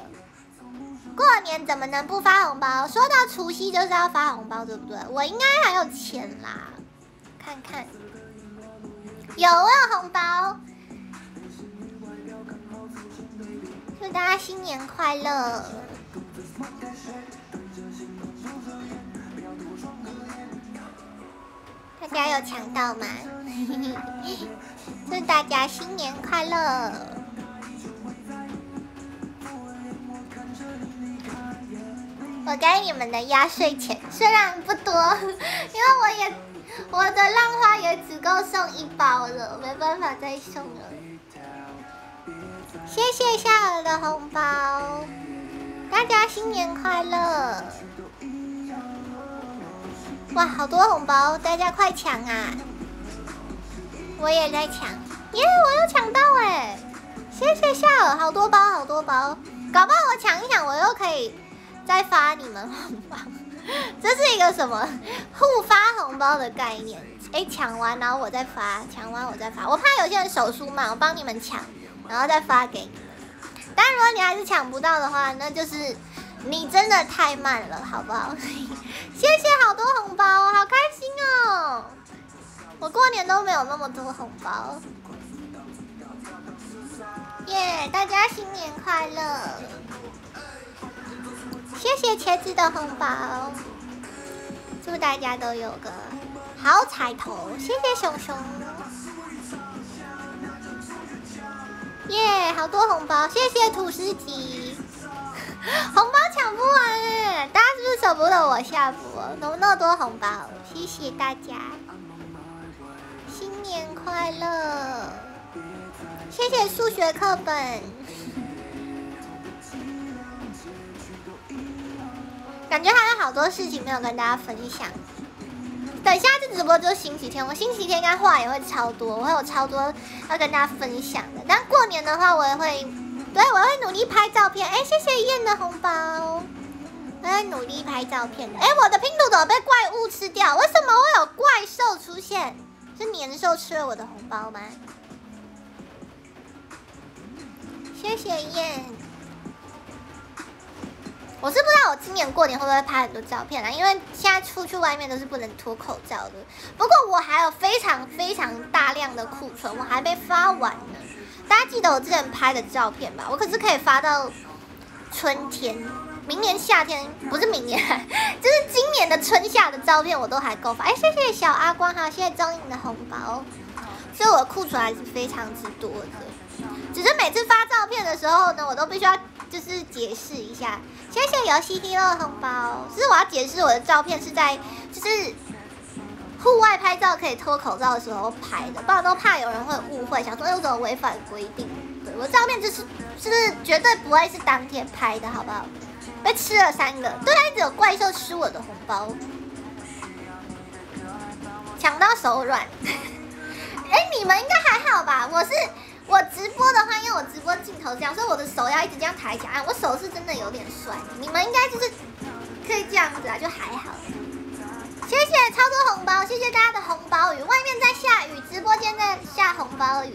过年怎么能不发红包？说到除夕就是要发红包，对不对？我应该还有钱啦，看看，有啊，红包，祝大家新年快乐！大家有抢到吗？祝大家新年快乐！我给你们的压岁钱虽然不多，因为我也我的浪花也只够送一包了，没办法再送了。谢谢夏儿的红包，大家新年快乐！哇，好多红包，大家快抢啊！我也在抢，耶，我又抢到哎！谢谢夏儿，好多包，好多包，搞不好我抢一抢，我又可以。再发你们红包，这是一个什么互发红包的概念？哎，抢完然后我再发，抢完我再发。我怕有些人手速慢，我帮你们抢，然后再发给你们。但如果你还是抢不到的话，那就是你真的太慢了，好不好？谢谢好多红包，好开心哦！我过年都没有那么多红包。耶，大家新年快乐！谢谢茄子的红包，祝大家都有个好彩头！谢谢熊熊，耶，好多红包！谢谢土司机，红包抢不完哎，大家是不是舍不得我下播？怎么那么多红包？谢谢大家，新年快乐！谢谢数学课本。感觉还有好多事情没有跟大家分享。等下次直播就是星期天，我星期天应该话也会超多，我会有超多要跟大家分享的。但过年的话，我也会，对我会努力拍照片。哎，谢谢燕的红包，我会努力拍照片的。哎，我的拼图怎么被怪物吃掉？为什么会有怪兽出现？是年兽吃了我的红包吗？谢谢燕。我是不知道我今年过年会不会拍很多照片啦，因为现在出去外面都是不能脱口罩的。不过我还有非常非常大量的库存，我还没发完呢。大家记得我之前拍的照片吧？我可是可以发到春天、明年夏天，不是明年，就是今年的春夏的照片，我都还够发。哎，谢谢小阿光，还有谢谢张颖的红包，所以我的库存还是非常之多的。只是每次发照片的时候呢，我都必须要就是解释一下。谢谢游戏 Hero 红包，是我要解释我的照片是在就是户外拍照可以脱口罩的时候拍的，不然都怕有人会误会，想说有什么违反规定。我照片就是就是绝对不会是当天拍的，好不好？被吃了三个，对，一直有怪兽吃我的红包，抢到手软。哎，你们应该还好吧？我是。我直播的话，因为我直播镜头这样，所以我的手要一直这样抬起来。我手是真的有点酸，你们应该就是可以这样子啊，就还好。谢谢超多红包，谢谢大家的红包雨。外面在下雨，直播间在下红包雨。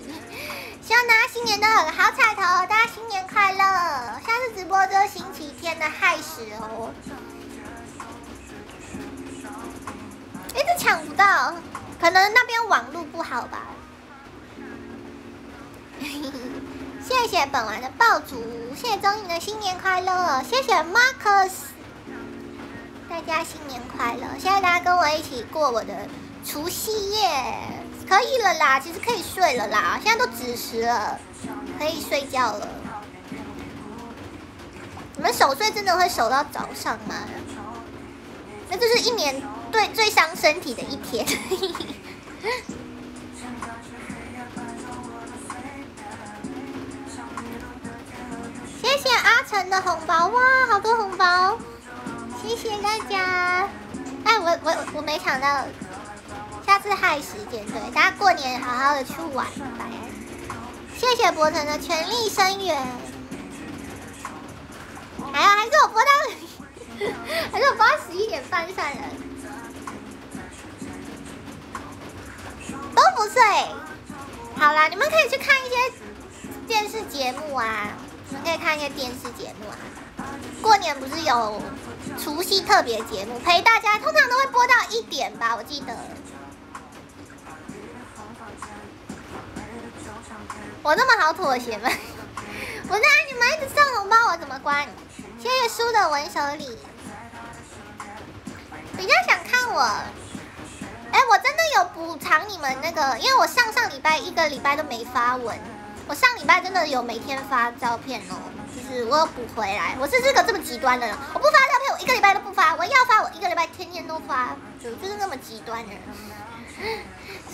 希望大家新年都有个好彩头，大家新年快乐。下次直播就是星期天的亥时哦。一直抢不到，可能那边网络不好吧。谢谢本丸的爆竹，谢谢中影的新年快乐，谢谢 Marcus，大家新年快乐！谢谢大家跟我一起过我的除夕夜，可以了啦，其实可以睡了啦，现在都子时了，可以睡觉了。你们守岁真的会守到早上吗？那就是一年对最伤身体的一天。谢谢阿成的红包哇，好多红包，谢谢大家。哎，我我我没抢到，下次还有时间对，大家过年好好的去玩吧。谢谢博腾的全力声援。哎呀，还是我播到，还是我播到十一点半算了。都不睡。好啦，你们可以去看一些电视节目啊。你可以看一些电视节目啊，过年不是有除夕特别节目陪大家，通常都会播到一点吧，我记得。我那么好妥协吗？我在你们一直送红包，我怎么关？谢谢书的文手礼，比较想看我。哎，我真的有补偿你们那个，因为我上上礼拜一个礼拜都没发文。我上礼拜真的有每天发照片哦，就是我有补回来。我是这个这么极端的人，我不发照片，我一个礼拜都不发；我要发，我一个礼拜天天都发，就就是那么极端的人。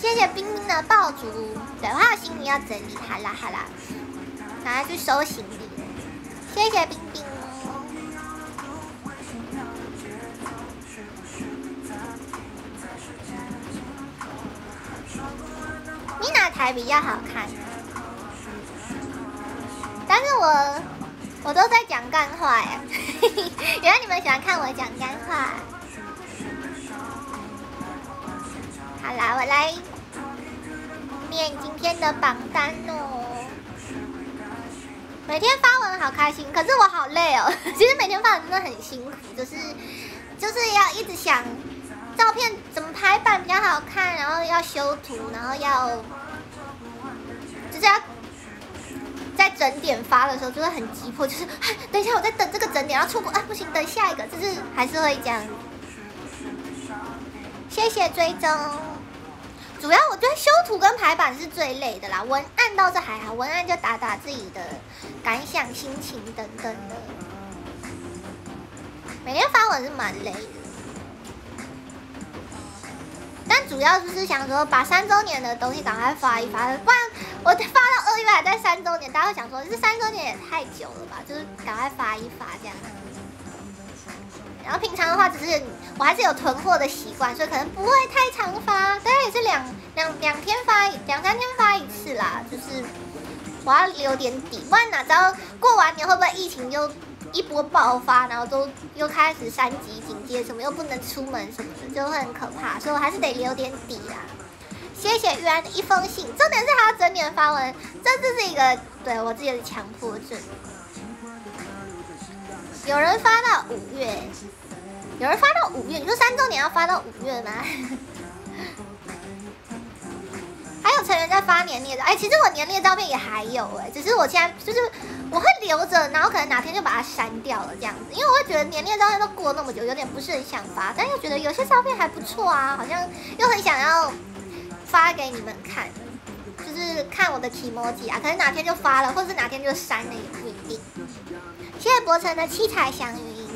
谢谢冰冰的爆竹，对，我还有行李要整理，好啦好啦，拿去收行李。谢谢冰冰。你哪台比较好看？但是我我都在讲干话呀，原来你们喜欢看我讲干话。好啦，我来念今天的榜单哦。每天发文好开心，可是我好累哦。其实每天发文真的很辛苦，就是就是要一直想照片怎么拍版比较好看，然后要修图，然后要就是要。在整点发的时候就会很急迫，就是等一下我在等这个整点，然后错过，啊不行，等下一个，就是还是会这样。谢谢追踪。主要我觉得修图跟排版是最累的啦，文案倒是还好，文案就打打自己的感想、心情等等的。每天发文是蛮累的。但主要就是想说，把三周年的东西赶快发一发，不然我发到二月还在三周年，大家会想说，这三周年也太久了吧？就是赶快发一发这样。然后平常的话，只是我还是有囤货的习惯，所以可能不会太常发，大概也是两两两天发两三天发一次啦。就是我要留点底，不然哪知道过完年会不会疫情又一波爆发，然后都又开始三级警戒，什么又不能出门什么的，就会很可怕。所以我还是得留点底啦。谢谢玉安的一封信，重点是还要整点发文，这就是一个对我自己的强迫症。有人发到五月，有人发到五月，你说三周年要发到五月吗？还有成员在发年历的，哎，其实我年历的照片也还有哎，只是我现在就是我会留着，然后可能哪天就把它删掉了这样子，因为我会觉得年历的照片都过那么久，有点不是很想发，但又觉得有些照片还不错啊，好像又很想要发给你们看，就是看我的 e m o 啊，可能哪天就发了，或者是哪天就删了也不一定。谢谢博成的七彩祥云，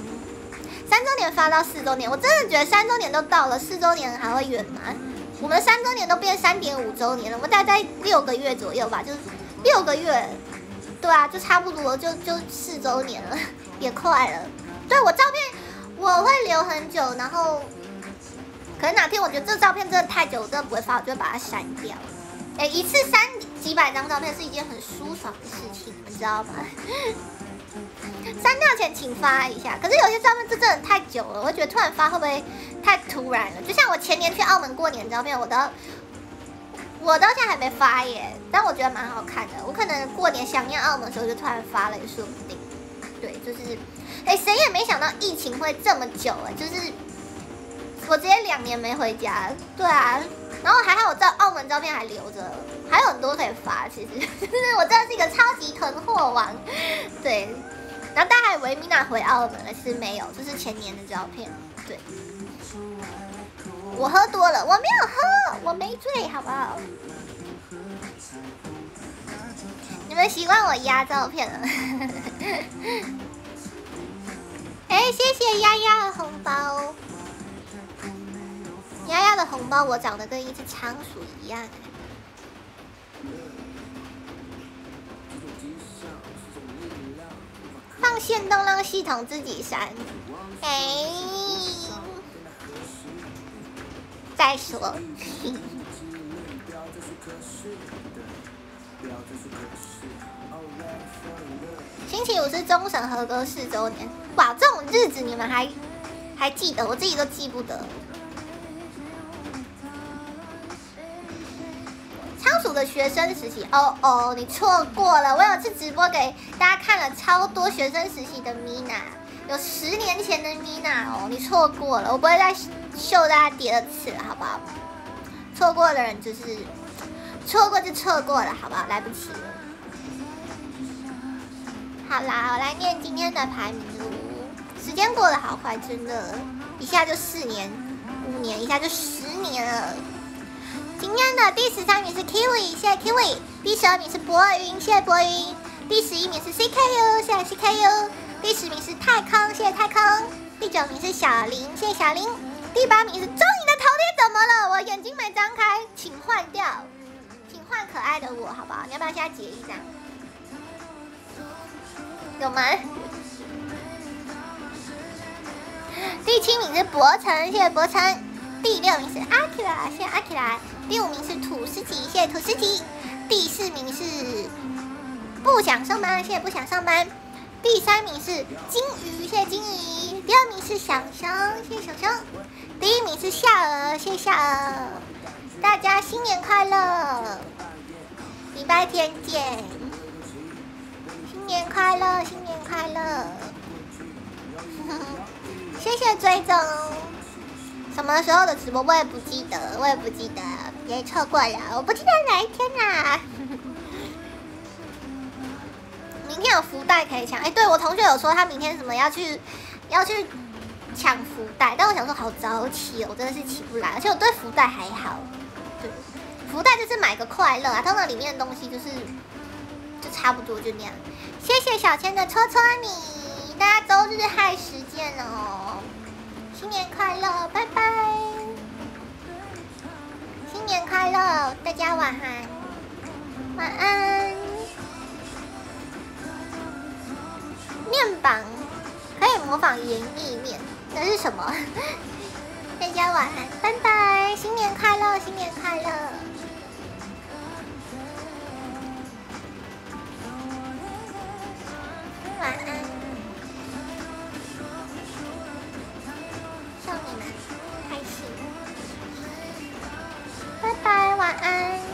三周年发到四周年，我真的觉得三周年都到了，四周年还会远吗？我们三周年都变三点五周年了，我们大概六个月左右吧，就是六个月，对啊，就差不多，就就四周年了，也快了。对我照片我会留很久，然后可能哪天我觉得这照片真的太久，我真的不会发，我就会把它删掉。哎，一次删几百张照片是一件很舒爽的事情，你知道吗？删掉前请发一下，可是有些照片这真的太久了，我觉得突然发会不会太突然了？就像我前年去澳门过年照片，我都我到现在还没发耶，但我觉得蛮好看的。我可能过年想念澳门的时候就突然发了，也说不定。对，就是哎，谁也没想到疫情会这么久哎，就是我直接两年没回家。对啊，然后还好我照澳门照片还留着，还有很多可以发。其实 就是我真的是一个超级囤货王，对。然后大家还以为米娜回澳门了，其实没有，这是前年的照片。对，我喝多了，我没有喝，我没醉，好不好？你们习惯我压照片了？哎，谢谢丫丫的红包。丫丫的红包，我长得跟一只仓鼠一样。放线动让系统自己删，哎，再说。星期五是终审合格四周年，哇，这种日子你们还还记得？我自己都记不得。仓鼠的学生实习，哦哦，你错过了。我有次直播给大家看了超多学生实习的 Mina，有十年前的 Mina 哦，你错过了。我不会再秀大家第二次了，好不好？错过的人就是错过就错过了，好不好？来不及了。好啦，我来念今天的排名喽。时间过得好快，真的，一下就四年、五年，一下就十年了。今天的第十三名是 Kiwi，谢谢 Kiwi。第十二名是博云，谢谢博云。第十一名是 CKU，谢谢 CKU。第十名是泰康，谢谢泰康。第九名是小林，谢谢小林。第八名是终你的头贴怎么了？我眼睛没张开，请换掉，请换可爱的我，好不好？你要不要现在截一张？有吗？第七名是博成，谢谢博成。第六名是阿 Q 拉，谢谢阿 Q 拉。第五名是土司机，谢谢土司机。第四名是不想上班，谢谢不想上班。第三名是金鱼，谢谢金鱼。第二名是小熊，谢谢小熊。第一名是夏儿，谢谢夏儿。大家新年快乐，礼拜天见。新年快乐，新年快乐。谢谢追踪。什么时候的直播我也不记得，我也不记得，别错过了，我不记得哪一天啦。明天有福袋可以抢，哎，对我同学有说他明天什么要去要去抢福袋，但我想说好早起哦，我真的是起不来，而且我对福袋还好，对，福袋就是买个快乐啊，它那里面的东西就是就差不多就那样。谢谢小千的戳戳你，大家周日亥时间哦。新年快乐，拜拜！新年快乐，大家晚安，晚安。面板可以模仿盐意面，那是什么？大家晚安，拜拜！新年快乐，新年快乐。晚安。爱